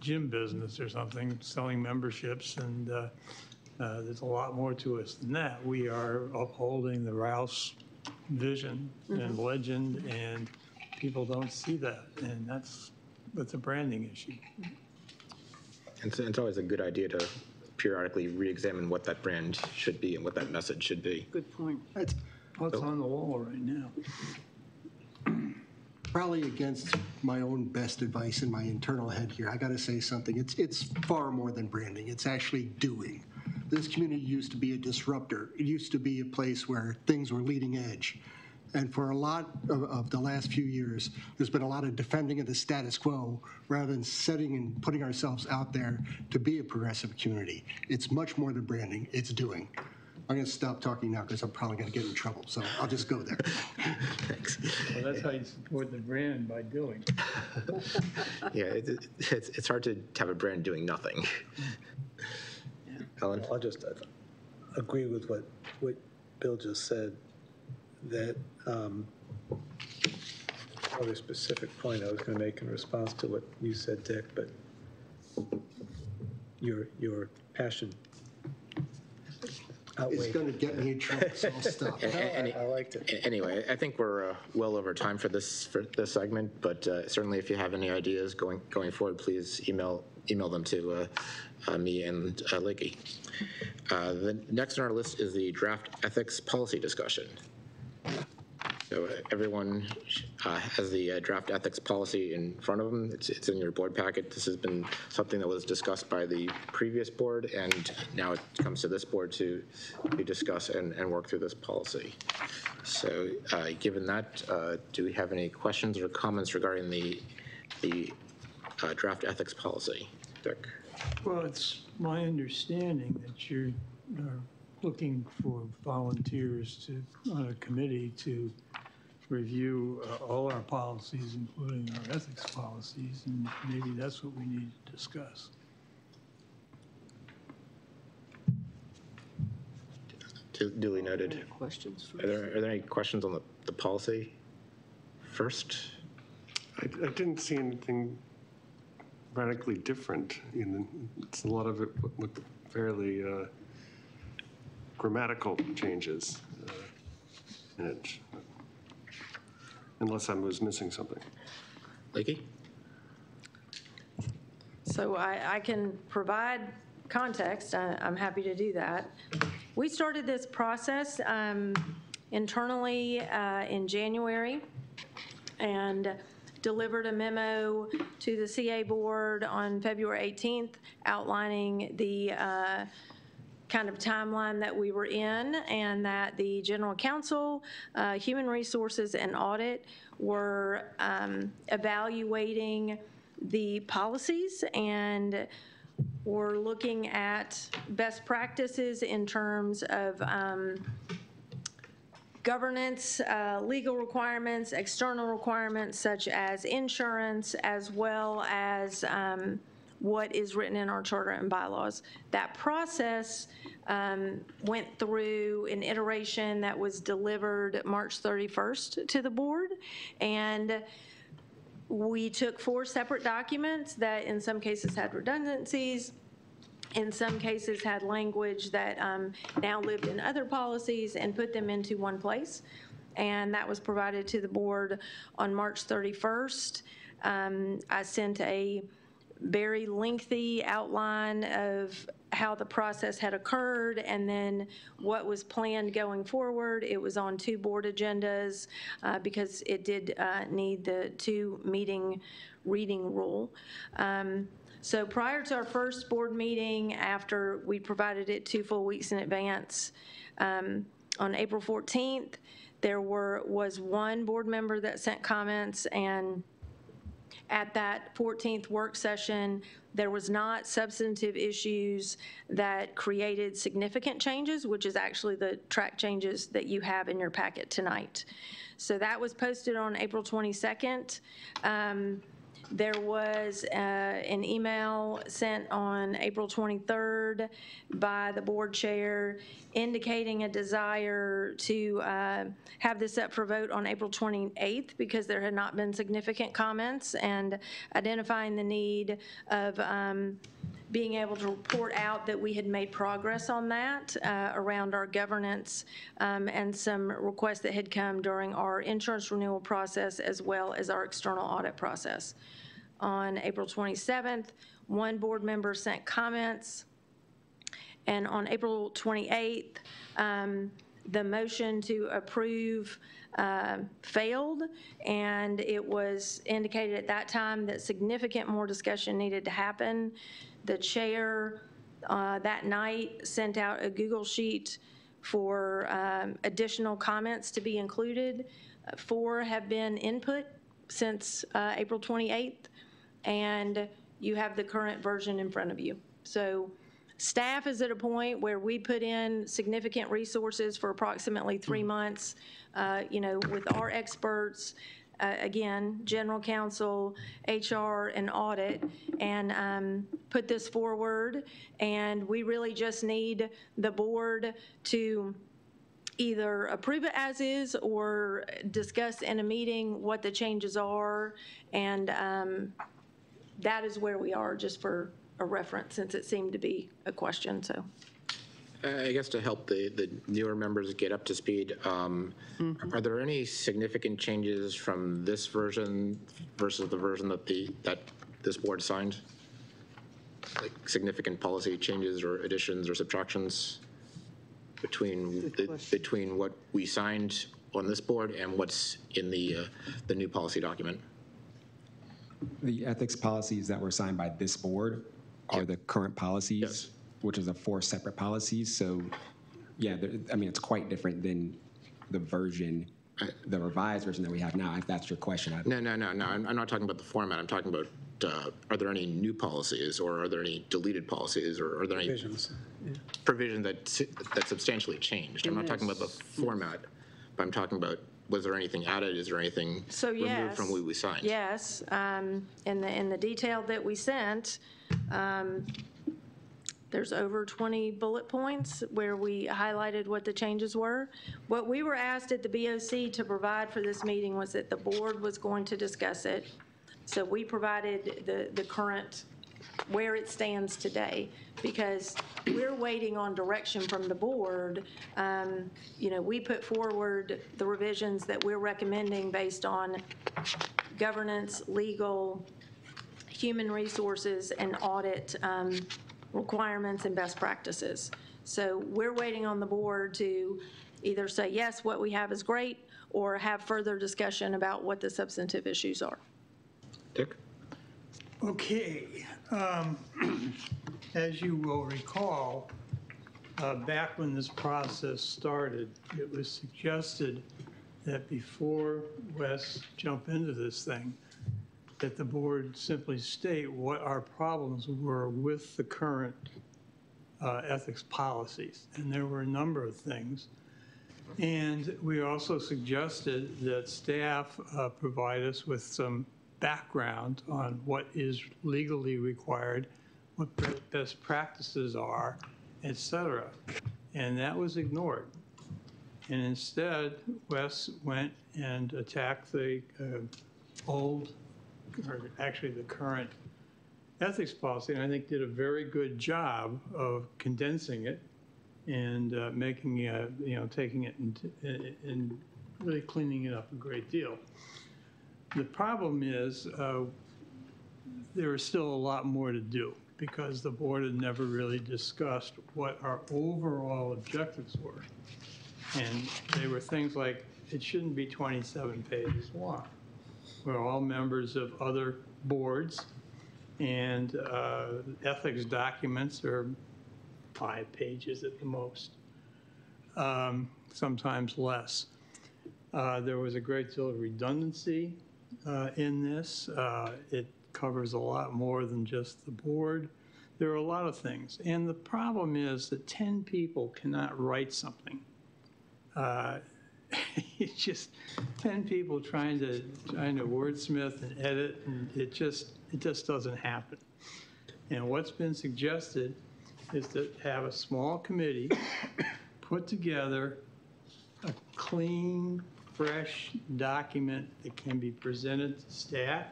Speaker 6: gym business or something, selling memberships, and uh, uh, there's a lot more to us than that. We are upholding the Rouse vision and
Speaker 2: Mhm.
Speaker 6: legend, and people don't see that, and that's, that's a branding issue.
Speaker 1: And it's, it's always a good idea to periodically re-examine what that brand should be and what that message should be.
Speaker 8: Good point.
Speaker 6: That's what's oh. on the wall right now?
Speaker 7: Probably against my own best advice in my internal head here, I got to say something. It's, it's far more than branding. It's actually doing. This community used to be a disruptor. It used to be a place where things were leading edge. And for a lot of, of the last few years, there's been a lot of defending of the status quo rather than setting and putting ourselves out there to be a progressive community. It's much more than branding, it's doing. I'm going to stop talking now because I'm probably going to get in trouble, so I'll just go there.
Speaker 1: Thanks.
Speaker 6: Well, that's how you support the brand, by doing.
Speaker 1: Yeah, it, it- it's, it's hard to have a brand doing nothing. Ellen?
Speaker 3: I'll just uh, agree with what, what Bill just said, that, um, other specific point I was going to make in response to what you said, Dick, but your, your passion
Speaker 7: It's
Speaker 3: outweighed.
Speaker 7: going to get me in trouble, so I'll stop.
Speaker 1: A- a- any- a- Anyway, I think we're uh, well over time for this, for this segment, but uh, certainly if you have any ideas going, going forward, please email, email them to uh, uh, me and uh, Lakey. Uh, The next on our list is the draft ethics policy discussion. So uh, everyone uh, has the uh, draft ethics policy in front of them. It's, it's in your board packet. This has been something that was discussed by the previous board, and now it comes to this board to be discussed and, and work through this policy. So uh, given that, uh, do we have any questions or comments regarding the, the uh, draft ethics policy? Dick?
Speaker 6: Well, it's my understanding that you're looking for volunteers to, on a committee to review uh, all our policies, including our ethics policies, and maybe that's what we need to discuss.
Speaker 1: Du- Duly noted.
Speaker 8: Questions?
Speaker 1: Are there, are there any questions on the, the policy first?
Speaker 24: I, I didn't see anything radically different. In, it's a lot of it looked fairly uh, grammatical changes uh, in it, unless I was missing something.
Speaker 1: Lakey?
Speaker 2: So I, I can provide context. I- I'm happy to do that. We started this process um, internally uh, in January and delivered a memo to the CA Board on February 18th outlining the uh, kind of timeline that we were in and that the general counsel, uh, human resources and audit were um, evaluating the policies and were looking at best practices in terms of um, governance, uh, legal requirements, external requirements such as insurance, as well as um, what is written in our charter and bylaws. That process um, went through an iteration that was delivered March 31st to the board, and we took four separate documents that in some cases had redundancies, in some cases had language that um, now lived in other policies and put them into one place. And that was provided to the board on March 31st. Um, I sent a very lengthy outline of how the process had occurred and then what was planned going forward. It was on two board agendas uh, because it did uh, need the two meeting reading rule. Um, so prior to our first board meeting, after we provided it two full weeks in advance, um, on April 14th, there were, was one board member that sent comments and at that 14th work session, there was not substantive issues that created significant changes, which is actually the track changes that you have in your packet tonight. So that was posted on April 22nd. Um, there was uh, an email sent on April 23rd by the board chair indicating a desire to uh, have this up for vote on April 28th because there had not been significant comments and identifying the need of um, being able to report out that we had made progress on that uh, around our governance um, and some requests that had come during our insurance renewal process as well as our external audit process. On April 27th, one board member sent comments. And on April 28th, um, the motion to approve uh, failed, and it was indicated at that time that significant more discussion needed to happen. The chair uh, that night sent out a Google Sheet for um, additional comments to be included. Four have been input since uh, April 28th, and you have the current version in front of you. So staff is at a point where we put in significant resources for approximately three months, uh, you know, with our experts, uh, again, general counsel, HR, and audit, and um, put this forward. And we really just need the board to either approve it as is or discuss in a meeting what the changes are. And um, that is where we are, just for a reference, since it seemed to be a question, so.
Speaker 1: I guess to help the, the newer members get up to speed, um, are there any significant changes from this version versus the version that the, that this board signed? Like significant policy changes or additions or subtractions between, the- between what we signed on this board and what's in the, uh, the new policy document?
Speaker 26: The ethics policies that were signed by this board are the current policies, which is a four separate policies. So, yeah, there- I mean, it's quite different than the version, the revised version that we have now, if that's your question. I-
Speaker 1: No, no, no, no, I'm, I'm not talking about the format, I'm talking about, uh, are there any new policies, or are there any deleted policies, or are there any?
Speaker 3: Provisions, yeah.
Speaker 1: Provision that, si- that substantially changed, I'm not talking about the format, but I'm talking about, was there anything added, is there anything
Speaker 2: So
Speaker 1: removed
Speaker 2: yes.
Speaker 1: from what we signed?
Speaker 2: Yes, um, in the, in the detail that we sent, um, there's over 20 bullet points where we highlighted what the changes were. What we were asked at the BOC to provide for this meeting was that the board was going to discuss it. So we provided the, the current, where it stands today, because we're waiting on direction from the board. Um, You know, we put forward the revisions that we're recommending based on governance, legal, human resources, and audit um, requirements and best practices. So we're waiting on the board to either say, yes, what we have is great, or have further discussion about what the substantive issues are.
Speaker 1: Dick?
Speaker 6: Okay, um, as you will recall, uh, back when this process started, it was suggested that before Wes jump into this thing, that the board simply state what our problems were with the current uh, ethics policies. And there were a number of things. And we also suggested that staff uh, provide us with some background on what is legally required, what best practices are, et cetera. And that was ignored. And instead, Wes went and attacked the uh, old, or actually the current ethics policy, and I think did a very good job of condensing it and uh, making, uh, you know, taking it and, and really cleaning it up a great deal. The problem is, uh, there is still a lot more to do because the board had never really discussed what our overall objectives were. And they were things like, it shouldn't be 27 pages long. We're all members of other boards, and uh, ethics documents are five pages at the most, um, sometimes less. Uh, There was a great deal of redundancy uh, in this. Uh, It covers a lot more than just the board. There are a lot of things. And the problem is that 10 people cannot write something. Uh, It's just 10 people trying to, trying to wordsmith and edit, and it just, it just doesn't happen. And what's been suggested is to have a small committee put together a clean, fresh document that can be presented to staff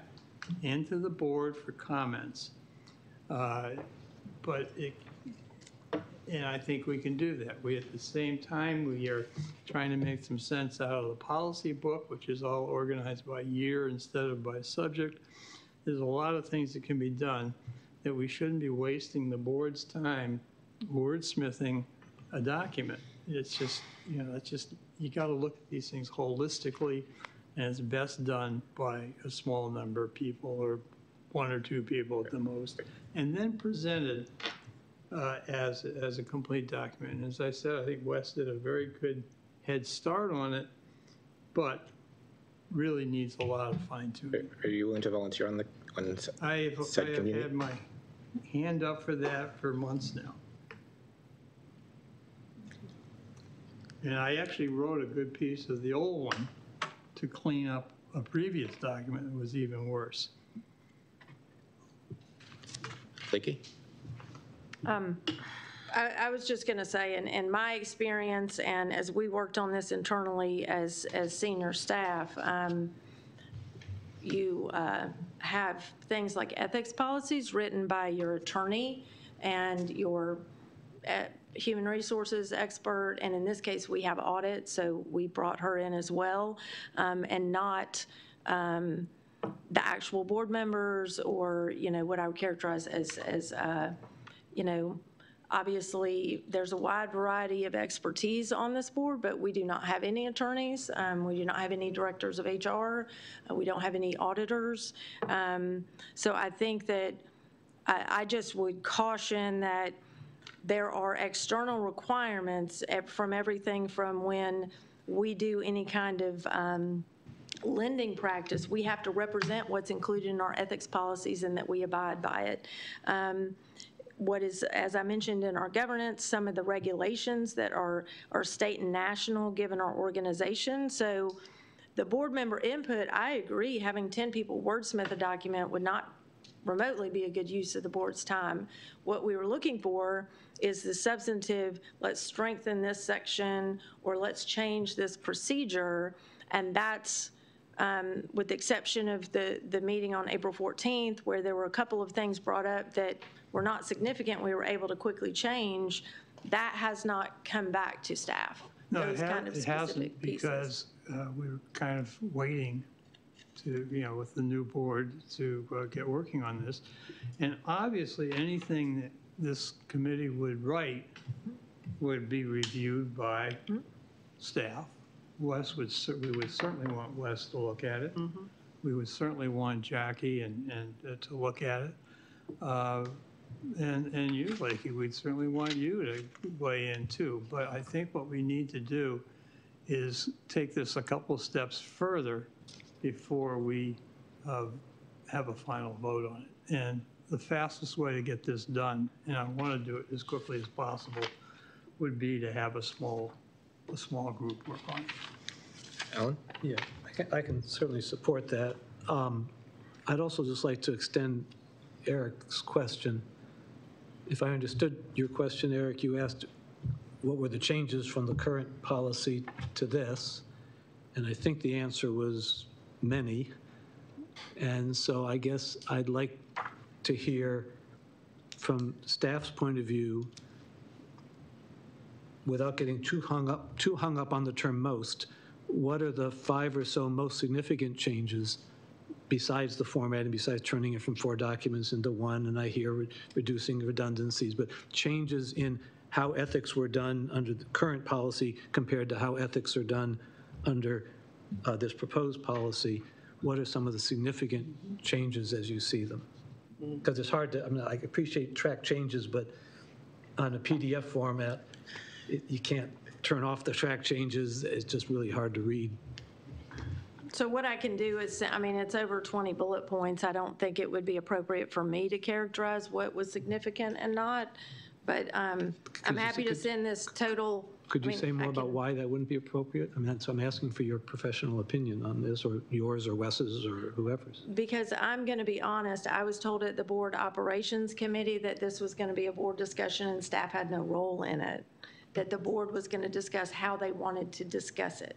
Speaker 6: and to the board for comments. Uh, But it, and I think we can do that. We, at the same time, we are trying to make some sense out of the policy book, which is all organized by year instead of by subject. There's a lot of things that can be done that we shouldn't be wasting the board's time wordsmithing a document. It's just, you know, it's just, you got to look at these things holistically, and it's best done by a small number of people, or one or two people at the most, and then presented uh, as, as a complete document. And as I said, I think Wes did a very good head start on it, but really needs a lot of fine tuning.
Speaker 1: Are you willing to volunteer on the, on s-
Speaker 6: I have,
Speaker 1: said
Speaker 6: I have
Speaker 1: committee?
Speaker 6: had my hand up for that for months now. And I actually wrote a good piece of the old one to clean up a previous document that was even worse.
Speaker 1: Vicky?
Speaker 2: Um, I, I was just going to say, in, in my experience, and as we worked on this internally as, as senior staff, um, you uh, have things like ethics policies written by your attorney and your uh, human resources expert, and in this case, we have audit, so we brought her in as well, um, and not um, the actual board members or, you know, what I would characterize as, as, uh, you know, obviously, there's a wide variety of expertise on this board, but we do not have any attorneys. Um, We do not have any directors of HR. uh, We don't have any auditors. Um, So I think that, I, I just would caution that there are external requirements from everything from when we do any kind of um, lending practice, we have to represent what's included in our ethics policies and that we abide by it. Um, What is, as I mentioned in our governance, some of the regulations that are, are state and national, given our organization. So the board member input, I agree, having 10 people wordsmith a document would not remotely be a good use of the board's time. What we were looking for is the substantive, let's strengthen this section, or let's change this procedure, and that's, um, with the exception of the, the meeting on April 14th, where there were a couple of things brought up that were not significant, we were able to quickly change, that has not come back to staff.
Speaker 6: No, it
Speaker 2: Those
Speaker 6: ha-
Speaker 2: kind of
Speaker 6: it
Speaker 2: specific
Speaker 6: hasn't
Speaker 2: pieces.
Speaker 6: because uh, we were kind of waiting to, you know, with the new board to uh, get working on this. And obviously, anything that this committee would write would be reviewed by
Speaker 2: Mm-hmm.
Speaker 6: staff. Wes would, cer- we would certainly want Wes to look at it. We would certainly want Jackie and, and uh, to look at it. Uh, and, and you, Lakey, we'd certainly want you to weigh in too. But I think what we need to do is take this a couple steps further before we uh, have a final vote on it. And the fastest way to get this done, and I want to do it as quickly as possible, would be to have a small, a small group work on it.
Speaker 1: Alan?
Speaker 3: Yeah, I can, I can certainly support that. Um, I'd also just like to extend Eric's question. If I understood your question, Eric, you asked what were the changes from the current policy to this? And I think the answer was many. And so I guess I'd like to hear from staff's point of view, without getting too hung up, too hung up on the term most, what are the five or so most significant changes besides the format and besides turning it from four documents into one, and I hear re- reducing redundancies, but changes in how ethics were done under the current policy compared to how ethics are done under uh, this proposed policy? What are some of the significant changes as you see them? Because it's hard to, I mean, I appreciate track changes, but on a PDF format, it- you can't turn off the track changes. It's just really hard to read.
Speaker 2: So what I can do is, I mean, it's over 20 bullet points. I don't think it would be appropriate for me to characterize what was significant and not, but um, I'm happy to send this total.
Speaker 3: Could
Speaker 2: I
Speaker 3: you
Speaker 2: mean,
Speaker 3: say
Speaker 2: I
Speaker 3: more about
Speaker 2: can-
Speaker 3: why that wouldn't be appropriate? I mean, so I'm asking for your professional opinion on this, or yours, or Wes's, or whoever's.
Speaker 2: Because I'm going to be honest, I was told at the Board Operations Committee that this was going to be a board discussion and staff had no role in it, that the board was going to discuss how they wanted to discuss it.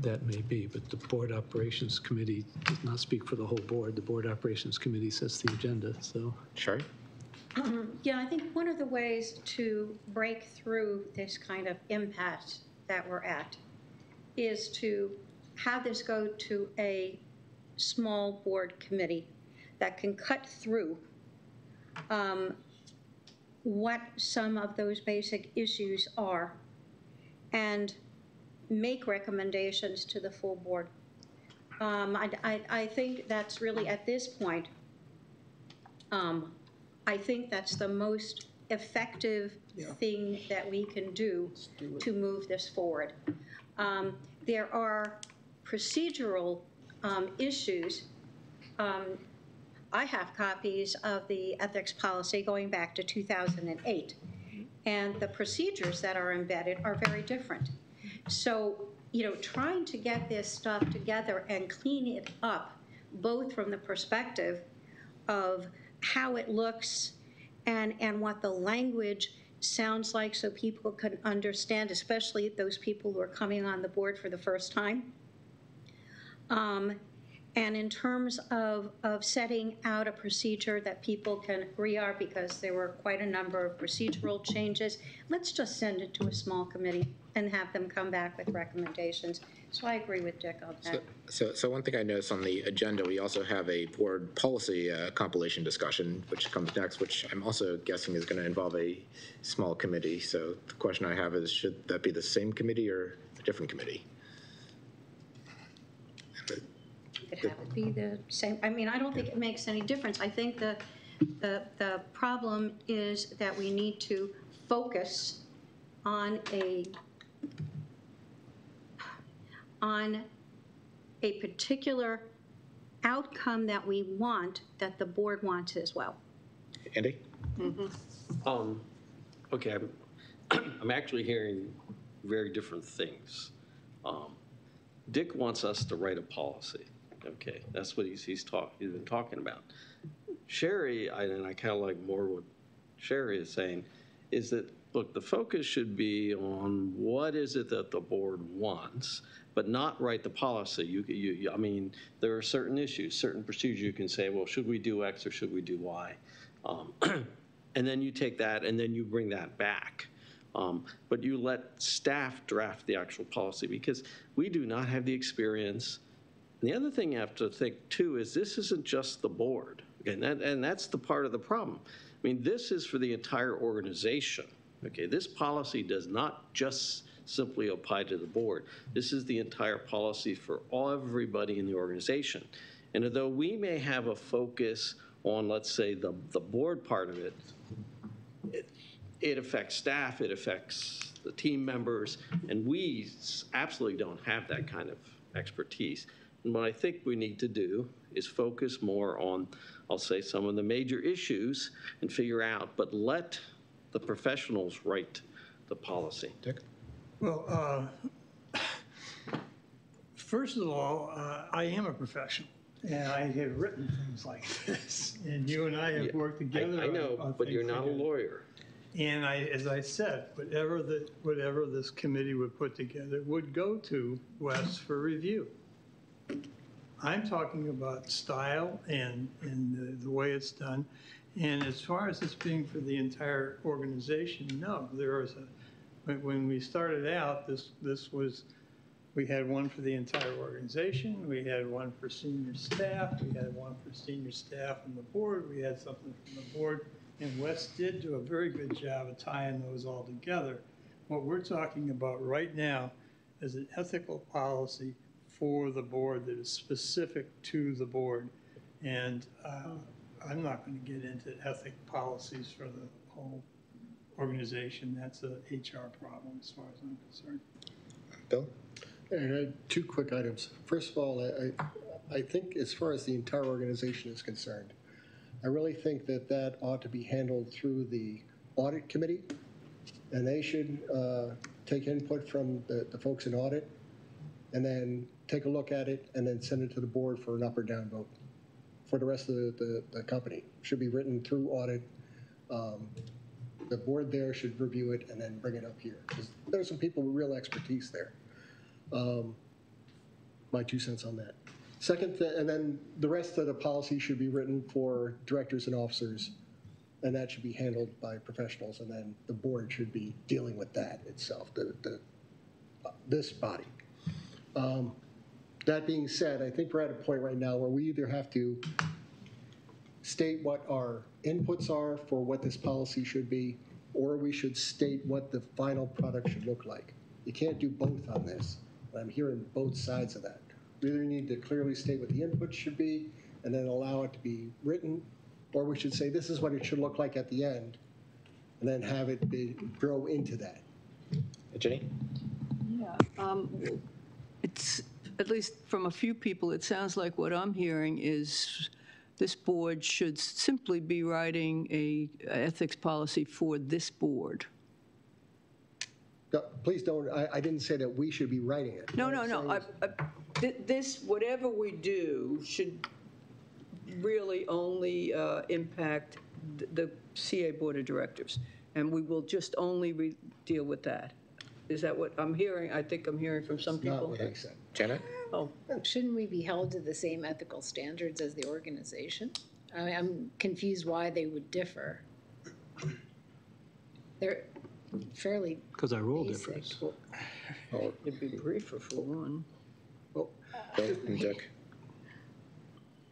Speaker 3: That may be, but the Board Operations Committee does not speak for the whole board. The Board Operations Committee sets the agenda, so.
Speaker 1: Sherry?
Speaker 22: Yeah, I think one of the ways to break through this kind of impasse that we're at is to have this go to a small board committee that can cut through um, what some of those basic issues are and make recommendations to the full board. Um, I, I, I think that's really, at this point, um, I think that's the most effective thing that we can do to move this forward. Um, There are procedural um, issues. I have copies of the ethics policy going back to 2008, and the procedures that are embedded are very different. So, you know, trying to get this stuff together and clean it up, both from the perspective of how it looks and, and what the language sounds like so people can understand, especially those people who are coming on the board for the first time. Um, and in terms of, of setting out a procedure that people can agree on, because there were quite a number of procedural changes, let's just send it to a small committee and have them come back with recommendations. So I agree with Dick on that.
Speaker 1: So, so one thing I noticed on the agenda, we also have a board policy uh, compilation discussion, which comes next, which I'm also guessing is going to involve a small committee. So the question I have is, should that be the same committee or a different committee?
Speaker 22: Could have it be the same, I mean, I don't think it makes any difference. I think the, the, the problem is that we need to focus on a, on a particular outcome that we want, that the board wants as well.
Speaker 1: Andy?
Speaker 23: Um, okay, I'm, I'm actually hearing very different things. Um, Dick wants us to write a policy. Okay, that's what he's, he's talking, he's been talking about. Sherry, I- and I kind of like more what Sherry is saying, is that, look, the focus should be on what is it that the board wants, but not write the policy. You, you, you- I mean, there are certain issues, certain procedures you can say, well, should we do X or should we do Y? Um, And then you take that and then you bring that back. Um, But you let staff draft the actual policy because we do not have the experience. And the other thing you have to think too is this isn't just the board. And that, and that's the part of the problem. I mean, this is for the entire organization. Okay, this policy does not just simply apply to the board. This is the entire policy for all, everybody in the organization. And although we may have a focus on, let's say, the, the board part of it, it, it affects staff, it affects the team members, and we absolutely don't have that kind of expertise. And what I think we need to do is focus more on, I'll say, some of the major issues and figure out, but let the professionals write the policy.
Speaker 1: Dick?
Speaker 6: Well, uh, first of all, uh, I am a professional, and I have written things like this, and you and I have worked together.
Speaker 23: I
Speaker 6: on-
Speaker 23: know,
Speaker 6: on
Speaker 23: but you're
Speaker 6: things
Speaker 23: not a lawyer.
Speaker 6: And I, as I said, whatever the, whatever this committee would put together would go to Wes for review. I'm talking about style and, and the, the way it's done. And as far as this being for the entire organization, no, there was a, when, when we started out, this, this was, we had one for the entire organization, we had one for senior staff, we had one for senior staff and the board, we had something from the board. And Wes did do a very good job of tying those all together. What we're talking about right now is an ethical policy for the board that is specific to the board. And uh, I'm not going to get into ethic policies for the whole organization. That's a HR problem as far as I'm concerned.
Speaker 1: Bill?
Speaker 7: Uh, Two quick items. First of all, I, I- I think as far as the entire organization is concerned, I really think that that ought to be handled through the audit committee, and they should uh, take input from the, the folks in audit, and then take a look at it, and then send it to the board for an up or down vote for the rest of the, the, the company. Should be written through audit. Um, The board there should review it and then bring it up here, there's some people with real expertise there. Um, My two cents on that. Second, thi- and then the rest of the policy should be written for directors and officers, and that should be handled by professionals, and then the board should be dealing with that itself, the, the, uh, this body. Um, That being said, I think we're at a point right now where we either have to state what our inputs are for what this policy should be, or we should state what the final product should look like. You can't do both on this. I'm hearing both sides of that. We either need to clearly state what the input should be and then allow it to be written, or we should say, this is what it should look like at the end, and then have it be, grow into that.
Speaker 1: Jenny?
Speaker 5: Yeah, um, it's, at least from a few people, it sounds like what I'm hearing is this board should simply be writing a ethics policy for this board.
Speaker 7: No, Please don't, I, I didn't say that we should be writing it.
Speaker 5: No,
Speaker 7: What
Speaker 5: no,
Speaker 7: I'm
Speaker 5: no,
Speaker 7: saying
Speaker 5: I,
Speaker 7: is-
Speaker 5: I- thi- this, whatever we do should really only uh, impact th- the CA Board of Directors. And we will just only re- deal with that. Is that what I'm hearing? I think I'm hearing from some people.
Speaker 7: Not what I said.
Speaker 1: Janet?
Speaker 5: Oh.
Speaker 12: oh, Shouldn't we be held to the same ethical standards as the organization? I mean, I'm confused why they would differ. They're fairly
Speaker 3: Because our rule
Speaker 12: basic.
Speaker 3: differs. Oh.
Speaker 5: it'd be briefer for one.
Speaker 1: Bill and Dick.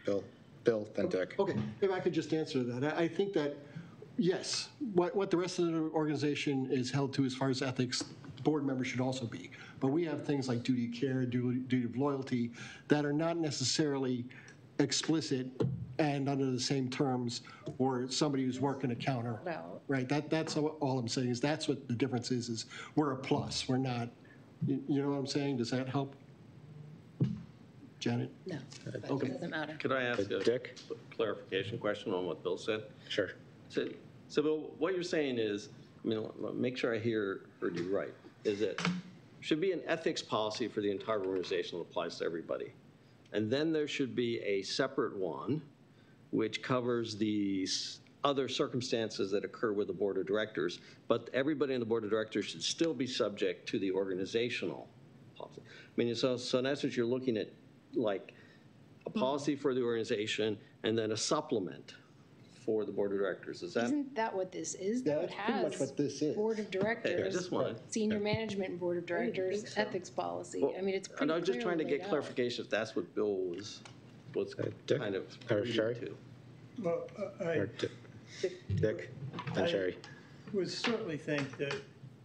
Speaker 1: Bill, Bill, then Dick.
Speaker 7: Okay, if I could just answer that. I, I think that, yes, what, what the rest of the organization is held to as far as ethics, board members should also be. But we have things like duty of care, duty, duty of loyalty, that are not necessarily explicit and under the same terms or somebody who's working a counter.
Speaker 12: Well,
Speaker 7: Right, that, that's all all I'm saying, is that's what the difference is, is we're a plus, we're not, you you know what I'm saying? Does that help? Janet?
Speaker 12: no, uh, that
Speaker 7: Okay.
Speaker 12: doesn't matter.
Speaker 23: Could I ask a
Speaker 1: Dick?
Speaker 23: clarification question on what Bill said?
Speaker 1: Sure.
Speaker 23: So, so Bill, what you're saying is, I mean, let- make sure I hear, heard you right, is that should be an ethics policy for the entire organization that applies to everybody. And then there should be a separate one which covers these other circumstances that occur with the board of directors. But everybody in the board of directors should still be subject to the organizational policy. I mean, so, so in essence, you're looking at like a policy for the organization and then a supplement for the board of directors. Is that?
Speaker 12: Isn't that what this is?
Speaker 7: Yeah,
Speaker 12: though? It
Speaker 7: that's pretty much
Speaker 12: has
Speaker 7: what this is.
Speaker 12: Board of
Speaker 23: Okay,
Speaker 12: directors,
Speaker 23: just one.
Speaker 12: senior management and board of directors, ethics policy.
Speaker 23: Well,
Speaker 12: I mean, it's pretty And
Speaker 23: I was just trying to
Speaker 12: clearly
Speaker 23: get
Speaker 12: laid out.
Speaker 23: clarification if that's what Bill was, was
Speaker 1: Dick?
Speaker 23: kind of
Speaker 1: Or
Speaker 23: alluding
Speaker 1: Sherry?
Speaker 23: to.
Speaker 6: Well, uh, I.
Speaker 1: Or Di- Dick, then
Speaker 6: I
Speaker 1: Sherry.
Speaker 6: would certainly think that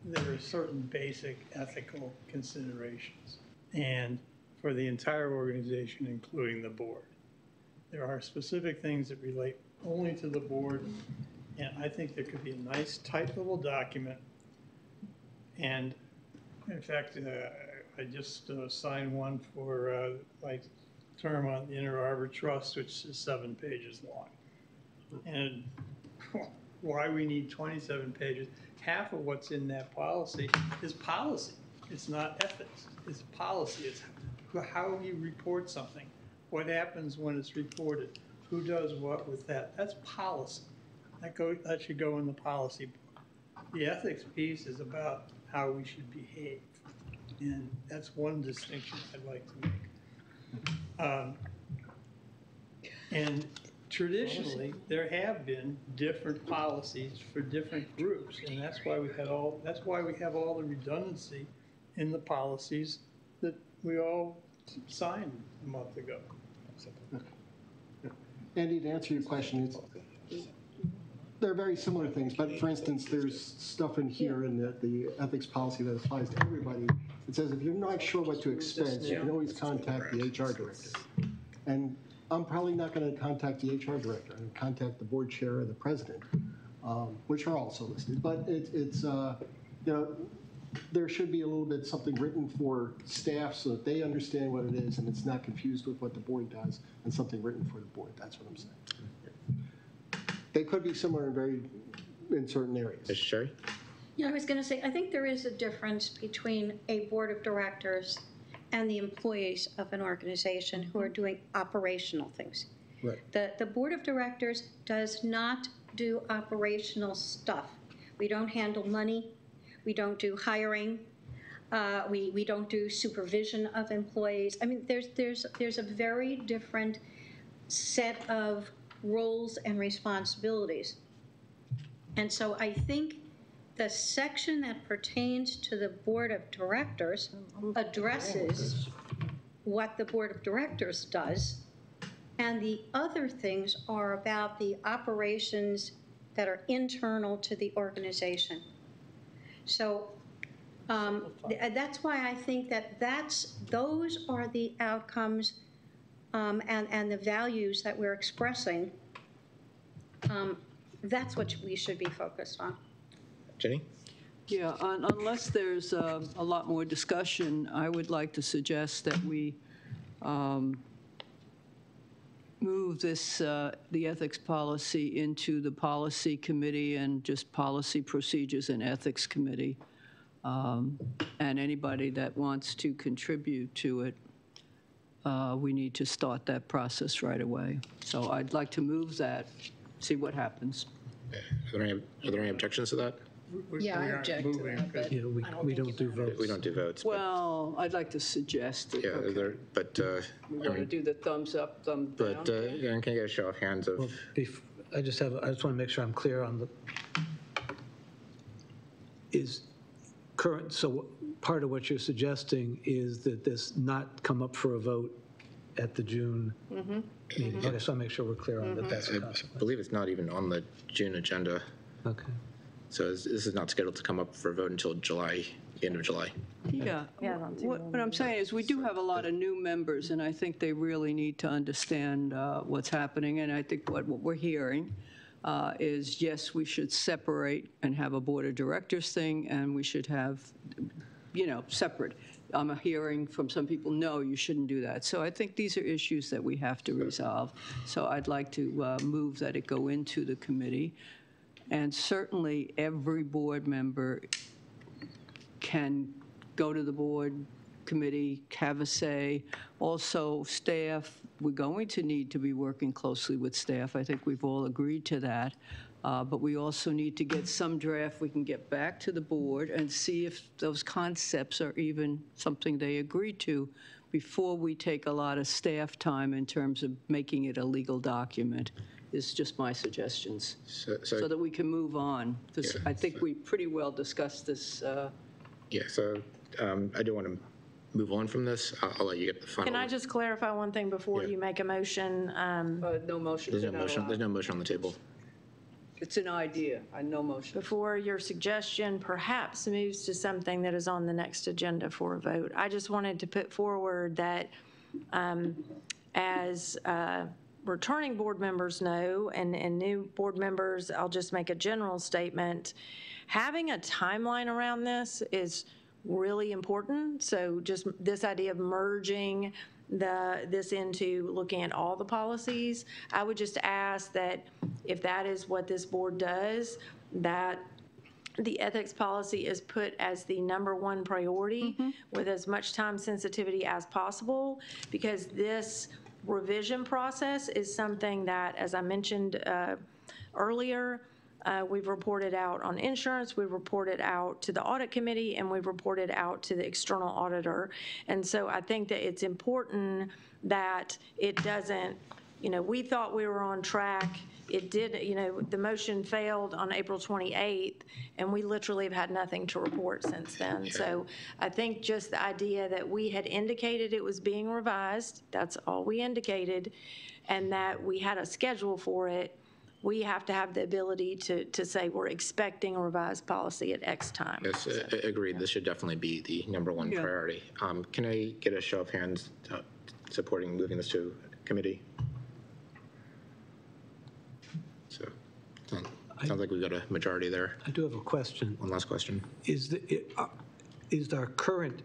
Speaker 6: there are certain basic ethical considerations. And for the entire organization, including the board. There are specific things that relate only to the board. And I think there could be a nice tight little document. And in fact, uh, I just uh, signed one for uh, my term on the Inner Harbor Trust, which is seven pages long. And why we need 27 pages, half of what's in that policy is policy. It's not ethics, it's policy. It's how you report something. What happens when it's reported? Who does what with that? That's policy. That go, that should go in the policy. book. The ethics piece is about how we should behave. And that's one distinction I'd like to make. Um, And traditionally, there have been different policies for different groups, and that's why we had all, that's why we have all the redundancy in the policies that we all signed a month ago.
Speaker 7: Andy, to answer your question, it's, they're very similar things, but for instance, there's stuff in here in the, the ethics policy that applies to everybody. It says if you're not sure what to expense, you can always contact the HR director. And I'm probably not going to contact the HR director, I'm going to contact the board chair or the president, um, which are also listed. But it, it's, uh, you know, there should be a little bit something written for staff so that they understand what it is and it's not confused with what the board does, and something written for the board, that's what I'm saying. They could be similar in very, in certain areas.
Speaker 1: Mr. Sherry?
Speaker 22: Yeah, I was going to say, I think there is a difference between a board of directors and the employees of an organization who are doing operational things.
Speaker 7: Right.
Speaker 22: The, the board of directors does not do operational stuff. We don't handle money, we don't do hiring, uh, we, we don't do supervision of employees. I mean, there's, there's, there's a very different set of roles and responsibilities. And so I think the section that pertains to the board of directors addresses what the board of directors does. And the other things are about the operations that are internal to the organization. So um, th- that's why I think that that's, those are the outcomes um, and, and the values that we're expressing. Um, That's what we should be focused on.
Speaker 1: Jenny?
Speaker 5: Yeah, un- unless there's uh, a lot more discussion, I would like to suggest that we um, move this, uh, the ethics policy into the policy committee and just policy procedures and ethics committee. Um, And anybody that wants to contribute to it, uh, we need to start that process right away. So I'd like to move that, see what happens.
Speaker 1: Are there any, are there any objections to that?
Speaker 6: We-
Speaker 12: Yeah, I
Speaker 6: we aren't
Speaker 12: object to
Speaker 6: moving
Speaker 12: that,
Speaker 6: 'cause-
Speaker 12: but
Speaker 3: Yeah, we, we don't do votes.
Speaker 1: We don't do votes, but,
Speaker 5: Well, I'd like to suggest that,
Speaker 1: yeah,
Speaker 5: okay,
Speaker 1: there, but, uh,
Speaker 5: we
Speaker 1: I
Speaker 5: want to do the thumbs up, thumb down.
Speaker 1: but, uh, yeah, can I get a show of hands
Speaker 3: Well,
Speaker 1: of,
Speaker 3: bef- I just have, I just want to make sure I'm clear on the, is current, so part of what you're suggesting is that this not come up for a vote at the June meeting? Okay, so I'll make sure we're clear on that, that's a
Speaker 1: I
Speaker 3: consequence.
Speaker 1: believe it's not even on the June agenda,
Speaker 3: Okay.
Speaker 1: So this this is not scheduled to come up for a vote until July, the end of July.
Speaker 5: Yeah.
Speaker 2: Yeah, I don't see
Speaker 5: What what I'm saying is, we do have a lot of new members, and I think they really need to understand uh, what's happening. And I think what what we're hearing uh, is, yes, we should separate and have a board of directors thing, and we should have, you know, separate. I'm hearing from some people, no, you shouldn't do that. So I think these are issues that we have to resolve. So I'd like to uh, move that it go into the committee. And certainly, every board member can go to the board committee, have a say. Also, staff, we're going to need to be working closely with staff. I think we've all agreed to that. Uh, But we also need to get some draft we can get back to the board and see if those concepts are even something they agree to before we take a lot of staff time in terms of making it a legal document, is just my suggestions.
Speaker 1: So,
Speaker 5: So
Speaker 1: so,
Speaker 5: that we can move on, because
Speaker 1: Yeah,
Speaker 5: I think we pretty well discussed this uh,
Speaker 1: yeah, so um, I do want to move on from this. I'll I'll let you get the final.
Speaker 2: Can I just clarify one thing before
Speaker 1: Yeah.
Speaker 2: you make a motion? Um,
Speaker 5: Uh, No motion.
Speaker 1: There's no motion, there's no motion on the table.
Speaker 5: It's an idea, I no motion.
Speaker 2: Before your suggestion perhaps moves to something that is on the next agenda for a vote, I just wanted to put forward that um, as uh, returning board members know, and, and new board members, I'll just make a general statement. Having a timeline around this is really important. So just this idea of merging the, this into looking at all the policies, I would just ask that if that is what this board does, that the ethics policy is put as the number one priority mm-hmm. with as much time sensitivity as possible, because this revision process is something that, as I mentioned uh, earlier, uh, we've reported out on insurance, we've reported out to the audit committee, and we've reported out to the external auditor. And so I think that it's important that it doesn't, you know, we thought we were on track. It did, you know, the motion failed on April 28th, and we literally have had nothing to report since then. So I think just the idea that we had indicated it was being revised, that's all we indicated, and that we had a schedule for it, we have to have the ability to, to say we're expecting a revised policy at X time.
Speaker 1: Yes, a- a- agreed. This should definitely be the number one
Speaker 2: Yeah.
Speaker 1: priority. Um, Can I get a show of hands uh, supporting moving this to committee? So, sound- sounds like we've got a majority there.
Speaker 3: I do have a question.
Speaker 1: One last question.
Speaker 3: Is, the- uh, is our current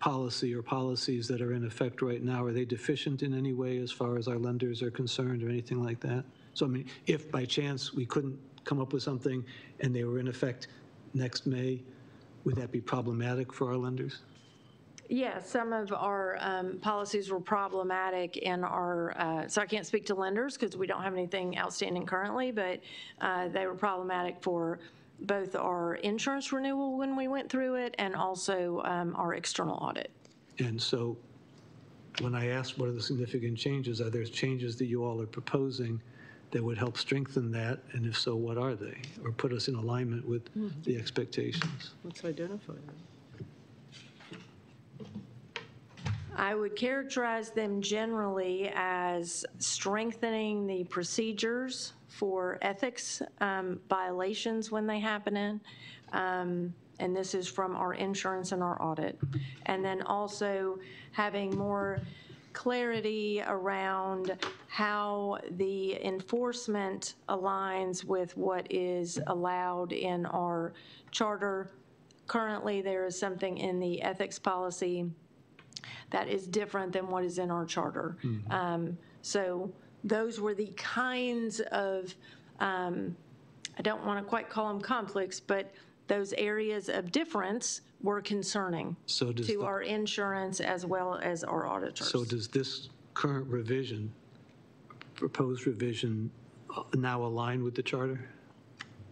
Speaker 3: policy or policies that are in effect right now, are they deficient in any way as far as our lenders are concerned or anything like that? So I mean, if by chance we couldn't come up with something and they were in effect next May, would that be problematic for our lenders?
Speaker 2: Yeah, some of our um, policies were problematic in our, uh, so I can't speak to lenders because we don't have anything outstanding currently, but uh, they were problematic for both our insurance renewal when we went through it and also um, our external audit.
Speaker 3: And so when I asked what are the significant changes, are there changes that you all are proposing that would help strengthen that? And if so, what are they? Or put us in alignment with the expectations?
Speaker 5: Let's identify them.
Speaker 2: I would characterize them generally as strengthening the procedures for ethics um, violations when they happen in. Um, And this is from our insurance and our audit. And then also having more clarity around how the enforcement aligns with what is allowed in our charter. Currently, there is something in the ethics policy that is different than what is in our charter. Um, So those were the kinds of, um, I don't want to quite call them conflicts, but those areas of difference were concerning
Speaker 3: So does
Speaker 2: to
Speaker 3: the-
Speaker 2: our insurance as well as our auditors.
Speaker 3: So does this current revision, proposed revision, uh, now align with the charter?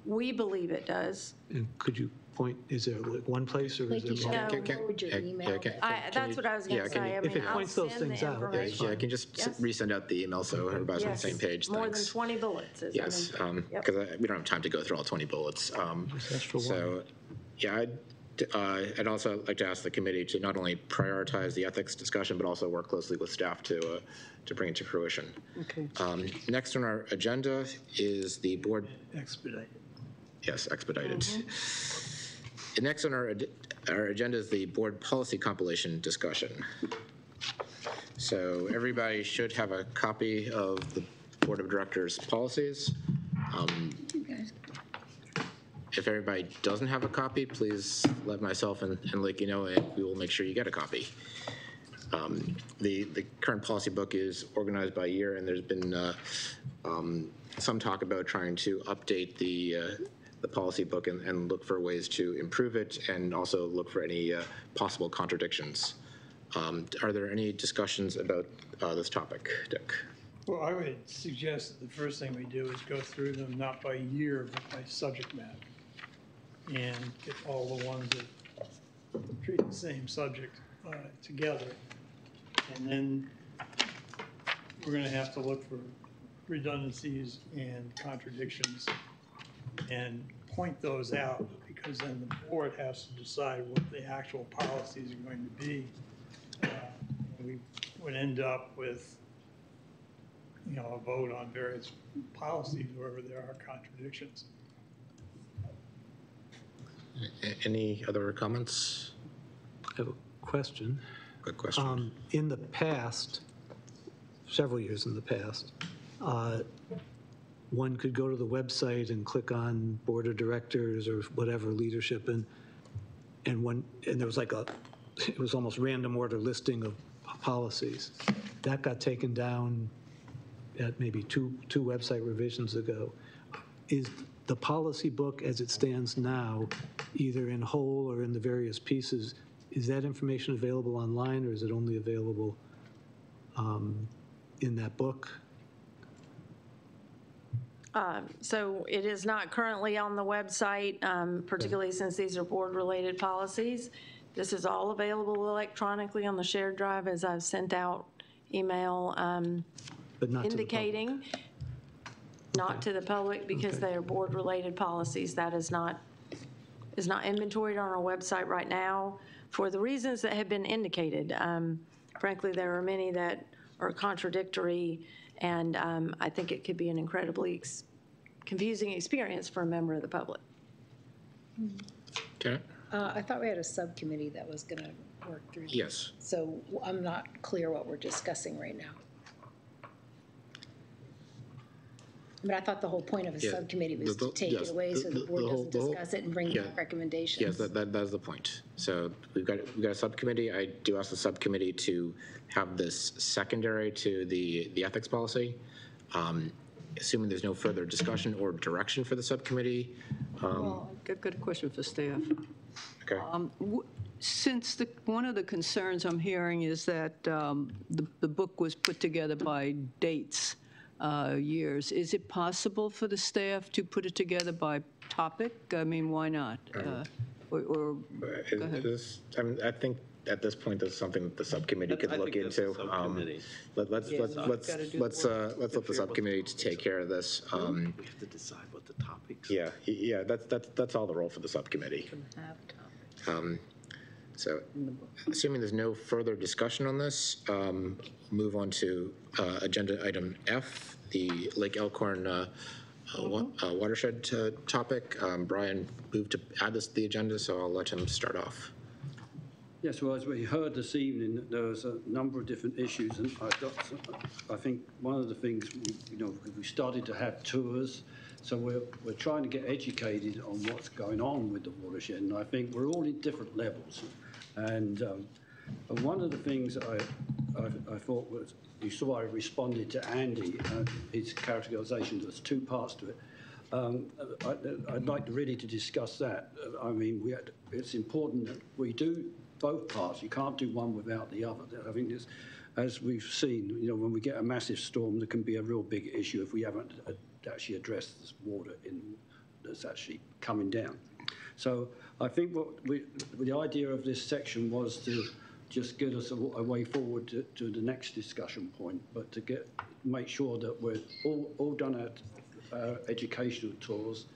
Speaker 2: We believe it does.
Speaker 3: And could you point, is there like one place or is
Speaker 12: Like you
Speaker 3: there
Speaker 12: should
Speaker 3: multiple?
Speaker 2: Can-
Speaker 12: forward your
Speaker 1: yeah, yeah,
Speaker 12: email.
Speaker 1: can-
Speaker 2: I,
Speaker 1: can
Speaker 2: that's
Speaker 1: you-
Speaker 2: what I was
Speaker 1: yeah,
Speaker 2: going to
Speaker 1: can
Speaker 2: say.
Speaker 1: you-
Speaker 2: I
Speaker 3: If
Speaker 2: mean,
Speaker 3: it
Speaker 2: I'll
Speaker 3: points those
Speaker 2: send the
Speaker 3: things out,
Speaker 1: Yeah,
Speaker 2: information.
Speaker 1: yeah, I can just s-
Speaker 2: Yes.
Speaker 1: resend out the email so everybody's on the
Speaker 2: Yes,
Speaker 1: same page.
Speaker 2: More than
Speaker 1: Thanks.
Speaker 2: 20 bullets. is
Speaker 1: Yes,
Speaker 2: what I'm- Yep.
Speaker 1: because we don't have time to go through all 20 bullets. Um,
Speaker 3: Just ask for one.
Speaker 1: So, yeah, I'd, uh, I'd also like to ask the committee to not only prioritize the ethics discussion, but also work closely with staff to, uh, to bring it to fruition.
Speaker 5: Okay.
Speaker 1: Um, Next on our agenda is the board,
Speaker 6: Expedite.
Speaker 1: yes, expedited. Next on our, our agenda is the board policy compilation discussion. So everybody should have a copy of the Board of Directors' policies. Um, If everybody doesn't have a copy, please let myself and and Lakey know, and we will make sure you get a copy. Um, The, the current policy book is organized by year, and there's been uh, um, some talk about trying to update the, uh, the policy book and, and look for ways to improve it, and also look for any uh, possible contradictions. Um, Are there any discussions about uh, this topic, Dick?
Speaker 6: Well, I would suggest that the first thing we do is go through them not by year, but by subject matter. And get all the ones that treat the same subject uh, together. And then we're gonna have to look for redundancies and contradictions and point those out, because then the board has to decide what the actual policies are going to be. Uh, We would end up with you know, a vote on various policies wherever there are contradictions.
Speaker 1: A- Any other comments?
Speaker 3: I have a question.
Speaker 1: Good question.
Speaker 3: Um, In the past, several years in the past. Uh, One could go to the website and click on Board of Directors or whatever leadership, and, and one, and there was like a, it was almost random order listing of policies. That got taken down at maybe two, two website revisions ago. Is the policy book as it stands now, either in whole or in the various pieces, is that information available online or is it only available um, in that book?
Speaker 2: Um, So it is not currently on the website, um, particularly since these are board-related policies. This is all available electronically on the shared drive as I've sent out email um,
Speaker 3: But not to the public?
Speaker 2: indicating, not to the public because they are board-related policies. That is not, is not inventoried on our website right now for the reasons that have been indicated. Um, Frankly, there are many that are contradictory, and um, I think it could be an incredibly ex- confusing experience for a member of the public.
Speaker 1: Janet?
Speaker 12: Uh, I thought we had a subcommittee that was going to work through. this.
Speaker 1: Yes.
Speaker 12: So I'm not clear what we're discussing right now. I mean, I thought the whole point of a
Speaker 1: Yeah,
Speaker 12: subcommittee was
Speaker 1: the-
Speaker 12: to
Speaker 1: the-
Speaker 12: take
Speaker 1: yes,
Speaker 12: it away so
Speaker 1: the-
Speaker 12: the
Speaker 1: the
Speaker 12: board
Speaker 1: whole-
Speaker 12: doesn't
Speaker 1: the whole-
Speaker 12: discuss it and bring
Speaker 1: yeah.
Speaker 12: back recommendations.
Speaker 1: Yes, that, that, that's the point. So we've got, we've got a subcommittee. I do ask the subcommittee to have this secondary to the, the ethics policy. Um, Assuming there's no further discussion or direction for the subcommittee. um,
Speaker 5: Well, I've got a question for staff.
Speaker 1: Okay.
Speaker 5: Um, w- Since the, one of the concerns I'm hearing is that um, the, the book was put together by dates, uh, years, is it possible for the staff to put it together by topic? I mean, why not? Uh, Or, or,
Speaker 1: Is-
Speaker 5: ahead.
Speaker 1: is- I mean, I think at this point, this is something that the subcommittee could
Speaker 23: I
Speaker 1: look
Speaker 23: think that's the
Speaker 1: into. Um,
Speaker 23: subcommittee.
Speaker 1: let- Let's,
Speaker 5: Yeah,
Speaker 1: let's,
Speaker 5: we've
Speaker 1: let's,
Speaker 5: gotta do the
Speaker 1: let's, uh, let's let the subcommittee to take care of this. Um,
Speaker 23: We have to decide what the topics.
Speaker 1: Yeah, y- yeah, that's, that's, that's all the role for the subcommittee. Um, So assuming there's no further discussion on this, um, move on to uh, agenda item F, the Lake Elkhorn uh, uh, wa- uh, watershed uh, topic. Um, Brian moved to add this to the agenda, so I'll let him start off.
Speaker 4: Yes, well, as we heard this evening, there was a number of different issues, and I got, some- I think one of the things, we- you know, we started to have tours, so we're, we're trying to get educated on what's going on with the watershed, and I think we're all in different levels. And um, one of the things I, I, I thought was, you saw I responded to Andy, uh, his characterization, there's two parts to it. Um, I, I'd like really to discuss that. I mean, we had, it's important that we do both parts. You can't do one without the other. I think as we've seen, you know, when we get a massive storm, there can be a real big issue if we haven't uh, actually addressed this water in, that's actually coming down. So I think what we, the idea of this section was to just get us a, a way forward to, to the next discussion point, but to get, make sure that we're all, all done at uh, educational tours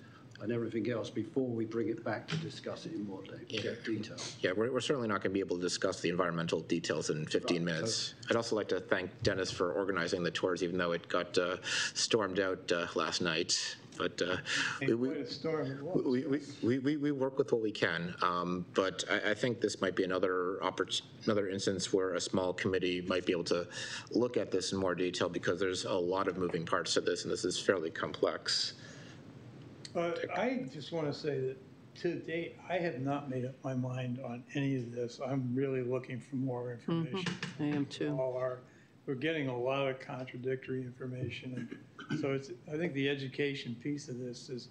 Speaker 4: and everything else before we bring it back to discuss it in more de- detail.
Speaker 1: Yeah, we're, we're certainly not going to be able to discuss the environmental details in 15 minutes. I'd also like to thank Dennis for organizing the tours, even though it got uh, stormed out uh, last night. But uh, we, we,
Speaker 6: storm
Speaker 1: we, we, we, we, we work with what we can. Um, but I, I think this might be another oppor- another instance where a small committee might be able to look at this in more detail because there's a lot of moving parts to this, and this is fairly complex.
Speaker 6: Uh, I just want to say that to date, I have not made up my mind on any of this. I'm really looking for more information.
Speaker 5: I am too.
Speaker 6: All our, we're getting a lot of contradictory information. And so it's, I think the education piece of this is,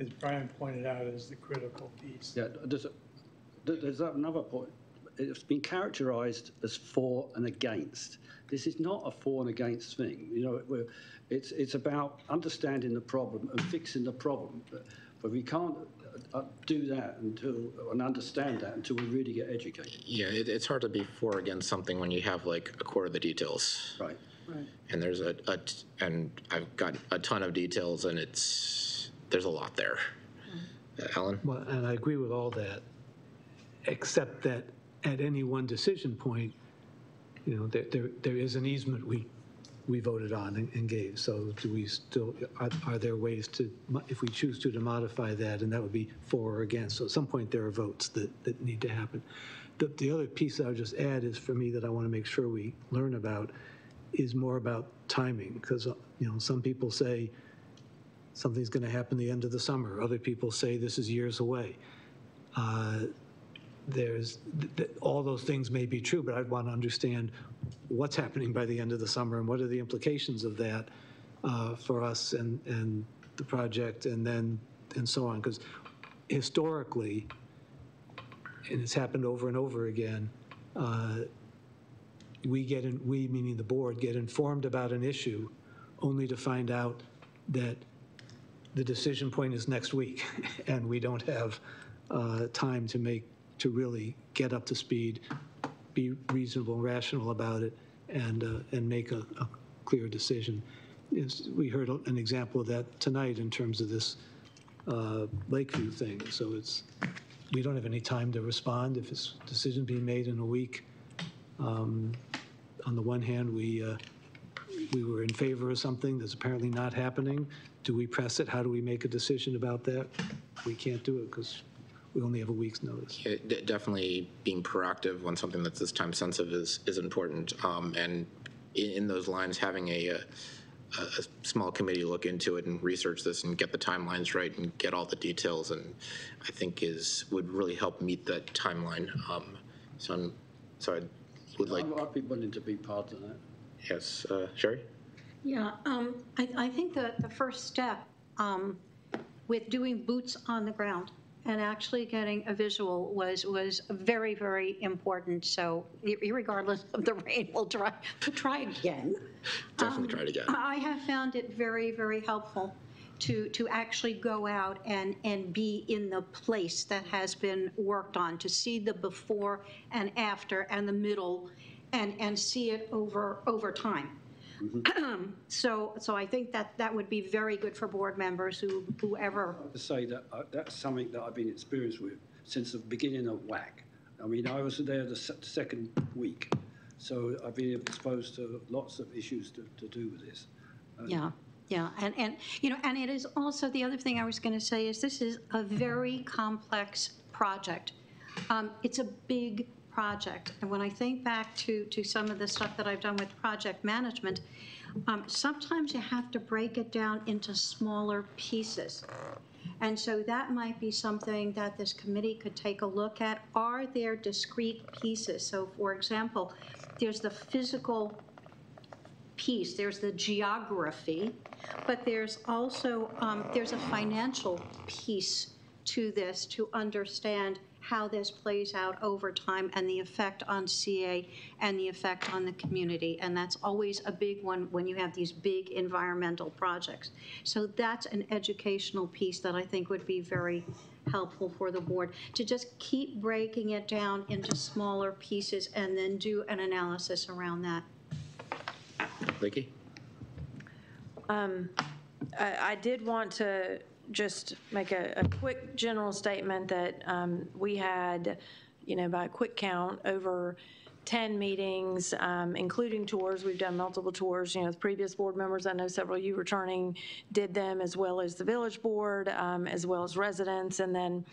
Speaker 6: as Brian pointed out, is the critical piece.
Speaker 4: Yeah, there's, another point. It's been characterized as for and against. This is not a for and against thing. You know, it's, it's about understanding the problem and fixing the problem. But, but we can't uh, do that until, and understand that until we really get educated.
Speaker 1: Yeah, it, it's hard to be for against something when you have like a quarter of the details.
Speaker 4: Right.
Speaker 5: Right.
Speaker 1: And there's a, a t- and I've got a ton of details, and it's there's a lot there. Uh, Alan.
Speaker 3: Well, and I agree with all that, except that at any one decision point, you know, there, there, there is an easement we, we voted on and- and gave. So do we still, are, are there ways to, if we choose to, to modify that, and that would be for or against? So at some point, there are votes that, that need to happen. The, the other piece I would just add is for me that I want to make sure we learn about is more about timing, because, you know, some people say something's going to happen the end of the summer. Other people say this is years away. Uh, There's, th- th- all those things may be true, but I'd want to understand what's happening by the end of the summer and what are the implications of that uh, for us and, and the project and then, and so on. Because historically, and it's happened over and over again, uh, we get, in we, meaning the board, get informed about an issue only to find out that the decision point is next week, and we don't have uh, time to make, to really get up to speed, be reasonable and rational about it, and, uh, and make a, a clear decision. We heard an example of that tonight in terms of this uh, Lakeview thing, so it's, we don't have any time to respond if it's decision being made in a week. Um, On the one hand, we, uh, we were in favor of something that's apparently not happening. Do we press it? How do we make a decision about that? We can't do it because we only have a week's notice.
Speaker 1: Yeah, de- Definitely being proactive on something that's this time sensitive is, is important. Um, And in, in those lines, having a, uh, a, a small committee look into it and research this and get the timelines right and get all the details and I think is, would really help meet that timeline. Um, So I'm, so I would like,
Speaker 4: I'd I'd be willing to be part of that.
Speaker 1: yes, uh, Sherry?
Speaker 22: Yeah, um, I, I think that the first step, um, with doing boots on the ground and actually getting a visual was, was very, very important. So regardless of the rain, we'll try, try again.
Speaker 1: Definitely um, try it again.
Speaker 22: I have found it very, very helpful to, to actually go out and, and be in the place that has been worked on, to see the before and after and the middle, and, and see it over, over time. So, so I think that that would be very good for board members who, whoever,
Speaker 4: To say that, uh, that's something that I've been experienced with since the beginning of WAC. I mean, I was there the se- second week, so I've been exposed to lots of issues to, to do with this. Uh,
Speaker 22: yeah, yeah. And, and, you know, and it is also, the other thing I was going to say is this is a very complex project. Um, It's a big project. And when I think back to, to some of the stuff that I've done with project management, um, sometimes you have to break it down into smaller pieces. And so that might be something that this committee could take a look at. Are there discrete pieces? So for example, there's the physical piece, there's the geography, but there's also, um, there's a financial piece to this to understand how this plays out over time and the effect on CA and the effect on the community. And that's always a big one when you have these big environmental projects. So that's an educational piece that I think would be very helpful for the board, to just keep breaking it down into smaller pieces and then do an analysis around that.
Speaker 1: Vicky?
Speaker 2: Um, I, I did want to just make a, a quick general statement that um, we had, you know, by a quick count, over 10 meetings, um, including tours. We've done multiple tours, you know, with previous board members. I know several of you returning did them, as well as the village board, um, as well as residents. And then,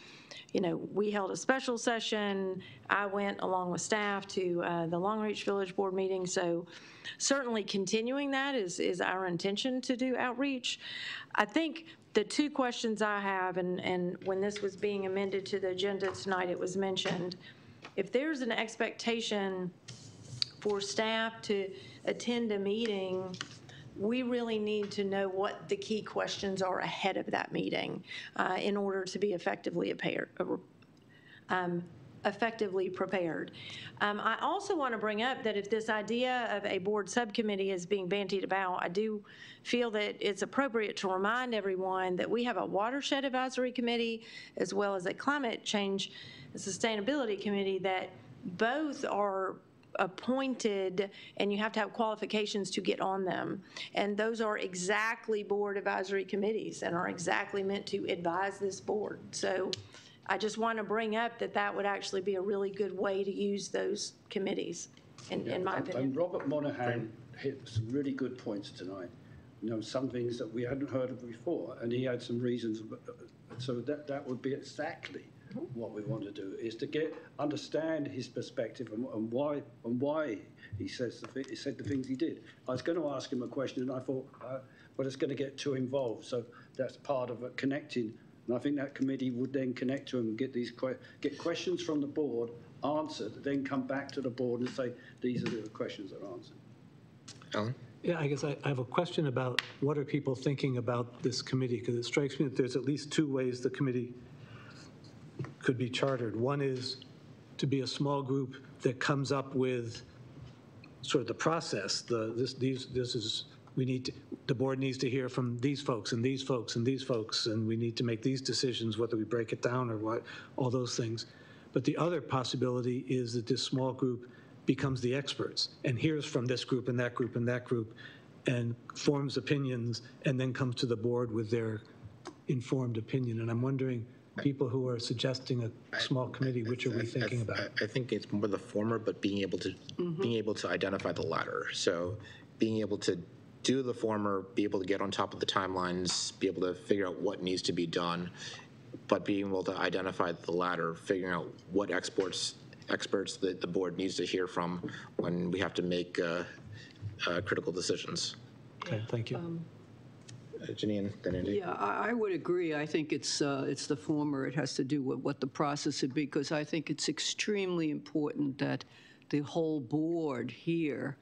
Speaker 2: you know, we held a special session. I went along with staff to uh, the Long Reach Village Board meeting. So certainly continuing that is, is our intention to do outreach. I think the two questions I have, and, and when this was being amended to the agenda tonight, it was mentioned, if there's an expectation for staff to attend a meeting, we really need to know what the key questions are ahead of that meeting uh, in order to be effectively prepared. Um, effectively prepared. Um, I also want to bring up that if this idea of a board subcommittee is being bantied about, I do feel that it's appropriate to remind everyone that we have a watershed advisory committee as well as a climate change and sustainability committee that both are appointed and you have to have qualifications to get on them. And those are exactly board advisory committees and are exactly meant to advise this board. So I just want to bring up that that would actually be a really good way to use those committees, in, in my
Speaker 4: And-
Speaker 2: opinion.
Speaker 4: And Robert Monahan hit some really good points tonight. You know, some things that we hadn't heard of before, and he had some reasons. uh, So that, that would be exactly what we want to do, is to get, understand his perspective and, and why, and why he says the, thi- he said the things he did. I was going to ask him a question and I thought, uh, well, it's going to get too involved, so that's part of it, connecting. And I think that committee would then connect to them and get these, que- get questions from the board answered, then come back to the board and say, these are the questions that are answered.
Speaker 1: Alan?
Speaker 3: Yeah, I guess I I have a question about what are people thinking about this committee? Because it strikes me that there's at least two ways the committee could be chartered. One is to be a small group that comes up with sort of the process, the, this, these, this is, we need to, the board needs to hear from these folks and these folks and these folks, and we need to make these decisions, whether we break it down or what, all those things. But the other possibility is that this small group becomes the experts and hears from this group and that group and that group and forms opinions and then comes to the board with their informed opinion. And I'm wondering, people who are suggesting a small committee, which are we thinking about?
Speaker 1: I- think it's more the former, but being able to, being able to identify the latter. So being able to do the former, be able to get on top of the timelines, be able to figure out what needs to be done, but being able to identify the latter, figuring out what exports, experts that the board needs to hear from when we have to make uh, uh, critical decisions.
Speaker 3: Okay, thank you.
Speaker 1: Uh, Janine, then Andy?
Speaker 5: Yeah, I, I would agree. I think it's, uh, it's the former. It has to do with what the process would be, because I think it's extremely important that the whole board here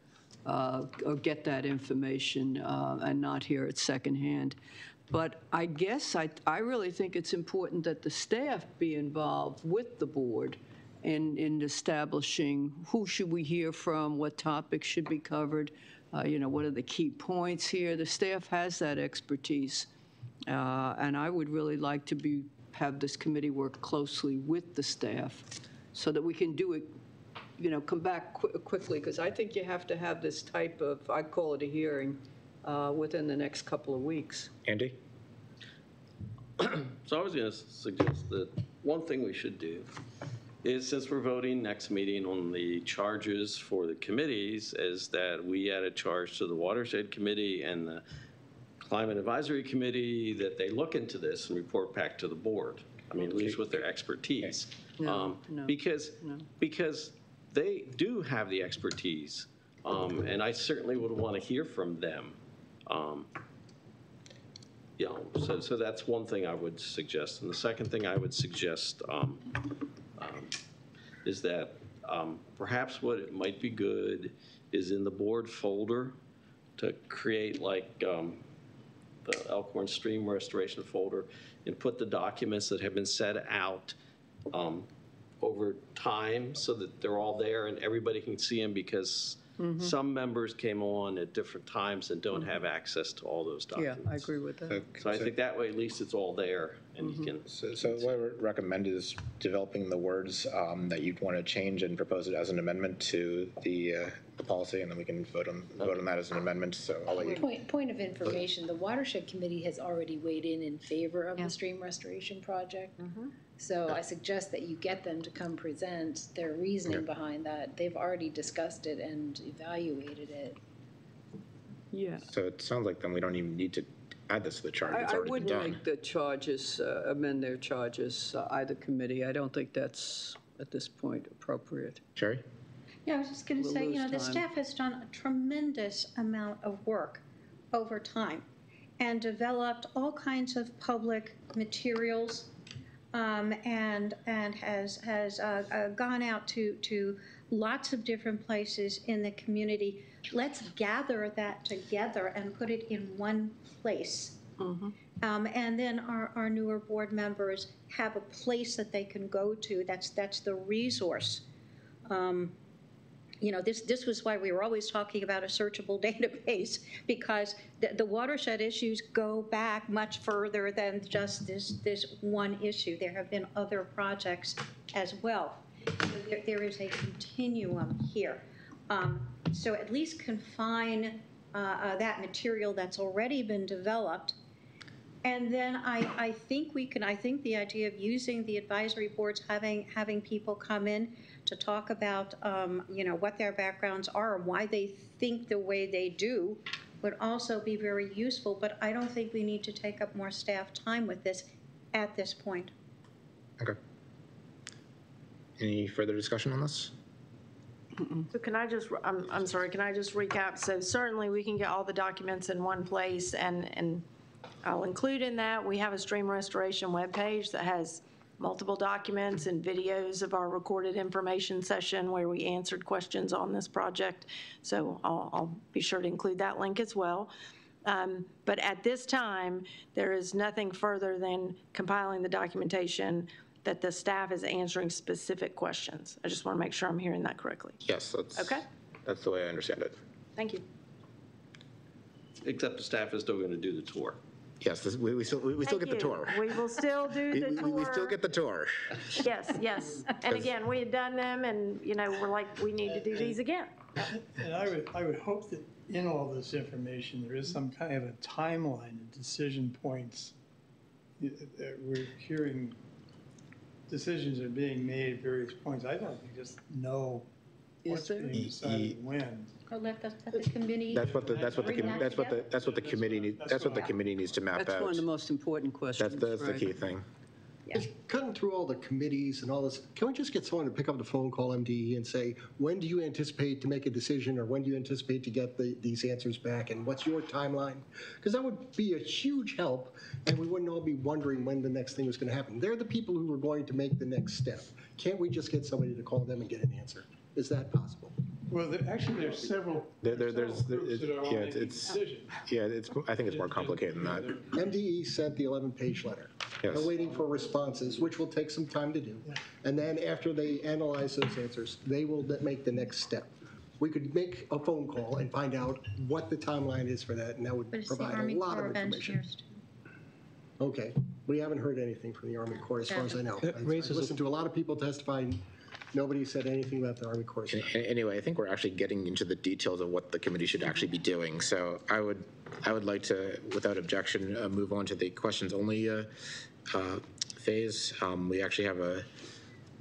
Speaker 5: uh, or get that information uh, and not hear it secondhand. But I guess I, I really think it's important that the staff be involved with the board in, in establishing who should we hear from, what topics should be covered, uh, you know, what are the key points here. The staff has that expertise. Uh, And I would really like to be, have this committee work closely with the staff so that we can do it, you know, come back qui- quickly, because I think you have to have this type of, I call it a hearing, uh, within the next couple of weeks.
Speaker 1: Andy?
Speaker 23: So I was going to suggest that one thing we should do is, since we're voting next meeting on the charges for the committees, is that we add a charge to the Watershed Committee and the Climate Advisory Committee, that they look into this and report back to the board. I mean, at least with their expertise.
Speaker 5: No,
Speaker 23: Um,
Speaker 5: no,
Speaker 23: Because,
Speaker 5: no.
Speaker 23: because they do have the expertise, um, and I certainly would want to hear from them. Um, you know, so, so that's one thing I would suggest. And the second thing I would suggest um, um, is that um, perhaps what it might be good is in the board folder to create like um, the Elkhorn Stream Restoration folder and put the documents that have been set out um, over time so that they're all there and everybody can see them because
Speaker 5: Mhm.
Speaker 23: some members came on at different times and don't have access to all those documents.
Speaker 5: Yeah,
Speaker 23: documents.
Speaker 5: I agree with that.
Speaker 23: So I think that way, at least it's all there, and you can.
Speaker 1: So, so what I would recommend is developing the words um, that you'd want to change and propose it as an amendment to the, uh, the policy, and then we can vote on, vote on that as an amendment, so I'll let you.
Speaker 12: Point, point of information, the Watershed Committee has already weighed in in favor of the stream restoration project. So I suggest that you get them to come present their reasoning
Speaker 1: Okay.
Speaker 12: behind that. They've already discussed it and evaluated it.
Speaker 5: Yeah.
Speaker 1: So it sounds like then we don't even need to add this to the charge,
Speaker 5: I,
Speaker 1: it's
Speaker 5: I
Speaker 1: already
Speaker 5: wouldn't
Speaker 1: done.
Speaker 5: make the charges, uh, amend their charges, uh, either committee. I don't think that's, at this point, appropriate.
Speaker 1: Sherry?
Speaker 22: Yeah, I was just going to
Speaker 5: We'll
Speaker 22: say, you
Speaker 5: lose
Speaker 22: know, the
Speaker 5: time.
Speaker 22: staff has done a tremendous amount of work over time and developed all kinds of public materials um, and, and has, has uh, uh, gone out to, to lots of different places in the community. Let's gather that together and put it in one place. Um, and then our, our newer board members have a place that they can go to. That's, that's the resource. Um, you know, this, this was why we were always talking about a searchable database, because the, the watershed issues go back much further than just this, this one issue. There have been other projects as well. So There, there is a continuum here. Um, So at least confine uh, uh, that material that's already been developed and then I, I think we can, I think the idea of using the advisory boards, having, having people come in to talk about, um, you know, what their backgrounds are and why they think the way they do would also be very useful, but I don't think we need to take up more staff time with this at this point.
Speaker 1: Okay. Any further discussion on this?
Speaker 2: So can I just, I'm, I'm sorry, can I just recap? So certainly we can get all the documents in one place and, and I'll include in that, we have a stream restoration webpage that has multiple documents and videos of our recorded information session where we answered questions on this project. So I'll, I'll be sure to include that link as well. Um, But at this time, there is nothing further than compiling the documentation that the staff is answering specific questions. I just want to make sure I'm hearing that correctly.
Speaker 1: Yes, that's.
Speaker 2: Okay.
Speaker 1: That's the way I understand it.
Speaker 2: Thank you.
Speaker 23: Except the staff is still going to do the tour.
Speaker 1: Yes, this- we, we still, we we still
Speaker 2: Thank
Speaker 1: get the
Speaker 2: you.
Speaker 1: tour.
Speaker 2: We will still do
Speaker 1: We-
Speaker 2: the
Speaker 1: we- We still get the tour.
Speaker 2: Yes, yes. And again, we had done them and, you know, we're like, we need to do these again.
Speaker 6: And I would, I would hope that in all this information, there is some kind of a timeline of decision points. Uh, that We're hearing decisions are being made at various points. I don't think just know what's
Speaker 8: there?
Speaker 6: being decided when.
Speaker 12: Or let the, let the committee.
Speaker 1: That's what the, that's what the, com- that's what the, that's what the committee, need- that's what the committee needs to map out.
Speaker 8: That's one
Speaker 1: out.
Speaker 8: of the most important questions.
Speaker 1: That's, that's the
Speaker 8: right?
Speaker 1: key thing.
Speaker 7: Just cutting through all the committees and all this, can we just get someone to pick up the phone, call MDE and say, when do you anticipate to make a decision, or when do you anticipate to get the, these answers back, and what's your timeline? Because that would be a huge help, and we wouldn't all be wondering when the next thing was going to happen. They're the people who are going to make the next step. Can't we just get somebody to call them and get an answer? Is that possible?
Speaker 6: Well, there- actually, there's several,
Speaker 1: There, there, there's,
Speaker 6: several groups that are all
Speaker 1: yeah, it's,
Speaker 6: making
Speaker 1: it's,
Speaker 6: decisions.
Speaker 1: yeah, it's, I think it's more complicated than that.
Speaker 7: MDE sent the 11-page letter.
Speaker 1: Yes.
Speaker 7: They're waiting for responses, which will take some time to do. And then after they analyze those answers, they will th- make the next step. We could make a phone call and find out what the timeline is for that, and that would
Speaker 12: But it's the
Speaker 7: provide
Speaker 12: Army
Speaker 7: a lot
Speaker 12: Corps
Speaker 7: of
Speaker 12: of
Speaker 7: information.
Speaker 12: Engineers.
Speaker 7: Okay, we haven't heard anything from the Army Corps, as far as I know.
Speaker 3: That
Speaker 7: I- I've
Speaker 3: a-
Speaker 7: listened to a lot of people testifying, nobody said anything about the Army Corps.
Speaker 1: A- a- Anyway, I think we're actually getting into the details of what the committee should actually be doing. So I would, I would like to, without objection, uh, move on to the questions only uh, uh, phase. Um, We actually have a,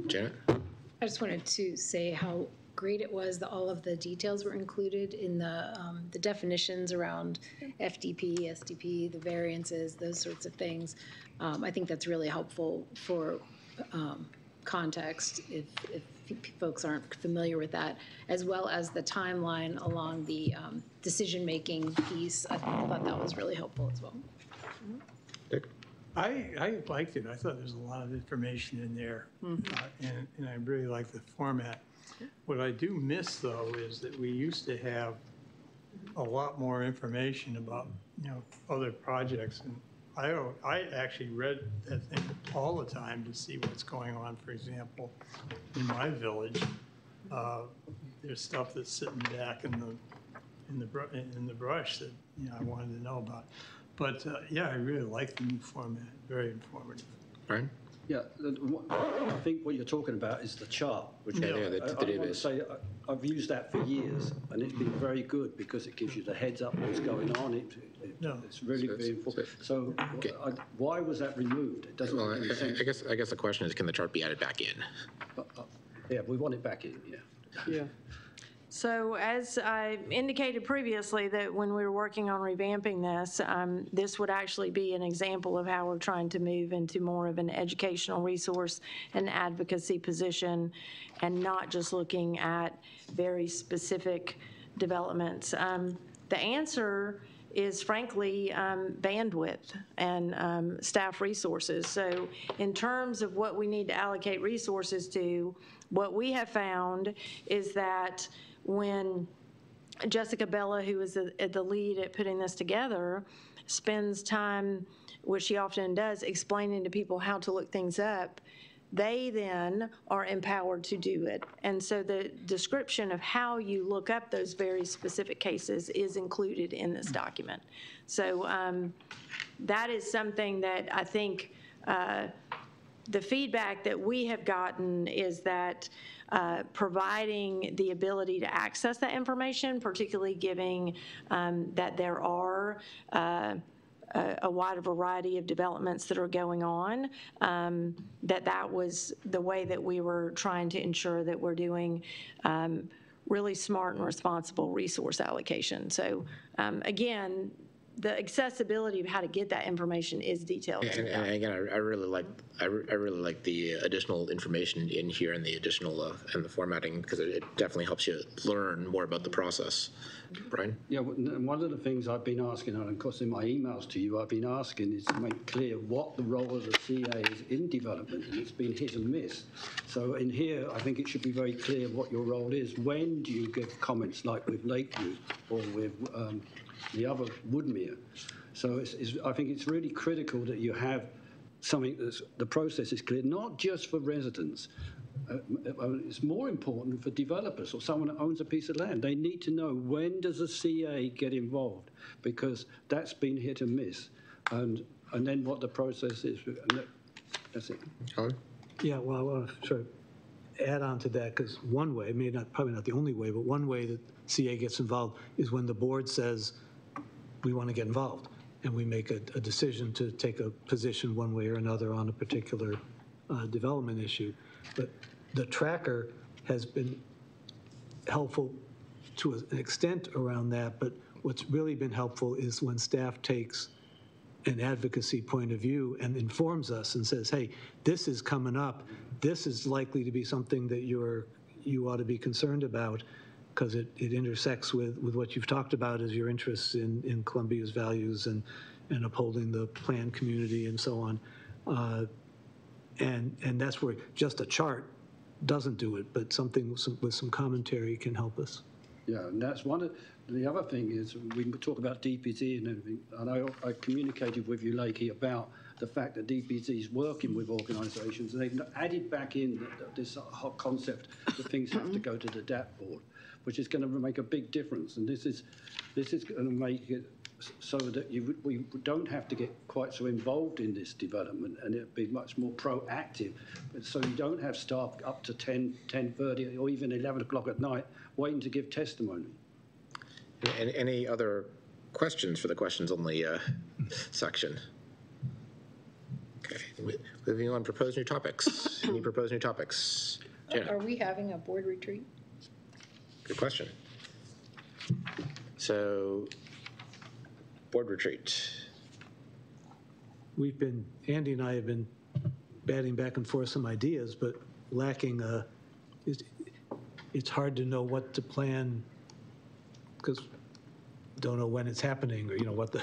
Speaker 1: Janet?
Speaker 12: I just wanted to say how great it was that all of the details were included in the, um, the definitions around FDP, SDP, the variances, those sorts of things. Um, I think that's really helpful for, um, context if, if folks aren't familiar with that, as well as the timeline along the, um, decision-making piece. I thought that was really helpful as well.
Speaker 6: I, I liked it. I thought there's a lot of information in there, uh, and, and I really like the format. What I do miss, though, is that we used to have a lot more information about, you know, other projects. And I, don't- I actually read that thing all the time to see what's going on. For example, in my village, uh, there's stuff that's sitting back in the, in the, bru- in the brush that, you know, I wanted to know about. But, uh, yeah, I really like the new format, very informative.
Speaker 1: Brian?
Speaker 4: Yeah, the- what- I think what you're talking about is the chart, which
Speaker 1: Yeah,
Speaker 4: I
Speaker 1: yeah, the-
Speaker 4: I-
Speaker 1: the
Speaker 4: I want to
Speaker 1: database.
Speaker 4: say, I- I've used that for years, and it's been very good because it gives you the heads up what's going on. It- it-
Speaker 6: No.
Speaker 4: It's really
Speaker 1: So
Speaker 4: very
Speaker 1: it's-
Speaker 4: important. So I- why was that removed? It doesn't
Speaker 1: Well,
Speaker 4: make
Speaker 1: I
Speaker 4: any sense.
Speaker 1: I guess, I guess the question is, can the chart be added back in?
Speaker 4: Yeah, we want it back in, yeah.
Speaker 8: Yeah.
Speaker 2: So as I indicated previously, that when we were working on revamping this, um, this would actually be an example of how we're trying to move into more of an educational resource and advocacy position, and not just looking at very specific developments. Um, The answer is frankly um, bandwidth and um, staff resources. So in terms of what we need to allocate resources to, what we have found is that when Jessica Bella, who is the, the lead at putting this together, spends time, which she often does, explaining to people how to look things up, they then are empowered to do it. And so the description of how you look up those very specific cases is included in this document. So um, that is something that I think uh, the feedback that we have gotten is that uh, providing the ability to access that information, particularly giving um, that there are uh, a a wide variety of developments that are going on, um, that that was the way that we were trying to ensure that we're doing um, really smart and responsible resource allocation. So um, again, the accessibility of how to get that information is detailed.
Speaker 1: And, and again, I, I really like, I, re- I really like the additional information in here and the additional, uh, and the formatting, because it it definitely helps you learn more about the process. Brian?
Speaker 4: Yeah, one of the things I've been asking, and of course in my emails to you, I've been asking is to make clear what the role of the CA is in development, and it's been hit and miss. So in here, I think it should be very clear what your role is. When do you give comments, like with Lakeview or with um, the other Woodmere? So it's, it's, I think it's really critical that you have something that's, the process is clear, not just for residents, it's more important for developers or someone that owns a piece of land. They need to know when does a CA get involved because that's been hit and miss, and and then what the process is. And that, that's it.
Speaker 3: Yeah, well, I want to sort of add on to that, because one way, maybe not, probably not the only way, but one way that CA gets involved is when the board says, we want to get involved, and we make a, a decision to take a position one way or another on a particular uh, development issue. But the tracker has been helpful to an extent around that, but what's really been helpful is when staff takes an advocacy point of view and informs us and says, hey, this is coming up. This is likely to be something that you're, you ought to be concerned about because it, it intersects with, with what you've talked about as your interests in, in Columbia's values and, and upholding the planned community and so on. Uh, and, and that's where just a chart doesn't do it, but something with some, with some commentary can help us.
Speaker 4: Yeah, and that's one of, the other thing is, we talk about DPZ and everything, and I, I communicated with you, Lakey, about the fact that DPZ is working with organisations, and they've added back in th- th- this hot concept that things have to go to the DAP board, which is going to make a big difference, and this is, this is going to make it so that you, we don't have to get quite so involved in this development, and it'd be much more proactive, But so you don't have staff up to 10, 10:30, or even 11 o'clock at night waiting to give testimony.
Speaker 1: Any, any other questions for the questions only uh, section? Okay, moving on, proposed new topics. Any proposed new topics? Janet?
Speaker 12: Are we having a board retreat?
Speaker 1: Good question. So, board retreat.
Speaker 3: We've been, Andy and I have been batting back and forth some ideas, but lacking a, it's, it's hard to know what to plan because don't know when it's happening or, you know, what the,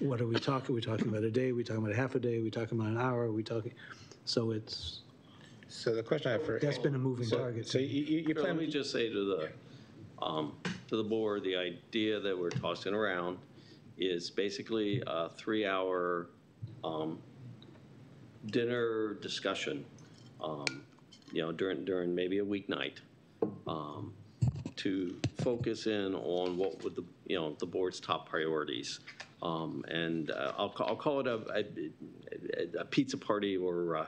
Speaker 3: what are we talking? Are we talking about a day? Are we talking about a half a day? Are we talking about an hour? Are we talking? So it's,
Speaker 1: So the question I have for.
Speaker 3: That's been a moving
Speaker 1: so-
Speaker 3: target.
Speaker 1: So you, you you plan.
Speaker 23: Let me just say to the, um, to the board, the idea that we're tossing around is basically a three-hour, um, dinner discussion, um, you know, during, during maybe a weeknight, um, to focus in on what would the, you know, the board's top priorities. Um, and uh, I'll, ca- I'll call it a, a, a pizza party or, uh,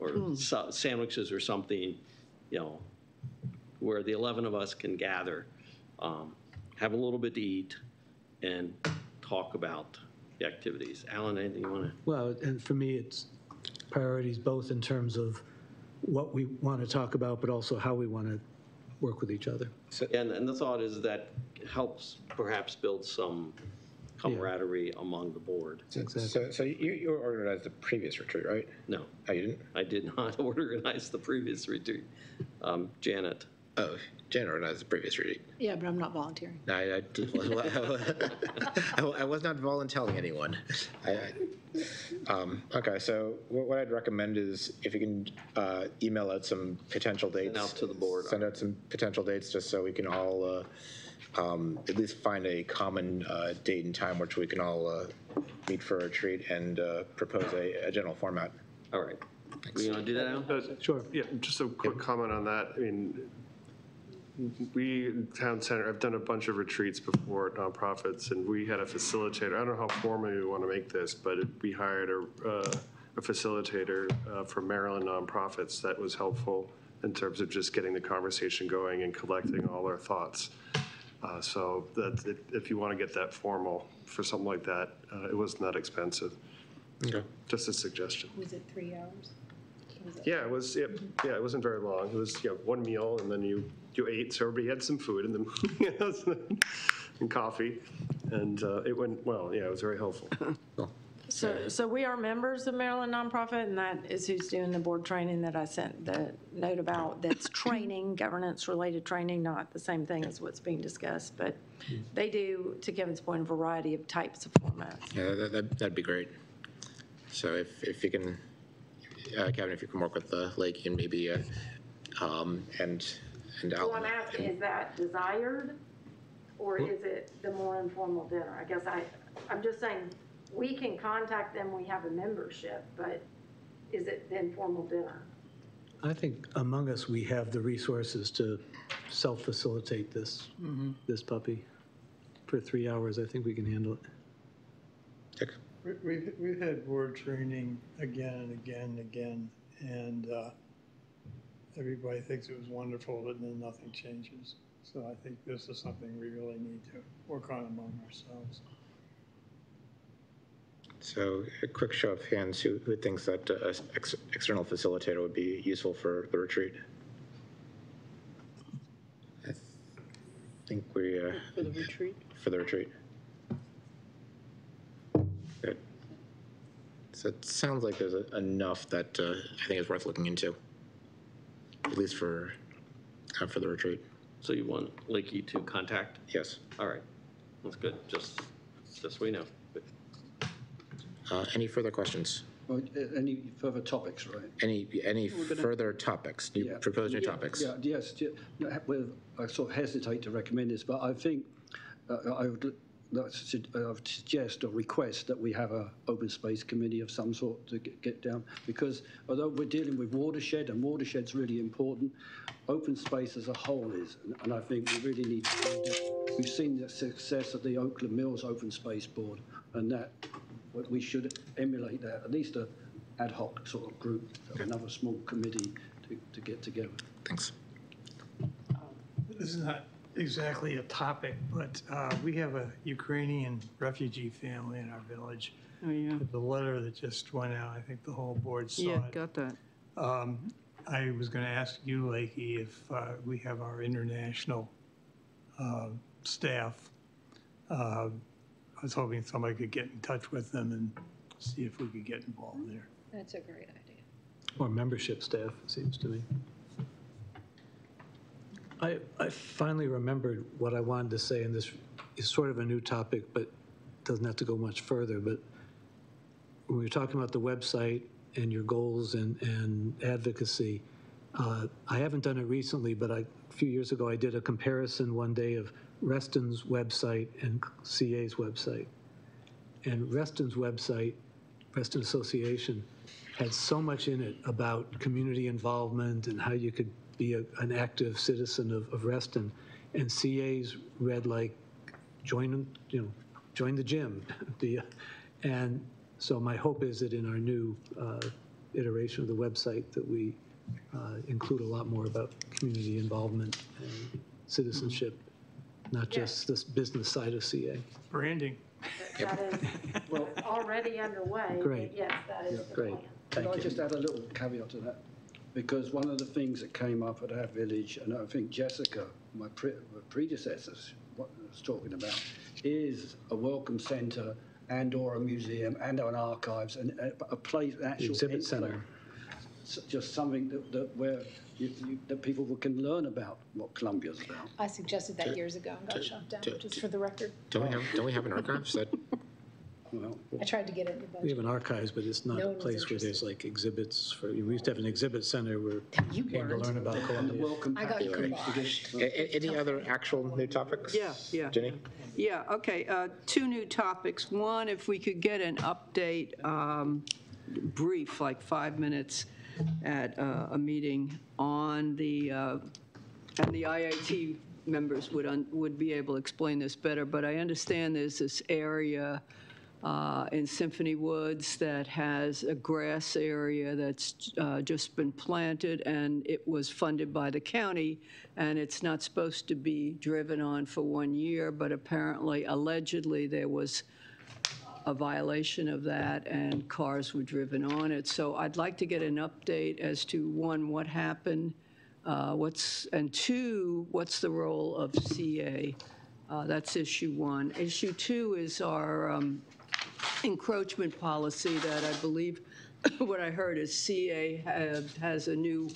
Speaker 23: or sa- sandwiches or something, you know, where the 11 of us can gather, um, have a little bit to eat, and talk about the activities. Alan, anything you want to?
Speaker 3: well, and for me, it's priorities both in terms of what we want to talk about, but also how we want to work with each other.
Speaker 23: And, and the thought is that helps perhaps build some camaraderie among the board.
Speaker 1: So, so you, you organized the previous retreat, right?
Speaker 23: No.
Speaker 1: Oh, you didn't?
Speaker 23: I did not organize the previous retreat. Um, Janet.
Speaker 1: Oh, Jen organized the previous retreat.
Speaker 12: Yeah, but I'm not volunteering.
Speaker 1: No, I, I, did- I, I was not volunteering anyone. I, I, um, okay, so what, what I'd recommend is if you can uh, email out some potential dates.
Speaker 23: out to the board.
Speaker 1: Send out some potential dates just so we can all uh, um, at least find a common uh, date and time which we can all uh, meet for a retreat and uh, propose a, a general format.
Speaker 23: All right. We want to do that, Alan?
Speaker 24: Uh, Sure. Yeah, just a quick comment on that. I mean, we, in Town Center, I've done a bunch of retreats before at nonprofits, and we had a facilitator. I don't know how formal we want to make this, but it- we hired a, uh, a facilitator uh, from Maryland nonprofits that was helpful in terms of just getting the conversation going and collecting all our thoughts. Uh, So that, if- if you want to get that formal for something like that, uh, it wasn't that expensive.
Speaker 1: Okay.
Speaker 24: Just a suggestion.
Speaker 12: Was it three hours? Was it-
Speaker 24: Yeah, it was, it- yeah, it wasn't very long. It was, you know, one meal and then you, you ate, so everybody had some food and then, and coffee. And uh, it went well, yeah, it was very helpful.
Speaker 2: So, so we are members of Maryland Nonprofit, and that is who's doing the board training that I sent the note about. That's training, governance-related training, not the same thing as what's being discussed. But they do, to Kevin's point, a variety of types of formats.
Speaker 1: Yeah, that, that- that'd be great. So if, if you can, uh, Kevin, if you can work with the Lake and maybe, uh, um, and, and
Speaker 2: So I'm
Speaker 1: Alan.
Speaker 2: asking, is that desired, or is it the more informal dinner? I guess I, I'm just saying, we can contact them, we have a membership, but is it the informal dinner?
Speaker 3: I think among us, we have the resources to self-facilitate this, this puppy. For three hours, I think we can handle it.
Speaker 6: We- We've, we've had board training again and again and again, and uh, everybody thinks it was wonderful, but then nothing changes. So I think this is something we really need to work on among ourselves.
Speaker 1: So a quick show of hands, who, who thinks that uh, ex- external facilitator would be useful for the retreat? I think we, uh,
Speaker 5: For the retreat?
Speaker 1: for the retreat. Good. So it sounds like there's a- enough that uh, I think is worth looking into, at least for, uh, for the retreat.
Speaker 23: So you want Lakey to contact?
Speaker 1: Yes.
Speaker 23: All right, that's good, just, just so we know.
Speaker 1: Uh, Any further questions?
Speaker 4: Well, uh, Any further topics, right?
Speaker 1: Any, any
Speaker 4: gonna-
Speaker 1: further topics? Do you
Speaker 4: Yeah.
Speaker 1: propose new
Speaker 4: Yeah,
Speaker 1: topics?
Speaker 4: Yeah, yes, ju- no, ha- well, I sort of hesitate to recommend this, but I think uh, I would like to su- uh, I would suggest or request that we have a open space committee of some sort to get, get down, because although we're dealing with watershed, and watershed's really important, open space as a whole is, and- and I think we really need to do this. We've seen the success of the Oakland Mills Open Space Board, and that, we- we should emulate that, at least a ad hoc sort of group, another small committee to, to get together.
Speaker 1: Thanks.
Speaker 6: This is not exactly a topic, but uh, we have a Ukrainian refugee family in our village.
Speaker 5: Oh, yeah.
Speaker 6: The letter that just went out, I think the whole board saw
Speaker 5: Yeah,
Speaker 6: it.
Speaker 5: got that.
Speaker 6: Um, I was going to ask you, Lakey, if uh, we have our international uh, staff. uh, I was hoping somebody could get in touch with them and see if we could get involved there.
Speaker 12: That's a great idea.
Speaker 3: Or membership staff, it seems to me. I, I finally remembered what I wanted to say, and this is sort of a new topic, but doesn't have to go much further. But when we were talking about the website and your goals and, and advocacy, uh, I haven't done it recently, but I, a few years ago, I did a comparison one day of Reston's website and CA's website. And Reston's website, Reston Association, had so much in it about community involvement and how you could be a, an active citizen of, of Reston. And CA's read like, join, you know, join the gym. the, and so my hope is that in our new uh, iteration of the website that we uh, include a lot more about community involvement and citizenship, not just this business side of CA.
Speaker 6: Branding.
Speaker 2: That is already underway. but
Speaker 3: Great.
Speaker 2: Yes, that is the
Speaker 3: Great.
Speaker 2: plan.
Speaker 4: Could I just add a little caveat to that? Because one of the things that came up at our village, and I think Jessica, my pre- my predecessors, what was talking about, is a welcome centre and/or a museum and/or an archives and a, a place, an actual
Speaker 3: exhibit
Speaker 4: enclave.
Speaker 3: centre.
Speaker 4: S- Just something that, that where you, you, that people can learn about what Columbia's about.
Speaker 12: I suggested that years ago and got shot down, just for the record.
Speaker 1: Don't we have, don't we have an archive? Is that,
Speaker 12: I tried to get it in the budget.
Speaker 3: We have an archives, but it's not
Speaker 12: No
Speaker 3: a
Speaker 12: one
Speaker 3: place where there's like exhibits for, we used to have an exhibit center where you came to
Speaker 12: weren't.
Speaker 3: learn about Columbia.
Speaker 12: I got
Speaker 1: Anyway.
Speaker 12: kibosh.
Speaker 1: A- a- any other actual new topics?
Speaker 5: Yeah, yeah.
Speaker 1: Jenny?
Speaker 5: Yeah, okay, uh, two new topics. One, if we could get an update, um, brief, like five minutes at uh, a meeting on the, uh, and the IIT members would, un- would be able to explain this better, but I understand there's this area uh, in Symphony Woods that has a grass area that's uh, just been planted, and it was funded by the county, and it's not supposed to be driven on for one year, but apparently, allegedly, there was a violation of that, and cars were driven on it. So I'd like to get an update as to, one, what happened, uh, what's, and two, what's the role of CA Uh, That's issue one. Issue two is our um, encroachment policy that I believe, what I heard is CA has a new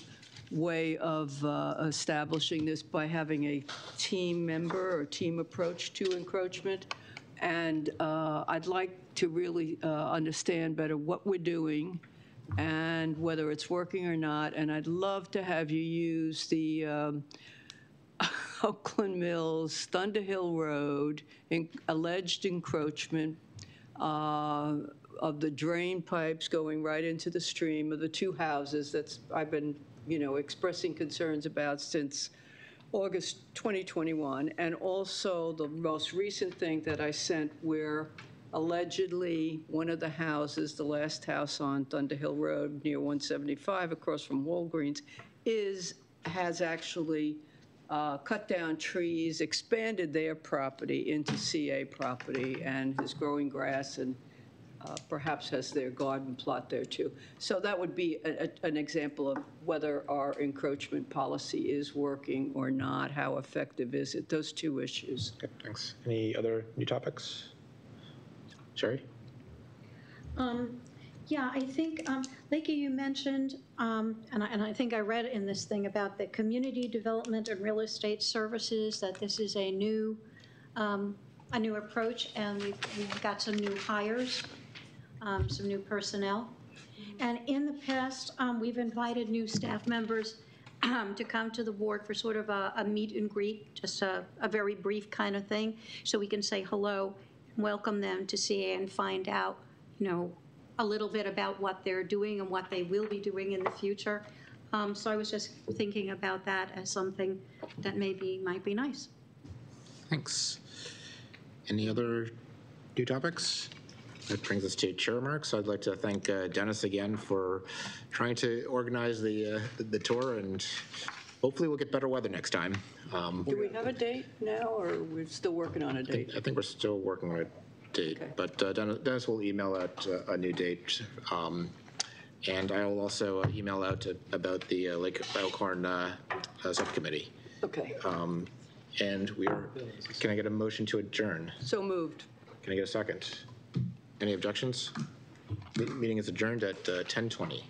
Speaker 5: way of uh, establishing this by having a team member or team approach to encroachment. And uh, I'd like to really uh, understand better what we're doing and whether it's working or not. And I'd love to have you use the um, Oakland Mills, Thunder Hill Road, alleged encroachment uh, of the drain pipes going right into the stream of the two houses that's, I've been, you know, expressing concerns about since August 2021. And also the most recent thing that I sent where allegedly one of the houses, the last house on Thunder Hill Road near 175 across from Walgreens, is, has actually uh, cut down trees, expanded their property into CA property, and is growing grass and uh, perhaps has their garden plot there too. So that would be a- a- an example of whether our encroachment policy is working or not, how effective is it, those two issues.
Speaker 1: Okay, thanks. Any other new topics? Sherry?
Speaker 22: Um, Yeah, I think, um, Lakey, you mentioned, um, and I, and I think I read in this thing about the community development and real estate services, that this is a new, um, a new approach, and we've, we've got some new hires, um, some new personnel. And in the past, um, we've invited new staff members um, to come to the board for sort of a, a meet and greet, just a, a very brief kind of thing, so we can say hello, welcome them to CA and find out, you know, a little bit about what they're doing and what they will be doing in the future. Um, So I was just thinking about that as something that maybe might be nice.
Speaker 1: Thanks. Any other new topics? That brings us to chair remarks. I'd like to thank uh, Dennis again for trying to organize the, uh, the- the tour, and hopefully we'll get better weather next time. Um,
Speaker 5: Do we have a date now, or we're still working on a date?
Speaker 1: I think we're still working on a date, but uh, Dennis Dennis will email out uh, a new date. um, And I will also uh, email out to- about the uh, Lake Elkhorn uh, uh, Subcommittee.
Speaker 5: Okay,
Speaker 1: Um, And we are, can I get a motion to adjourn?
Speaker 5: so moved.
Speaker 1: Can I get a second? Any objections? Me- Meeting is adjourned at uh, 10:20.